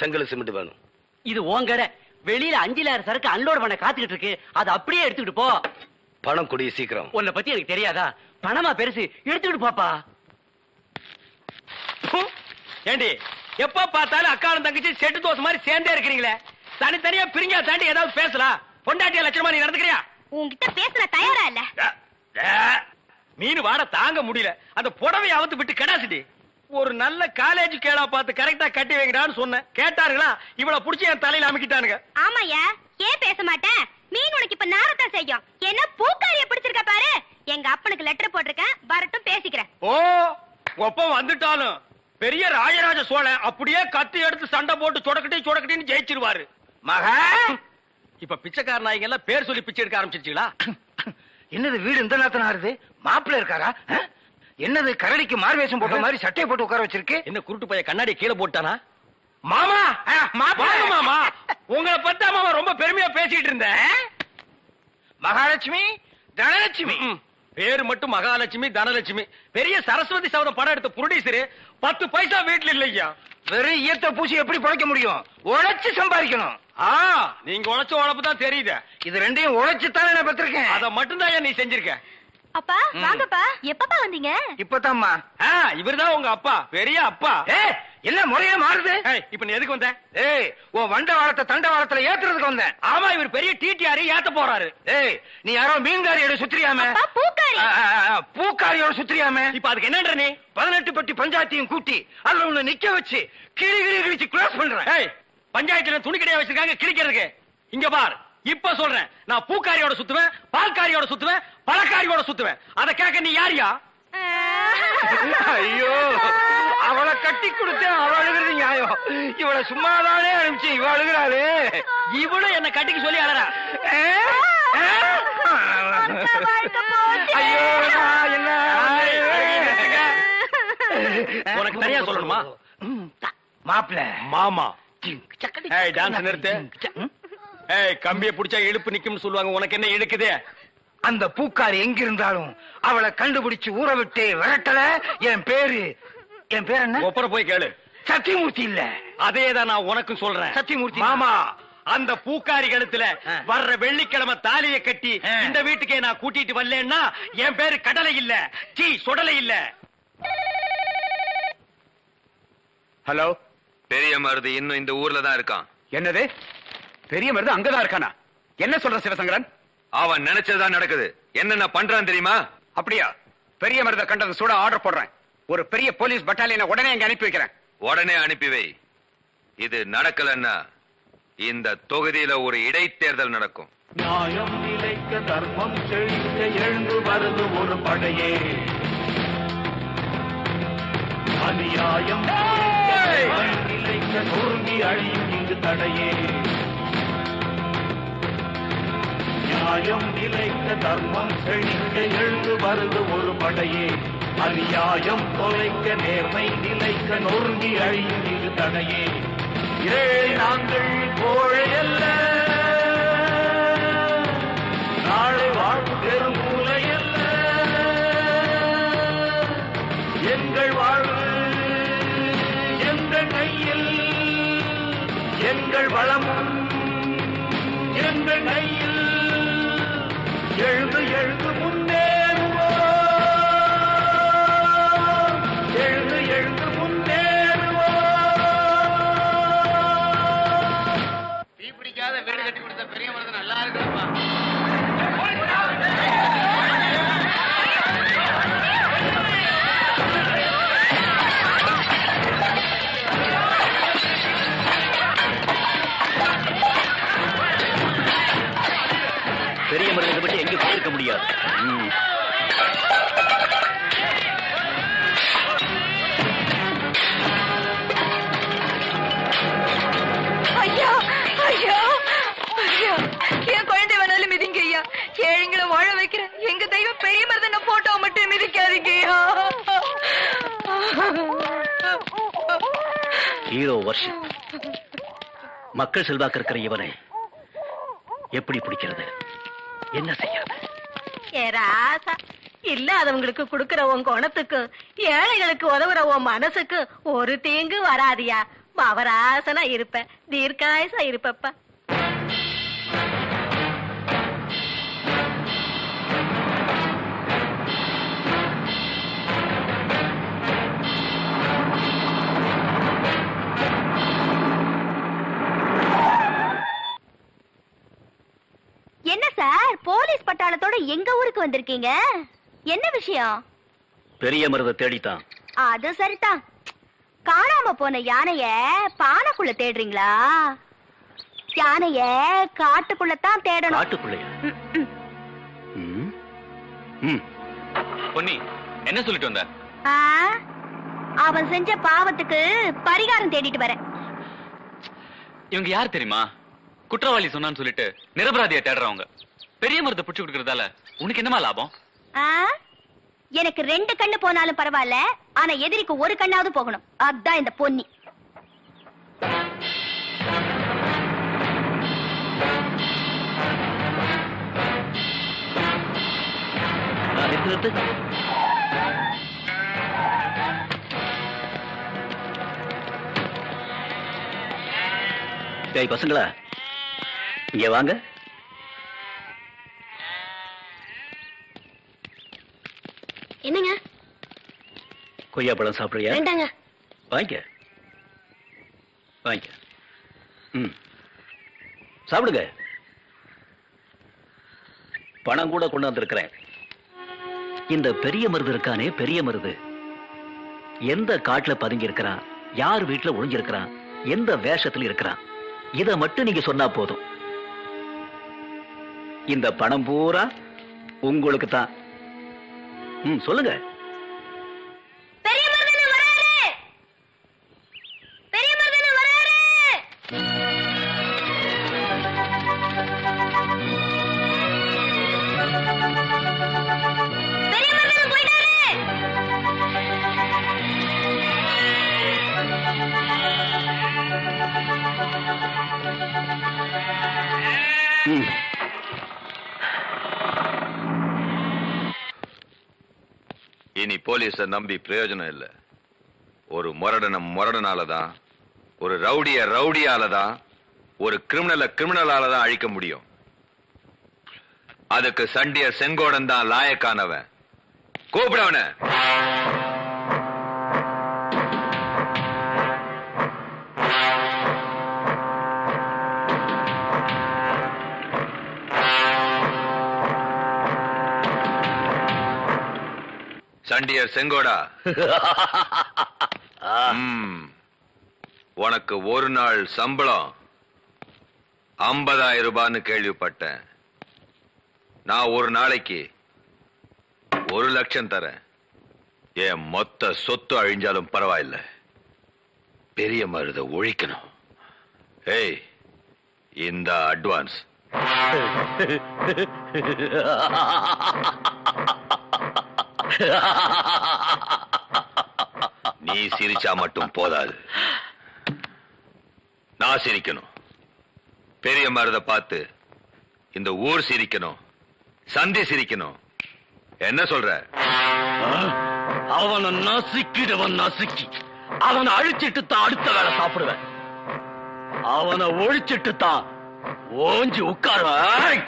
செங்கல் சிமெண்ட் வேணும். இது உன் கடை. வெளியில அஞ்சிலாயிரம் சரக்கு அன்லோட் பண்ண காத்துக்கிட்டு இருக்கு. அதை அப்படியே எடுத்துக்கிட்டு போ. பணம் கொடிய சீக்கிரம். உன்னை பத்தி எனக்கு தெரியாதா? பணமா பெருசு? எடுத்துக்கிட்டு பாப்பா. ஏண்டி எப்ப பார்த்தாலும் அக்காலும் தங்கச்சி செட்டு தோசை மாதிரி சேர்ந்தே இருக்கிறீங்களே? தனித்தனியா பிரிஞ்சா தாண்டி ஏதாவது பேசலாம். பொண்டாட்டிய லட்சணமா நீ நடந்துக்கிறியா? உன்கிட்ட பேச நான் தயாரா இல்ல? மீன் வாட தாங்க முடியல. அந்த புடவை அவுத்து விட்டு கடாசிட்டி. ஒரு நல்ல காலேஜ் கேடா பார்த்து கரெக்டா கட்டி வைங்கடான்னு சொன்னேன். கேட்டாருங்களா இவள புடிச்சு என் தலையில அமுக்கிட்டானுங்க. ஆமாயா ஏன் பேச மாட்டேன் மீன் உனக்கு இப்ப நாரத்தான் செய்யும். என்ன பூக்காரிய பிடிச்சிருக்க பாரு. எங்க அப்பனுக்கு லெட்டர் போட்டிருக்கேன். வரட்டும் பேசிக்கிறேன். ஓ ஒப்பம் வந்துட்டாலும். பெரிய ராஜராஜ சோழன் அப்படியே கத்தி எடுத்து சண்டை போட்டு சொடக்கட்டி சொடக்கட்டின்னு ஜெயிச்சிருவாரு. மக! இப்ப பிச்சைக்கார நாய்ங்க எல்லாம் பேர் சொல்லி பிச்சை எடுக்க ஆரம்பிச்சிருச்சீங்களா? என்னது வீடு இந்த நேரத்துல ஆறுது மாப்பிள்ள இருக்காரா? என்னது கரடிக்கு மார்வேஷம் போட்ட மாதிரி சட்டையை போட்டு உட்கார வச்சிருக்கு? என்ன குருட்டு பைய கண்ணாடி கீழே போட்டானா? மாமா! மாமா. உங்களை பத்தா மாமா ரொம்ப பெருமையா பேசிட்டு இருந்தேன். மகாலட்சுமி தனலட்சுமி. பேரு மட்டும் மகாலட்சுமி தனலட்சுமி. பெரிய சரஸ்வதி சபதம் படம் எடுத்த ப்ரொடியூசரு பத்து பைசா வீட்டுல இல்லையா? வெறும் ஈயத்தை பூசி எப்படி பிழைக்க முடியும்? உழைச்சு சம்பாதிக்கணும். ஆ நீங்க உழைச்ச உழைப்பு தான் தெரியுது. இது ரெண்டையும் உழைச்சு தானே நான் பெற்றிருக்கேன். அத மட்டும் தான் நீ செஞ்சிருக்க? அப்பா வாங்கப்பா. எப்பப்பா வந்தீங்க? இப்பதாம்மா இவர்தான் உங்க அப்பா. பெரிய அப்பா. ஏ என்ன முறையே மாறுது? இப்ப நீ எதுக்கு வந்த? ஏய் உன் வண்ட வாரத்தை தண்ட வாரத்துல ஏத்துறதுக்கு வந்தேன். ஆமா இவர் பெரிய டிடிஆர் ஏத்த போறாரு. ஏய் நீ யாரோ மீன்காரியோட சுத்திரியாம? பூக்காரி. பூக்காரியோட சுத்திரியாம? இப்ப அதுக்கு என்னன்ற நீ? பதினெட்டு பட்டி பஞ்சாயத்தையும் கூட்டி அதுல உன்னை நிக்க வச்சு கிளி கிளி கிழிச்சு க்ளோஸ் பண்றேன். ஏய் பஞ்சாயத்துல துணி கடையா வச்சிருக்காங்க கிழிக்கிறதுக்கு இங்க பார் இப்ப சொல்றேன். நான் பூக்காரியோட சுத்துவேன் பால்காரியோட சுத்துவேன் பழக்காரியோட சுத்துவேன். அத கேட்க நீ யாரியா? ஐயோ அவளை கட்டி கொடுத்தேன் அவ அழுகிறது நியாயம். இவளை சும்மாதானே அனுப்பிச்சு இவ அழுகிறாளே. இவளும் என்ன கட்டிக்கு சொல்லி அழறா. ஐயோ என்ன? உனக்கு தனியா சொல்லணுமா? மாப்பிள்ள. மாமா. டான்ஸ் நிறுத்து. ஏய் கம்பிய புடிச்சா இழுப்பு நிக்கும்னு சொல்லுவாங்க. உனக்கு என்ன இழுக்குது? அந்த பூக்காரி எங்க இருந்தாலும் அவளை கண்டுபிடிச்சு ஊற விட்டு விரட்டல. என் பேரு என் பேர் என்ன? ஒப்பர போய் கேளு. சத்தியமூர்த்தி இல்ல. அதே தான் நான் உனக்கும் சொல்றேன். சத்தியமூர்த்தி மாமா அந்த பூக்காரி கழுத்துல வர்ற வெள்ளிக்கிழமை தாலியை கட்டி இந்த வீட்டுக்கே நான் கூட்டிட்டு வரலன்னா என் பேரு கடலை இல்ல சீ சுடலை இல்ல. ஹலோ. பெரிய மருது இன்னும் இந்த ஊர்ல தான் இருக்கான். என்னது? பெரிய மருது அங்கதான் இருக்கானா? என்ன சொல்ற சிவசங்கரன்? அவன் நினைச்சதுதான் நடக்குது. என்னென்ன பண்றான் தெரியுமா? அப்படியா? பெரிய மருத கண்டது சூட ஆர்டர் போடுறேன். ஒரு பெரிய போலீஸ் பட்டாலியனை உடனே அங்க அனுப்பி வைக்கிறேன். உடனே அனுப்பி வை. இது நடக்கலன்னா இந்த தொகுதியில ஒரு இடைத்தேர்தல் நடக்கும். நியாயம் நிலைக்க தர்மம் செழிக்க எழுந்து வருது ஒரு படையே. அநியாயம் நிலைக்க நொறுங்கி அழியும் இங்கு தடையே. நியாயம் நிலைக்க தர்மம் செழிக்க எழுந்து வருது ஒரு படையே. அநியாயம் தொலைக்க நேர்மை நிலைக்க நொறுங்கி அழியும் இங்கு தடையே. ஏழை நாங்கள் கோழையல்ல நாளை வாழ்வு பெரும் மூலையல்ல எங்கள் வாழ்வு எங்கள் கையில் எங்கள் வளமும் எங்கள் கையில். எழுந்து எழுந்து முன்னேறுவோம். எழுந்து எழுந்து முன்னேறுவோம். தீ பிடிக்காத வீடு கட்டி கொடுத்த பெரிய மருது நல்லா இருக்குப்பா தெய்வம் பெரிய மருதன போட்டோ மட்டும் மிதிக்காதீங்கய்யா ஹீரோ வருஷம் மக்கள் செல்வாக்கு இருக்கிற இவனை எப்படி பிடிக்கிறது? என்ன செய்யறது? ஏ ராசா இல்லாதவங்களுக்கு கொடுக்கிற உன் குணத்துக்கு ஏழைகளுக்கு உதவுற உன் மனசுக்கு ஒரு தீங்கு வராதியா? மவராசனா இருப்ப தீர்க்காயசா இருப்பப்பா. என்ன சார்? போலீஸ் பட்டாளத்தோட எங்க ஊருக்கு வந்திருக்கீங்க? என்ன விஷயம்? பெரிய மருதை தேடித்தான் அது சரிதான். காணாம போன யானைய பானைக்குள்ள தேடுறீங்களா? யானைய காட்டுக்குள்ள தான் தேடணும். காட்டுக்குள்ளையா? ம். ம். பொன்னி என்ன சொல்லிட்டு வந்த? ஆ, அவன் செஞ்ச பாவத்துக்கு பரிகாரம் தேடிட்டு வரேன். இவங்க யார் தெரியுமா? குற்றவாளி சொன்னான்னு சொல்லிட்டு நிரபராதியா தேடுறவங்க. பெரிய மருந்தை புடிச்சு கொடுக்கறதால உனக்கு என்னமா லாபம்? ஆ? எனக்கு ரெண்டு கண்ணு போனாலும் பரவாயில்ல ஆனா எதிரிக்கு ஒரு கண்ணாவது போகணும். அதான் இந்த பொன்னி. பசங்களா? இங்க வாங்க. என்னங்க? கொய்யா பழம் சாப்பிடுறியா? வேண்டாங்க. வாங்கிக்க வாங்கிக்க ம். சாப்பிடுங்க. பணம் கூட கொண்டு வந்திருக்கிறேன். இந்த பெரிய மருது இருக்கானே பெரிய மருது எந்த காட்டுல பதுங்கி இருக்கிறான் யார் வீட்டுல ஒளிஞ்சிருக்கிறான் எந்த வேஷத்துல இருக்கிறான் இத மட்டும் நீங்க சொன்னா போதும். இந்த பணம் பூரா உங்களுக்கு தான் ம் சொல்லுங்க. போலீஸ நம்பி பிரயோஜனம் இல்ல. ஒரு முரடன முரடனால தான் ஒரு ரவுடிய ரவுடியால தான் ஒரு கிரிமினல கிரிமினலால தான் அழிக்க முடியும். அதுக்கு சண்டிய செங்கோடன் தான் லாயக்கானவன் கூப்பிடவன சண்டியர் செங்கோடா. <laughs> உனக்கு ஒரு நாள் சம்பளம் ஐம்பதாயிரம் ரூபான்னு கேள்விப்பட்டேன். நான் ஒரு நாளைக்கு ஒரு லட்சம் தரேன். என் மொத்த சொத்து அழிஞ்சாலும் பரவாயில்ல. பெரிய மருத ஒழிக்கணும். ஏய் இந்த அட்வான்ஸ். <laughs> நீ சிரிச்சா மட்டும் போதாது. நான் சிரிக்கணும். பெரிய மருத பார்த்து இந்த ஊர் சிரிக்கணும். சந்தி சிரிக்கணும். என்ன சொல்ற? அவனை நசுக்கிடுவன் நசுக்கி. அவனை அழிச்சிட்டு தான் அடுத்த வேலை சாப்பிடுவேன். அவனை ஒழிச்சிட்டு தான் ஓஞ்சி உட்காருவேன்.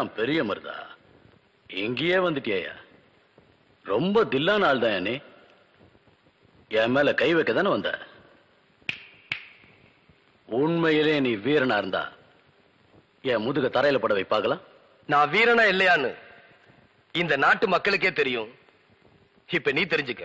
ஆ! பெரிய மருதா. இங்கேயே வந்துட்டியா ரொம்ப தில்லான ஆள் தான் நீ என் மேல கை வைக்க தானே வந்த? உண்மையிலே நீ வீரனா இருந்தா என் முதுக தரையில பட வை நான் வீரனா இல்லையான்னு இந்த நாட்டு மக்களுக்கே தெரியும். இப்ப நீ தெரிஞ்சுக்க.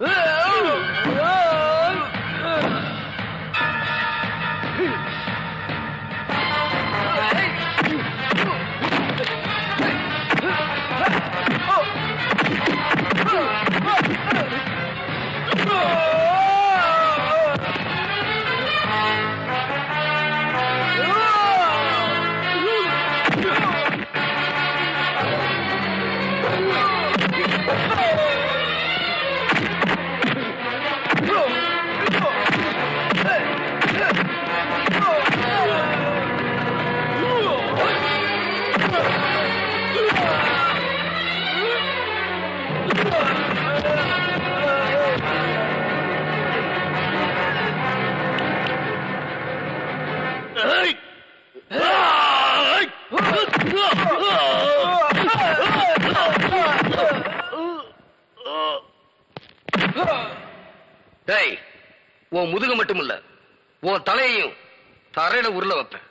டேய் உன் முதுக மட்டும் இல்ல உன் தலையையும் தரையில உருள வைப்பேன்.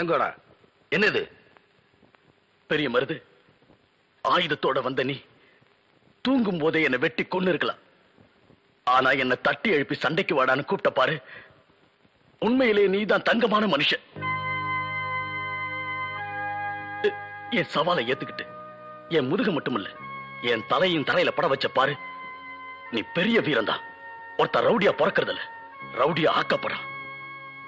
செங்கோடா என்னது? பெரிய மருது ஆயுதத்தோட வந்த நீ தூங்கும் போதே என்னை வெட்டி கொண்டு இருக்கலாம். ஆனா என்னை தட்டி எழுப்பி சண்டைக்கு வாடான்னு கூப்பிட்ட பாரு. உண்மையிலே நீதான் தங்கமான மனுஷன். என் சவாலை ஏத்துக்கிட்டு என் முதுக மட்டுமல்ல என் தலையும் தலையில பட வச்ச பாரு. நீ பெரிய வீரன்தான் ஒருத்தன் ரவுடியா பிறக்கறதில்ல. ரவுடியா ஆக்கப்படுறான்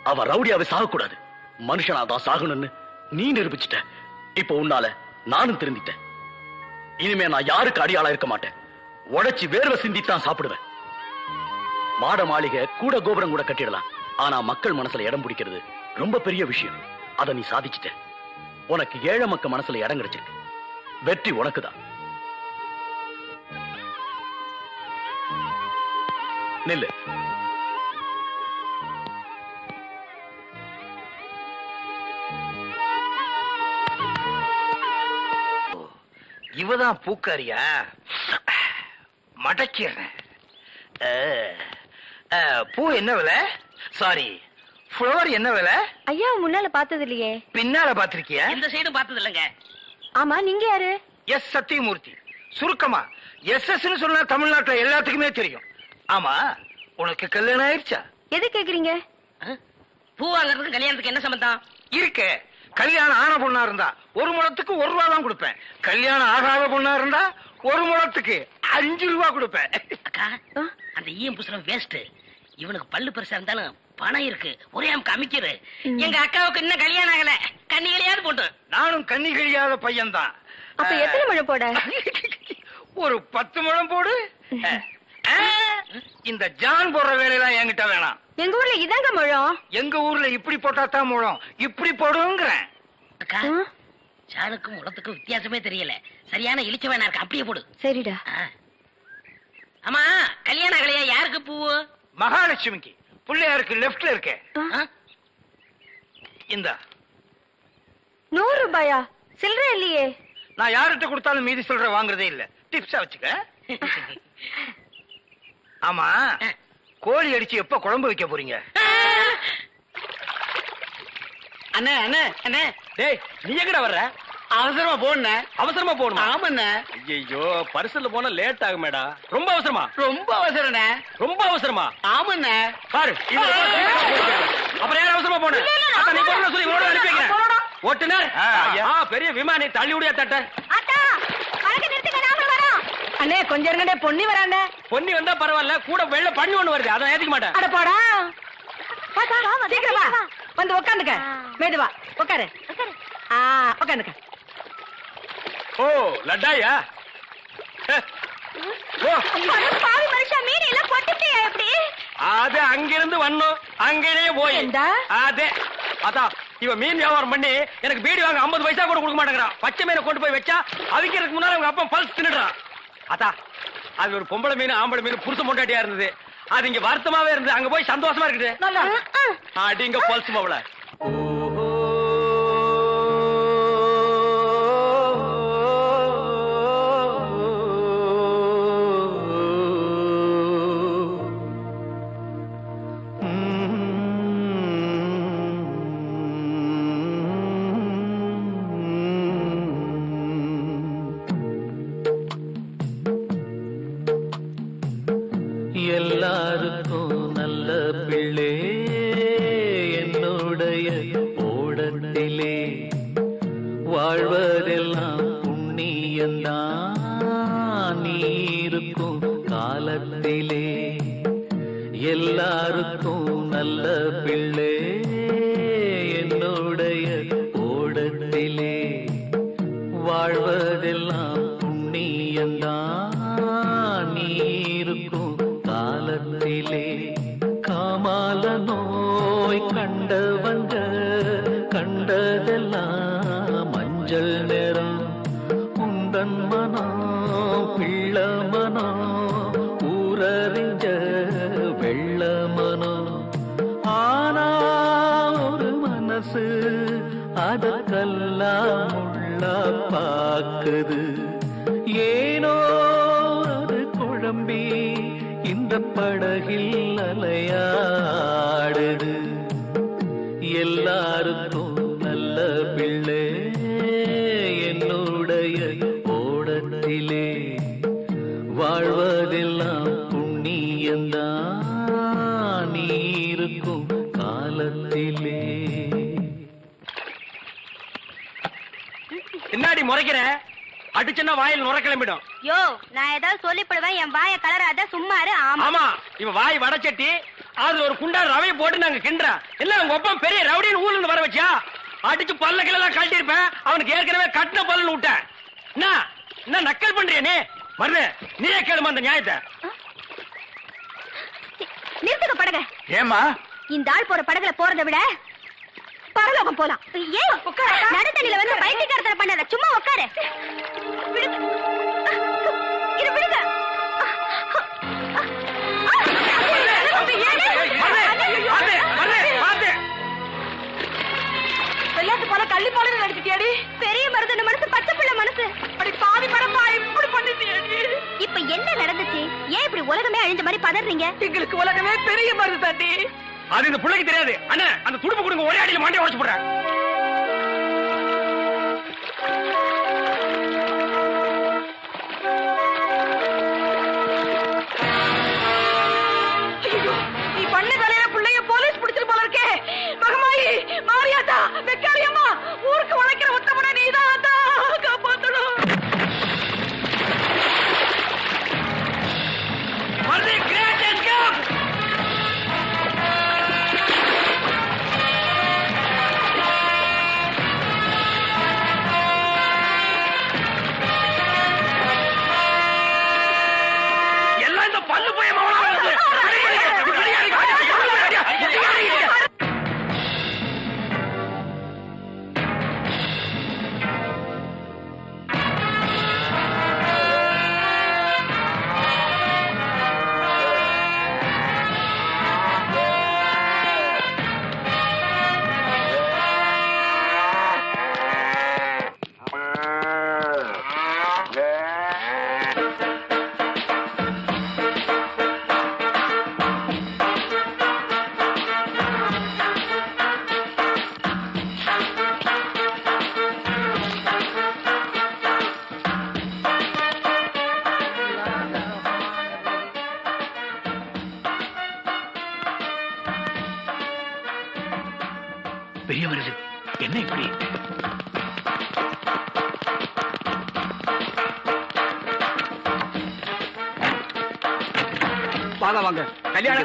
அவன் ரவுடியாவை சாகக்கூடாது. மனுஷனா தான் சாகணும்னு நீ நிரூபிச்சிட்ட. இப்ப உன்னால நானும் திருந்திட்டேன். இனிமே நான் யாருக்கு அடியாளா இருக்க மாட்டேன். உடைச்சு வேர்வை சிந்தித்தான் சாப்பிடுவேன். மாட மாளிகை கூட கோபுரம் கூட கட்டிடலாம். ஆனா மக்கள் மனசுல இடம் பிடிக்கிறது ரொம்ப பெரிய விஷயம். அதை நீ சாதிச்சிட்ட. உனக்கு ஏழை மக்க மனசுல இடம் கிடைச்சிருக்கு. வெற்றி உனக்குதான். நில்லு. இவதான் பூக்காரியா? மடக்கிறேன் பூ என்ன விலை? சாரி ஃப்ளவர் என்ன விலை? ஐயா முன்னால பார்த்தது இல்லையே. பின்னால பாத்திருக்கியா இந்த சைடும் பார்த்தது இல்லைங்க. ஆமா நீங்க யாரு? எஸ் சத்தியமூர்த்தி. சுருக்கமா எஸ் எஸ் சொன்னா தமிழ்நாட்டுல எல்லாத்துக்குமே தெரியும். ஆமா உனக்கு கல்யாணம் ஆயிடுச்சா? எது கேக்குறீங்க? பூ வாங்குறதுக்கு கல்யாணத்துக்கு என்ன சம்பந்தம்? இருக்கு. கல்யாணம் ஆன பொண்ணா இருந்தா ஒரு முழத்துக்கு ஒரு ரூபா தான் கொடுப்பேன். கல்யாணம் ஆகாத பொண்ணா இருந்தா ஒரு முழத்துக்கு அஞ்சு ரூபா கொடுப்பேன். அக்கா அந்த ஈயம் புசுரம் வேஸ்ட் இவனுக்கு பல்லு பெருசா இருந்தாலும் பணம் இருக்கு. ஒரே அமுக்கு அமைக்கிறு எங்க அக்காவுக்கு இன்னும் கல்யாணம் ஆகல. கண்ணிகளையாவது போட்டு. நானும் கண்ணி கழியாத பையன் தான் அப்ப எத்தனை முழம் போட? ஒரு பத்து முழம் போடு. <laughs> இந்த ஜான் போடுற வேலையெல்லாம் என்கிட்ட வேணாம். எங்க ஊர்ல இதாங்க முழம்? எங்க ஊர்ல இப்படி போட்டா தான் முழம். இப்படி போடுங்கிறேன். அக்கா சாணுக்கும் உலத்துக்கும் வித்தியாசமே தெரியல. சரியான இழிச்ச வேணா இருக்கு? அப்படியே போடு. சரிடா. ஆமா கல்யாணம் ஆகலையா யாருக்கு பூவு மகாலட்சுமிக்கு. பிள்ளையாருக்கு லெப்ட்ல இருக்கே. இந்த. நூறு ரூபாயா? சில்லற இல்லையே. நான் யார்கிட்ட கொடுத்தாலும் மீதி சொல்ற வாங்குறதே இல்ல. டிப்ஸா வச்சுக்க. <laughs> ஆமா. கோழி அடிச்சு எப்ப குழம்பு வைக்க போறீங்க? அண்ணே அண்ணே அண்ணே. டேய் நீ எங்கடா வர்ற? அவசரமா போன அவசரமா போகணும்? ஆமாண்ணே. ஐயோ பரிசல்ல போனா லேட் ஆகும் மேடா ரொம்ப அவசரமா? ரொம்ப அவசரண்ணே. ரொம்ப அவசரமா? ஆமாண்ணே. பாரு அப்புறம் ஏன் அவசரமா போன? அதான் நீ போன சொல்லி ஓட அனுப்பி வைக்கிறேன். ஓட்டுனர் ஆ பெரிய விமானி தள்ளி விடியா தட்ட? அண்ணே கொஞ்சம் இருங்கடே பொன்னி வராண்ட பொன்னி வந்தா பரவாயில்ல கூட வெள்ள பண்ணி ஒண்ணு வருது அதை ஏத்துக்க மாட்டேன். அட போடா. சீக்கிரம் வா. வந்து உட்காந்துக்க மெதுவா உட்காரு ஆ உட்காந்துக்க ஓ லட்டாயா? அது அங்கிருந்து வந்தோம் அங்கேயே போய். அதே. அதான் இவன் மீன் வியாபாரம் பண்ணி எனக்கு பீடி வாங்க 50 பைசா கூட கொடுக்க மாட்டேங்கிறான். பச்சை மீனை கொண்டு போய் வச்சா அவிக்கிறதுக்கு முன்னால அவங்க அப்பா பல்ஸ் தின்னுடுறான். அதா அது ஒரு பொம்பளை மீன் ஆம்பளை மீன் புருஷ பொண்டாட்டியா இருந்தது. அது இங்க வருத்தமாவே இருந்தது. அங்க போய் சந்தோஷமா இருக்குது. அடிங்க பல்ஸ் மவள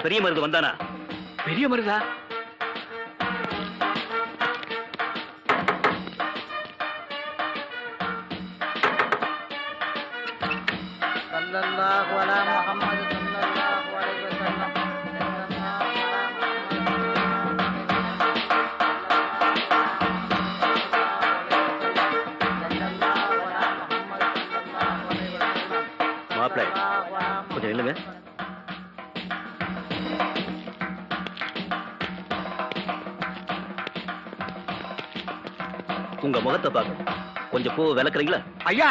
பெரிய மருது வந்தானா? பெரிய மருதா பூ விளக்குறீங்களா? ஐயா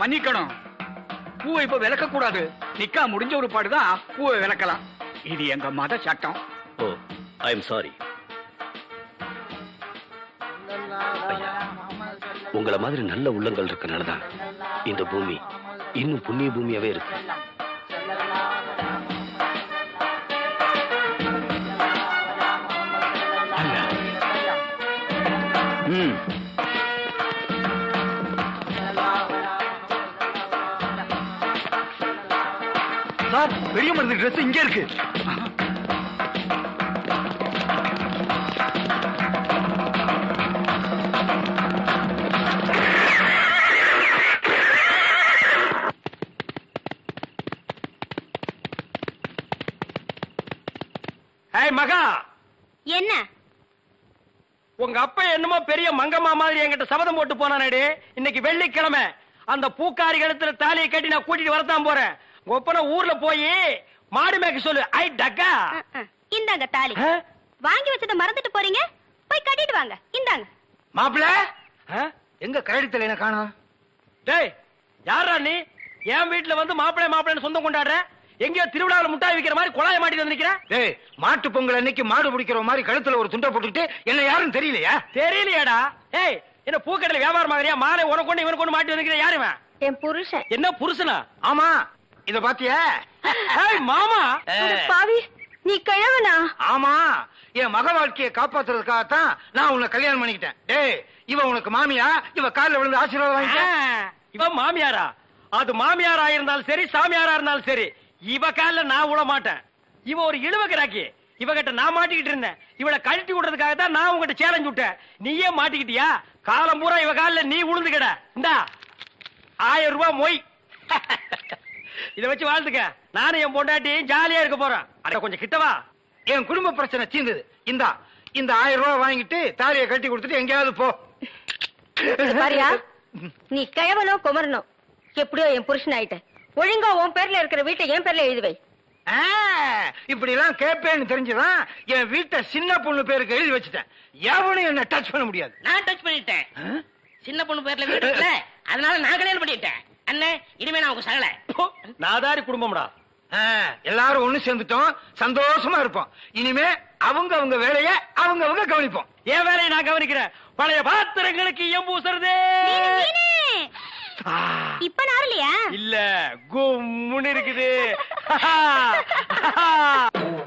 மன்னிக்கணும். பூவை இப்ப விளக்க கூடாது நிக்கா முடிஞ்ச ஒரு பாடுதான் பூவை விளக்கலாம். இது எங்க மத சட்டம். ஓ ஐ எம் சாரி உங்களை மாதிரி நல்ல உள்ளங்கள் இருக்கனால தான் இந்த பூமி இன்னும் புண்ணிய பூமியாவே இருக்கு. ம். பெரிய மருந்து ட்ரெஸ் இங்க இருக்கு. மகா. என்ன? உங்க அப்பா என்னமோ பெரிய மங்கம்மா மாதிரி என்கிட்ட சபதம் போட்டு போனானேடி. இன்னைக்கு வெள்ளிக்கிழமை. அந்த பூக்காரி கழுத்துல தாலியை கட்டி நான் கூட்டிட்டு வரத்தான் போறேன். ஒப்பனை ஊர்ல போய் மாடு மேய்க்க சொல்லு. ஐ டக்கா. இந்தாங்க தாலி. வாங்கி வச்சதை மறந்துட்டு போறீங்க? போய் கட்டிட்டு வாங்க. இந்தாங்க. மாப்பிள? எங்க கரடித்தல என்ன காணோம் டேய் யாரா நீ? என் வீட்டுல வந்து மாப்பிள்ளை மாப்பிள்ளைன்னு சொந்தம் கொண்டாடுற? எங்கேயோ திருவிழாவில் முட்டாய் விக்கிற மாதிரி குழாய மாட்டிட்டு வந்திருக்கிறேன் டேய் மாட்டு பொங்கல் அன்னைக்கு மாடு பிடிக்கிற மாதிரி கழுத்துல ஒரு துண்டை போட்டுக்கிட்டு என்ன யாரும் தெரியலையா? தெரியலையாடா. ஏய் என்ன பூக்கடையில வியாபாரம் மாதிரியா? மாலை உனக்கு கொண்டு இவனுக்கு கொண்டு மாட்டி வந்திருக்கிற? யாருவன் என் புருஷன். என்ன புருஷனா? ஆமா. இத பாத்தியா? <laughs> மாமா! பாவி நீ கிழவனா? ஆமா என் மக வாழ்க்கையை காப்பாத்துறதுக்காகத்தான் நான் உன்னை கல்யாணம் பண்ணிக்கிட்டேன். டேய் இவ உனக்கு மாமியா? இவ கால்ல விழுந்து ஆசீர்வாதம் வாங்கிக்க இவ மாமியாரா? அது மாமியாரா இருந்தாலும் சரி சாமியாரா இருந்தாலும் சரி. இவ கால்ல நான் விட மாட்டேன். இவ ஒரு இழுவகிறாக்கி இவகிட்ட நான் மாட்டிக்கிட்டு இருந்தேன். இவளை கழட்டி விடுறதுக்காக தான் நான் உங்ககிட்ட சேலஞ்சு விட்டேன். நீயே மாட்டிக்கிட்டியா? காலம் பூரா இவ கால்ல நீ விழுந்துக்கட இந்தா ஆயிரம் ரூபாய் மொய். <laughs> இத வச்சு வாழ்ந்துக்க. நானும் என் பொண்டாட்டியும் ஜாலியா இருக்க போறேன். அட கொஞ்சம் கிட்டவா என் குடும்ப பிரச்சனை தீர்ந்தது இந்தா இந்த ஆயிரம் ரூபாய் வாங்கிட்டு தாலியை கட்டி கொடுத்துட்டு எங்கேயாவது போ. பாரியா நீ கிழவனோ குமரனோ? எப்படியோ என் புருஷன் ஆயிட்ட. ஒழுங்கா உன் பேர்ல இருக்கிற வீட்டை என் பேர்ல எழுதி வை. ஆ, இப்படி எல்லாம் கேட்பேன்னு தெரிஞ்சுதான் என் வீட்டை சின்ன பொண்ணு பேருக்கு எழுதி வச்சுட்டேன். எவனும் என்ன டச் பண்ண முடியாது. நான் டச் பண்ணிட்டேன். சின்ன பொண்ணு பேர்ல வீடு இருக்குல்ல அதனால நான் கல்யாணம் பண்ணிட்டேன். அண்ணே இனிமே நான் உங்க சகல. நாதாரி குடும்பம்டா. எல்லாரும் ஒண்ணு சேர்ந்துட்டோம். சந்தோஷமா இருப்போம். இனிமே அவங்க அவங்க வேலைய அவங்க அவங்க கவனிப்போம். என் வேலையை நான் கவனிக்கிறேன். பழைய பாத்திரங்களுக்கு எம்பூசுறதே இப்ப நாரலையா? இல்ல கும்முன்னு இருக்குது. <laughs>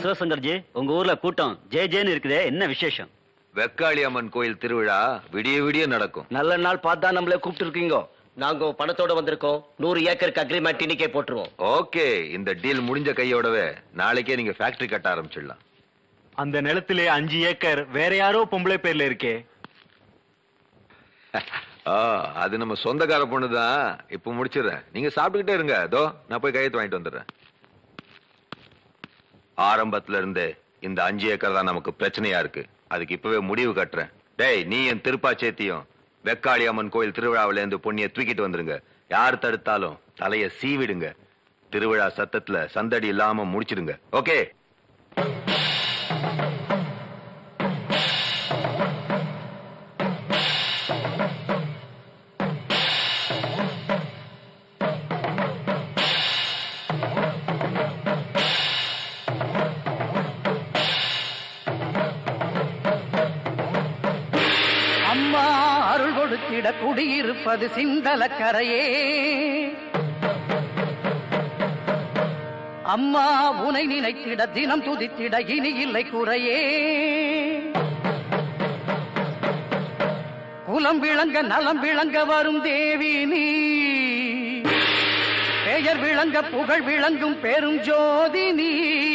என்ன சிவசங்கர்ஜி உங்க ஊர்ல கூட்டம் ஜே ஜேன்னு இருக்குதே என்ன விசேஷம்? வெக்காளி அம்மன் கோயில் திருவிழா விடிய விடிய நடக்கும். நல்ல நாள் பார்த்தா நம்மளே கூப்பிட்டு இருக்கீங்க நாங்க பணத்தோட வந்திருக்கோம் நூறு ஏக்கருக்கு அக்ரிமெண்ட் இன்னைக்கே போட்டுருவோம். ஓகே இந்த டீல் முடிஞ்ச கையோடவே நாளைக்கே நீங்க ஃபேக்டரி கட்ட ஆரம்பிச்சிடலாம். அந்த நிலத்திலே அஞ்சு ஏக்கர் வேற யாரோ பொம்பளை பேர்ல இருக்கே. ஆ, அது நம்ம சொந்தக்கார பொண்ணு தான் இப்ப முடிச்சிடுறேன். நீங்க சாப்பிட்டுக்கிட்டே இருங்க. அதோ நான் போய் கையெழுத்து வாங்கிட்டு வந்துடுறேன். ஆரம்பத்துல இருந்தே இந்த அஞ்சு ஏக்கர் தான் நமக்கு பிரச்சனையா இருக்கு. அதுக்கு இப்பவே முடிவு கட்டுறேன். டேய் நீ என் திருப்பாச்சேத்தியும் வெக்காளி அம்மன் கோயில் திருவிழாவில இருந்து பொண்ணிய தூக்கிட்டு வந்துருங்க. யார் தடுத்தாலும் தலைய சீவிடுங்க. திருவிழா சத்தத்துல சந்தடி இல்லாம முடிச்சிடுங்க. ஓகே? சிந்தல சிந்தலக்கரையே. அம்மா உனை நினைத்திட தினம் துதித்திட இனி இல்லை குறையே. குலம் விளங்க நலம் விளங்க வரும் தேவி நீ. பெயர் விளங்க புகழ் விளங்கும் பெரும் ஜோதி நீ.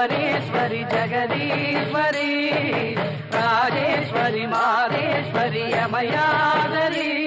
భువనేశ్వరి జగదీశ్వరి రాజేశ్వరి మాదేశ్వరి అమయాదరీ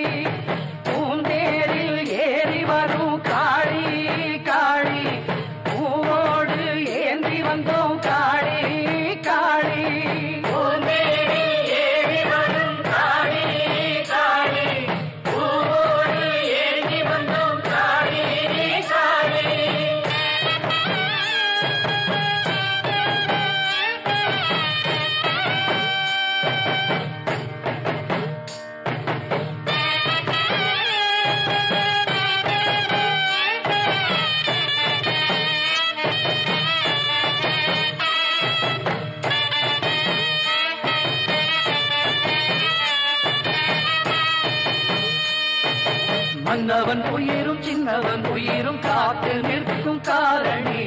சின்னவன் உயிரும் சின்னவன் உயிரும் காத்து நிற்கும் காரணி.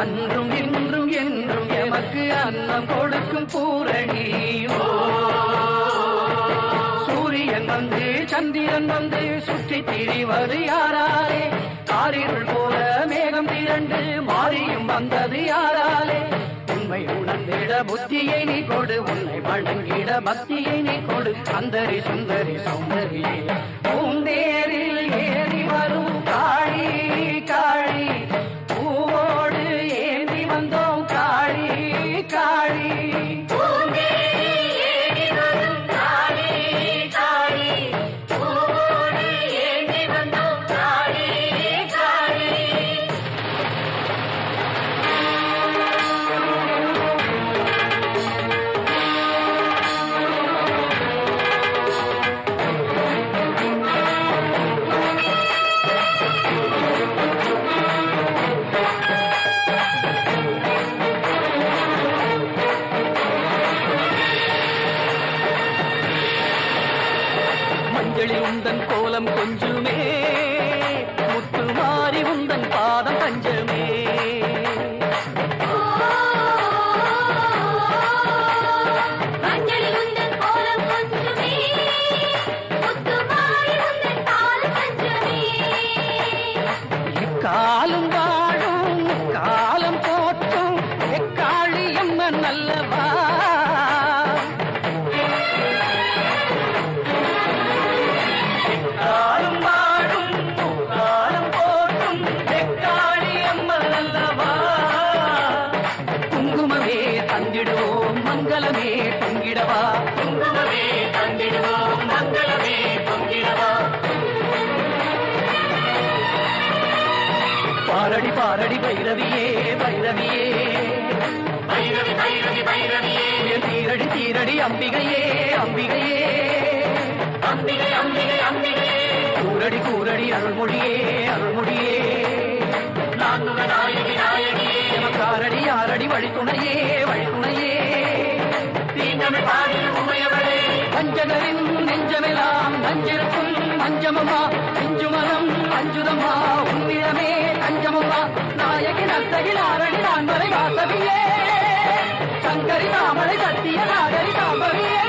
அன்றும் இன்றும் என்றும் எமக்கு அன்னம் கொடுக்கும் பூரணி. சூரியன் வந்து சந்திரன் வந்து சுற்றி திரிவது யாராலே? காரிருள் போல மேகம் திரண்டு மாறியும் வந்தது யாராலே? உண்மை உணர்ந்திட புத்தியை நீ கொடு உன்னை வணங்கிட பக்தியை நீ கொடு. அந்தரி சுந்தரி சௌந்தரியே பூந்தேரில் ஏறி வரும் காளி காளி. அம்பிகையே அம்பிகையே. அம்பிகை அம்பிகை அம்பிகையே கூரடி கூரடி அருள்மொழியே அருள்மொழியே. வாங்குவ நாயகி நாயகி. காரடி ஆரடி வழித்துணையே வழித்துணையே. தீண்டமிழ் பாடிடும் உமையவளே. பஞ்சகரின் நெஞ்சமெல்லாம் நஞ்சிருக்கும் பஞ்சமம்மா நெஞ்சுமலம் அஞ்சுதம்மா. உன்னிடமே தஞ்சமம்மா. நாயகி நத்தகில் ஆரடி நான் வரை வாசவியே சங்கரி தாமரை கட்டிய நாகரி தாம்பவியே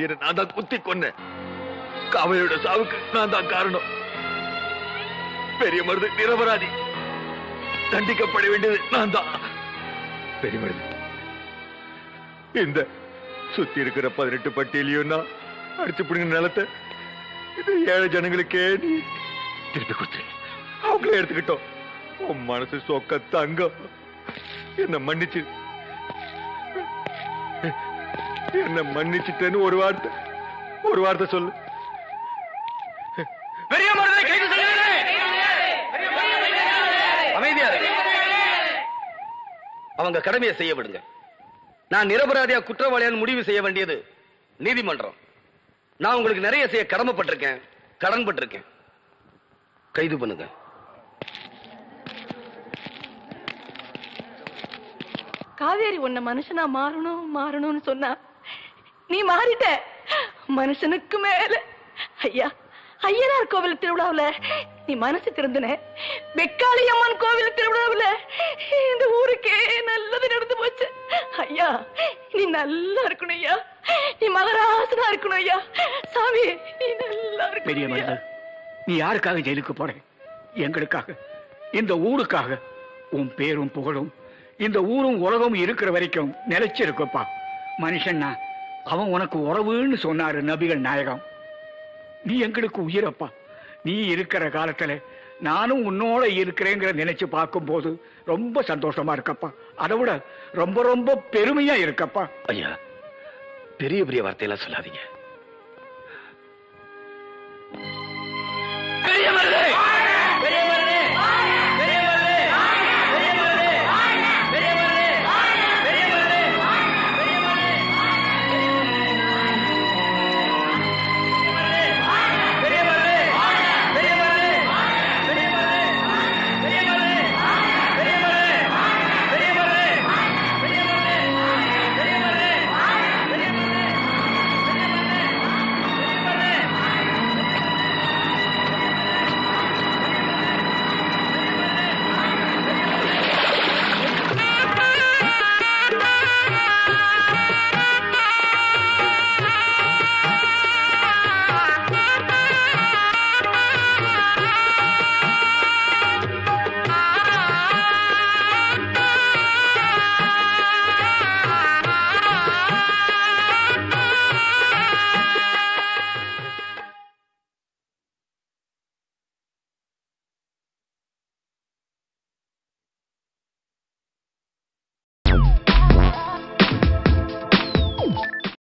பாண்டியனை நான் தான் குத்தி கொன்னேன். காவையோட சாவுக்கு நான் தான் காரணம். பெரிய மருது நிரபராதி. தண்டிக்கப்பட வேண்டியது நான் தான். பெரிய மருது இந்த சுத்தி இருக்கிற பதினெட்டு பட்டியலையும் நான் அடிச்சு பிடிங்க நிலத்தை இது ஏழை ஜனங்களுக்கே நீ திருப்பி கொடுத்து அவங்களே எடுத்துக்கிட்டோம். உன் மனசு சொக்க தங்கம் என்ன மன்னிச்சு என்ன மன்னிச்சுட்டேன்னு ஒரு வார்த்தை. ஒரு வார்த்தை சொல்லு. பெரிய மருதை கைது செய்யுங்களே அமைதியா இருங்க. அவங்க கடமையை செய்ய விடுங்க. நான் நிரபராதியா குற்றவாளியான்னு முடிவு செய்ய வேண்டியது நீதிமன்றம். நான் உங்களுக்கு நிறைய செய்ய கடமைப்பட்டிருக்கேன் கடன்பட்டிருக்கேன். கைது பண்ணுங்க. காவேரி உன்னை மனுஷனா மாறணும் மாறணும்னு சொன்னா நீ மாறிட்ட. மனுஷனுக்கு மேல. ஐயா ஐயனார் கோவில் திருவிழாவுல நீ மனசு திருந்தின. வெக்காளி அம்மன் கோவில் திருவிழாவுல இந்த ஊருக்கே நல்லது நடந்து போச்சு. ஐயா நீ நல்லா இருக்கணும் ஐயா. நீ மகராசனா இருக்கணும் ஐயா. சாமி நீ நல்லா பெரிய. மருது நீ யாருக்காக ஜெயிலுக்கு போற எங்களுக்காக இந்த ஊருக்காக. உன் பேரும் புகழும் இந்த ஊரும் உலகமும் இருக்கிற வரைக்கும் நிலைச்சிருக்குப்பா. மனுஷன்னா அவன் உனக்கு உறவுன்னு சொன்னாரு நபிகள் நாயகம். நீ எங்களுக்கு உயிரப்பா. நீ இருக்கிற காலத்துல நானும் உன்னோட இருக்கிறேங்கிற நினைச்சு பார்க்கும் போது ரொம்ப சந்தோஷமா இருக்கப்பா. அதை விட ரொம்ப ரொம்ப பெருமையா இருக்கப்பா. ஐயா பெரிய பெரிய வார்த்தையெல்லாம் சொல்லாதீங்க.